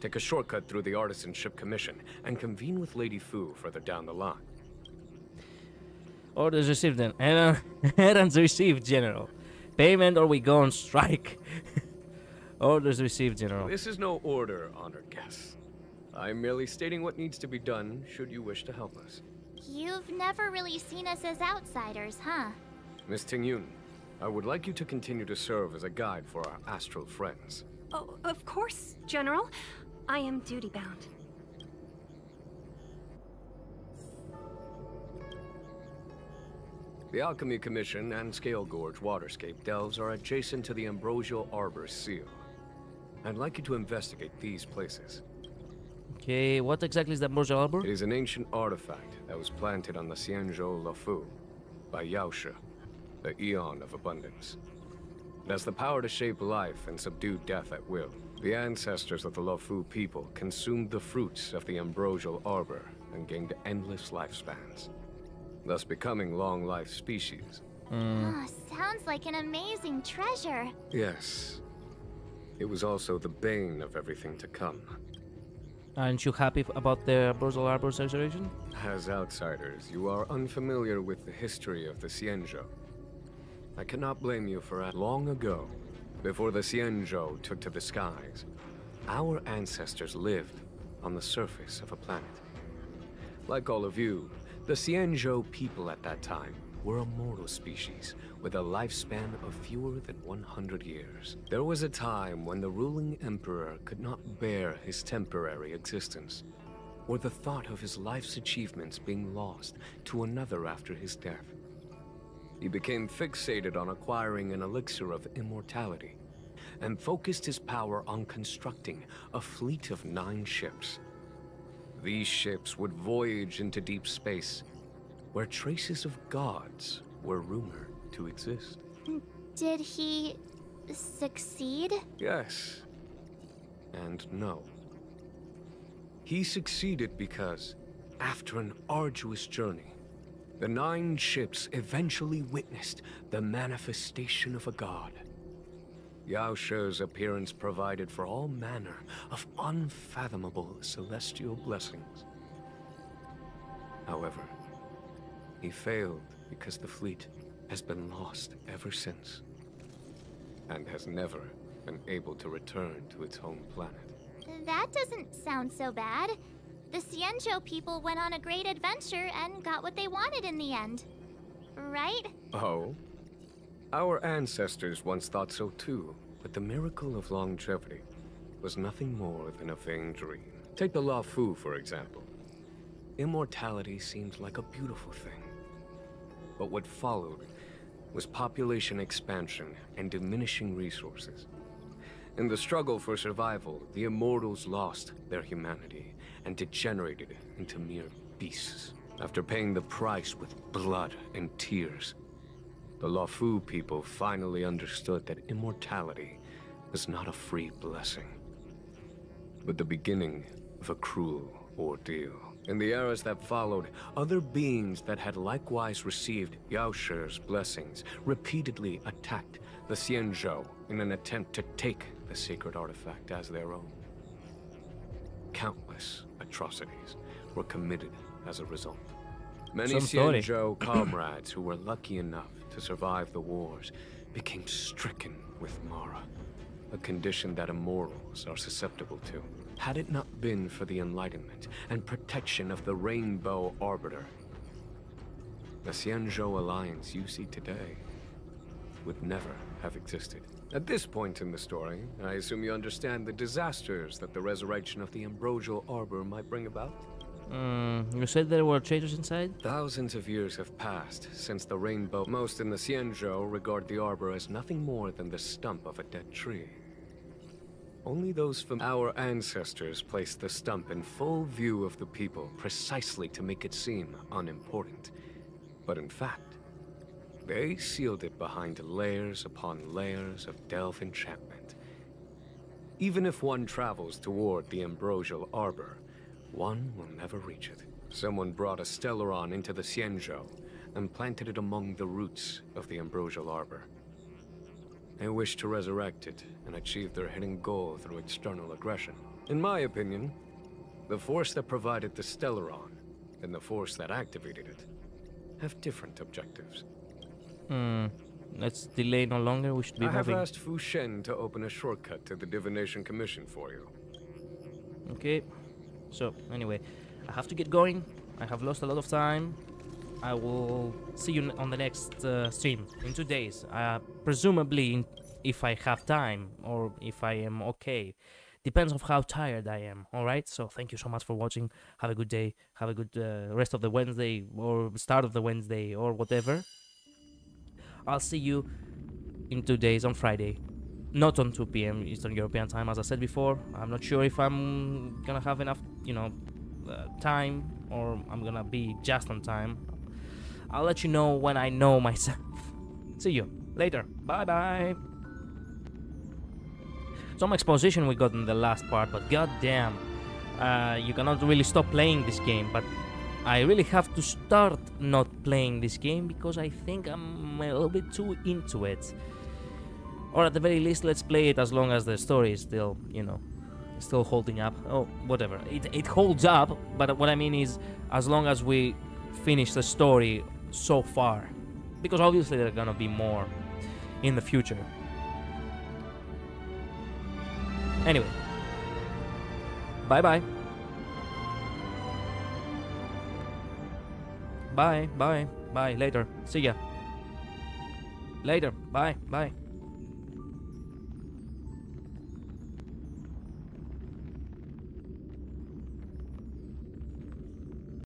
Take a shortcut through the Artisanship Commission and convene with Lady Fu further down the line. Orders received then. Errand, errands received, General. Payment or we go on strike. Orders received, General. This is no order, honored guest. I'm merely stating what needs to be done should you wish to help us. You've never really seen us as outsiders, huh? Miss Tingyun, I would like you to continue to serve as a guide for our astral friends. Oh, of course, General. I am duty-bound. The Alchemy Commission and Scale Gorge Waterscape delves are adjacent to the Ambrosial Arbor Seal. I'd like you to investigate these places. Okay, what exactly is the Ambrosial Arbor? It is an ancient artifact that was planted on the Xianzhou Luofu by Yaoshi, the Aeon of Abundance. It has the power to shape life and subdue death at will. The ancestors of the Luofu people consumed the fruits of the Ambrosial Arbor and gained endless lifespans, thus becoming long-life species. Oh, sounds like an amazing treasure. Yes. It was also the bane of everything to come. Aren't you happy about the Ambrosial Arbor situation? As outsiders, you are unfamiliar with the history of the Xianzhou. I cannot blame you for that. Long ago, before the Xianzhou took to the skies, our ancestors lived on the surface of a planet. Like all of you, the Xianzhou people at that time were a mortal species with a lifespan of fewer than 100 years. There was a time when the ruling emperor could not bear his temporary existence, or the thought of his life's achievements being lost to another after his death. He became fixated on acquiring an elixir of immortality, and focused his power on constructing a fleet of nine ships. These ships would voyage into deep space, where traces of gods were rumored to exist. Did he succeed? Yes. And no. He succeeded because, after an arduous journey, the nine ships eventually witnessed the manifestation of a god. Yaoshi's appearance provided for all manner of unfathomable celestial blessings. However, he failed because the fleet has been lost ever since, and has never been able to return to its home planet. That doesn't sound so bad. The Xianzhou people went on a great adventure and got what they wanted in the end. Right? Oh? Our ancestors once thought so too, but the miracle of longevity was nothing more than a vain dream. Take the Luofu, for example. Immortality seems like a beautiful thing. But what followed was population expansion and diminishing resources. In the struggle for survival, the Immortals lost their humanity and degenerated into mere beasts. After paying the price with blood and tears, the Luofu people finally understood that immortality was not a free blessing, but the beginning of a cruel ordeal. In the eras that followed, other beings that had likewise received Yaoshi's blessings repeatedly attacked the Xianzhou in an attempt to take the sacred artifact as their own. Countless atrocities were committed as a result. Many. Xianzhou comrades who were lucky enough to survive the wars became stricken with Mara, a condition that immortals are susceptible to. Had it not been for the enlightenment and protection of the Rainbow Arbiter, the Xianzhou Alliance you see today would never have existed. At this point in the story, I assume you understand the disasters that the resurrection of the Ambrosial Arbor might bring about? Mm, you said there were traitors inside? Thousands of years have passed since the rainbow. Most in the Xianzhou regard the arbor as nothing more than the stump of a dead tree. Only those from our ancestors placed the stump in full view of the people precisely to make it seem unimportant. But in fact, they sealed it behind layers upon layers of delve enchantment. Even if one travels toward the ambrosial arbor, one will never reach it. Someone brought a Stellaron into the Xianzhou and planted it among the roots of the ambrosial arbor. They wish to resurrect it and achieve their hidden goal through external aggression. In my opinion, the force that provided the Stellaron and the force that activated it have different objectives. Hmm. Let's delay no longer. We should be I have asked Fu Shen to open a shortcut to the Divination Commission for you. Okay. So, anyway, I have to get going. I have lost a lot of time. I will see you on the next uh, stream in two days. Uh, presumably, if I have time or if I am okay. depends on how tired I am. All right. So thank you so much for watching. Have a good day. Have a good uh, rest of the Wednesday or start of the Wednesday or whatever. I'll see you in two days on Friday. Not on 2 p.m. Eastern European time, as I said before. I'm not sure if I'm gonna have enough, you know, uh, time or I'm gonna be just on time. I'll let you know when I know myself. See you later. Bye bye. Some exposition we got in the last part, but goddamn, uh, you cannot really stop playing this game. But I really have to start not playing this game because I think I'm a little bit too into it. Or at the very least, let's play it as long as the story is still, you know, still holding up. Oh, whatever. It, it holds up, but what I mean is, as long as we finish the story so far. Because obviously there are gonna be more in the future. Anyway. Bye bye. Bye, bye, bye, later. See ya. Later. Bye, bye.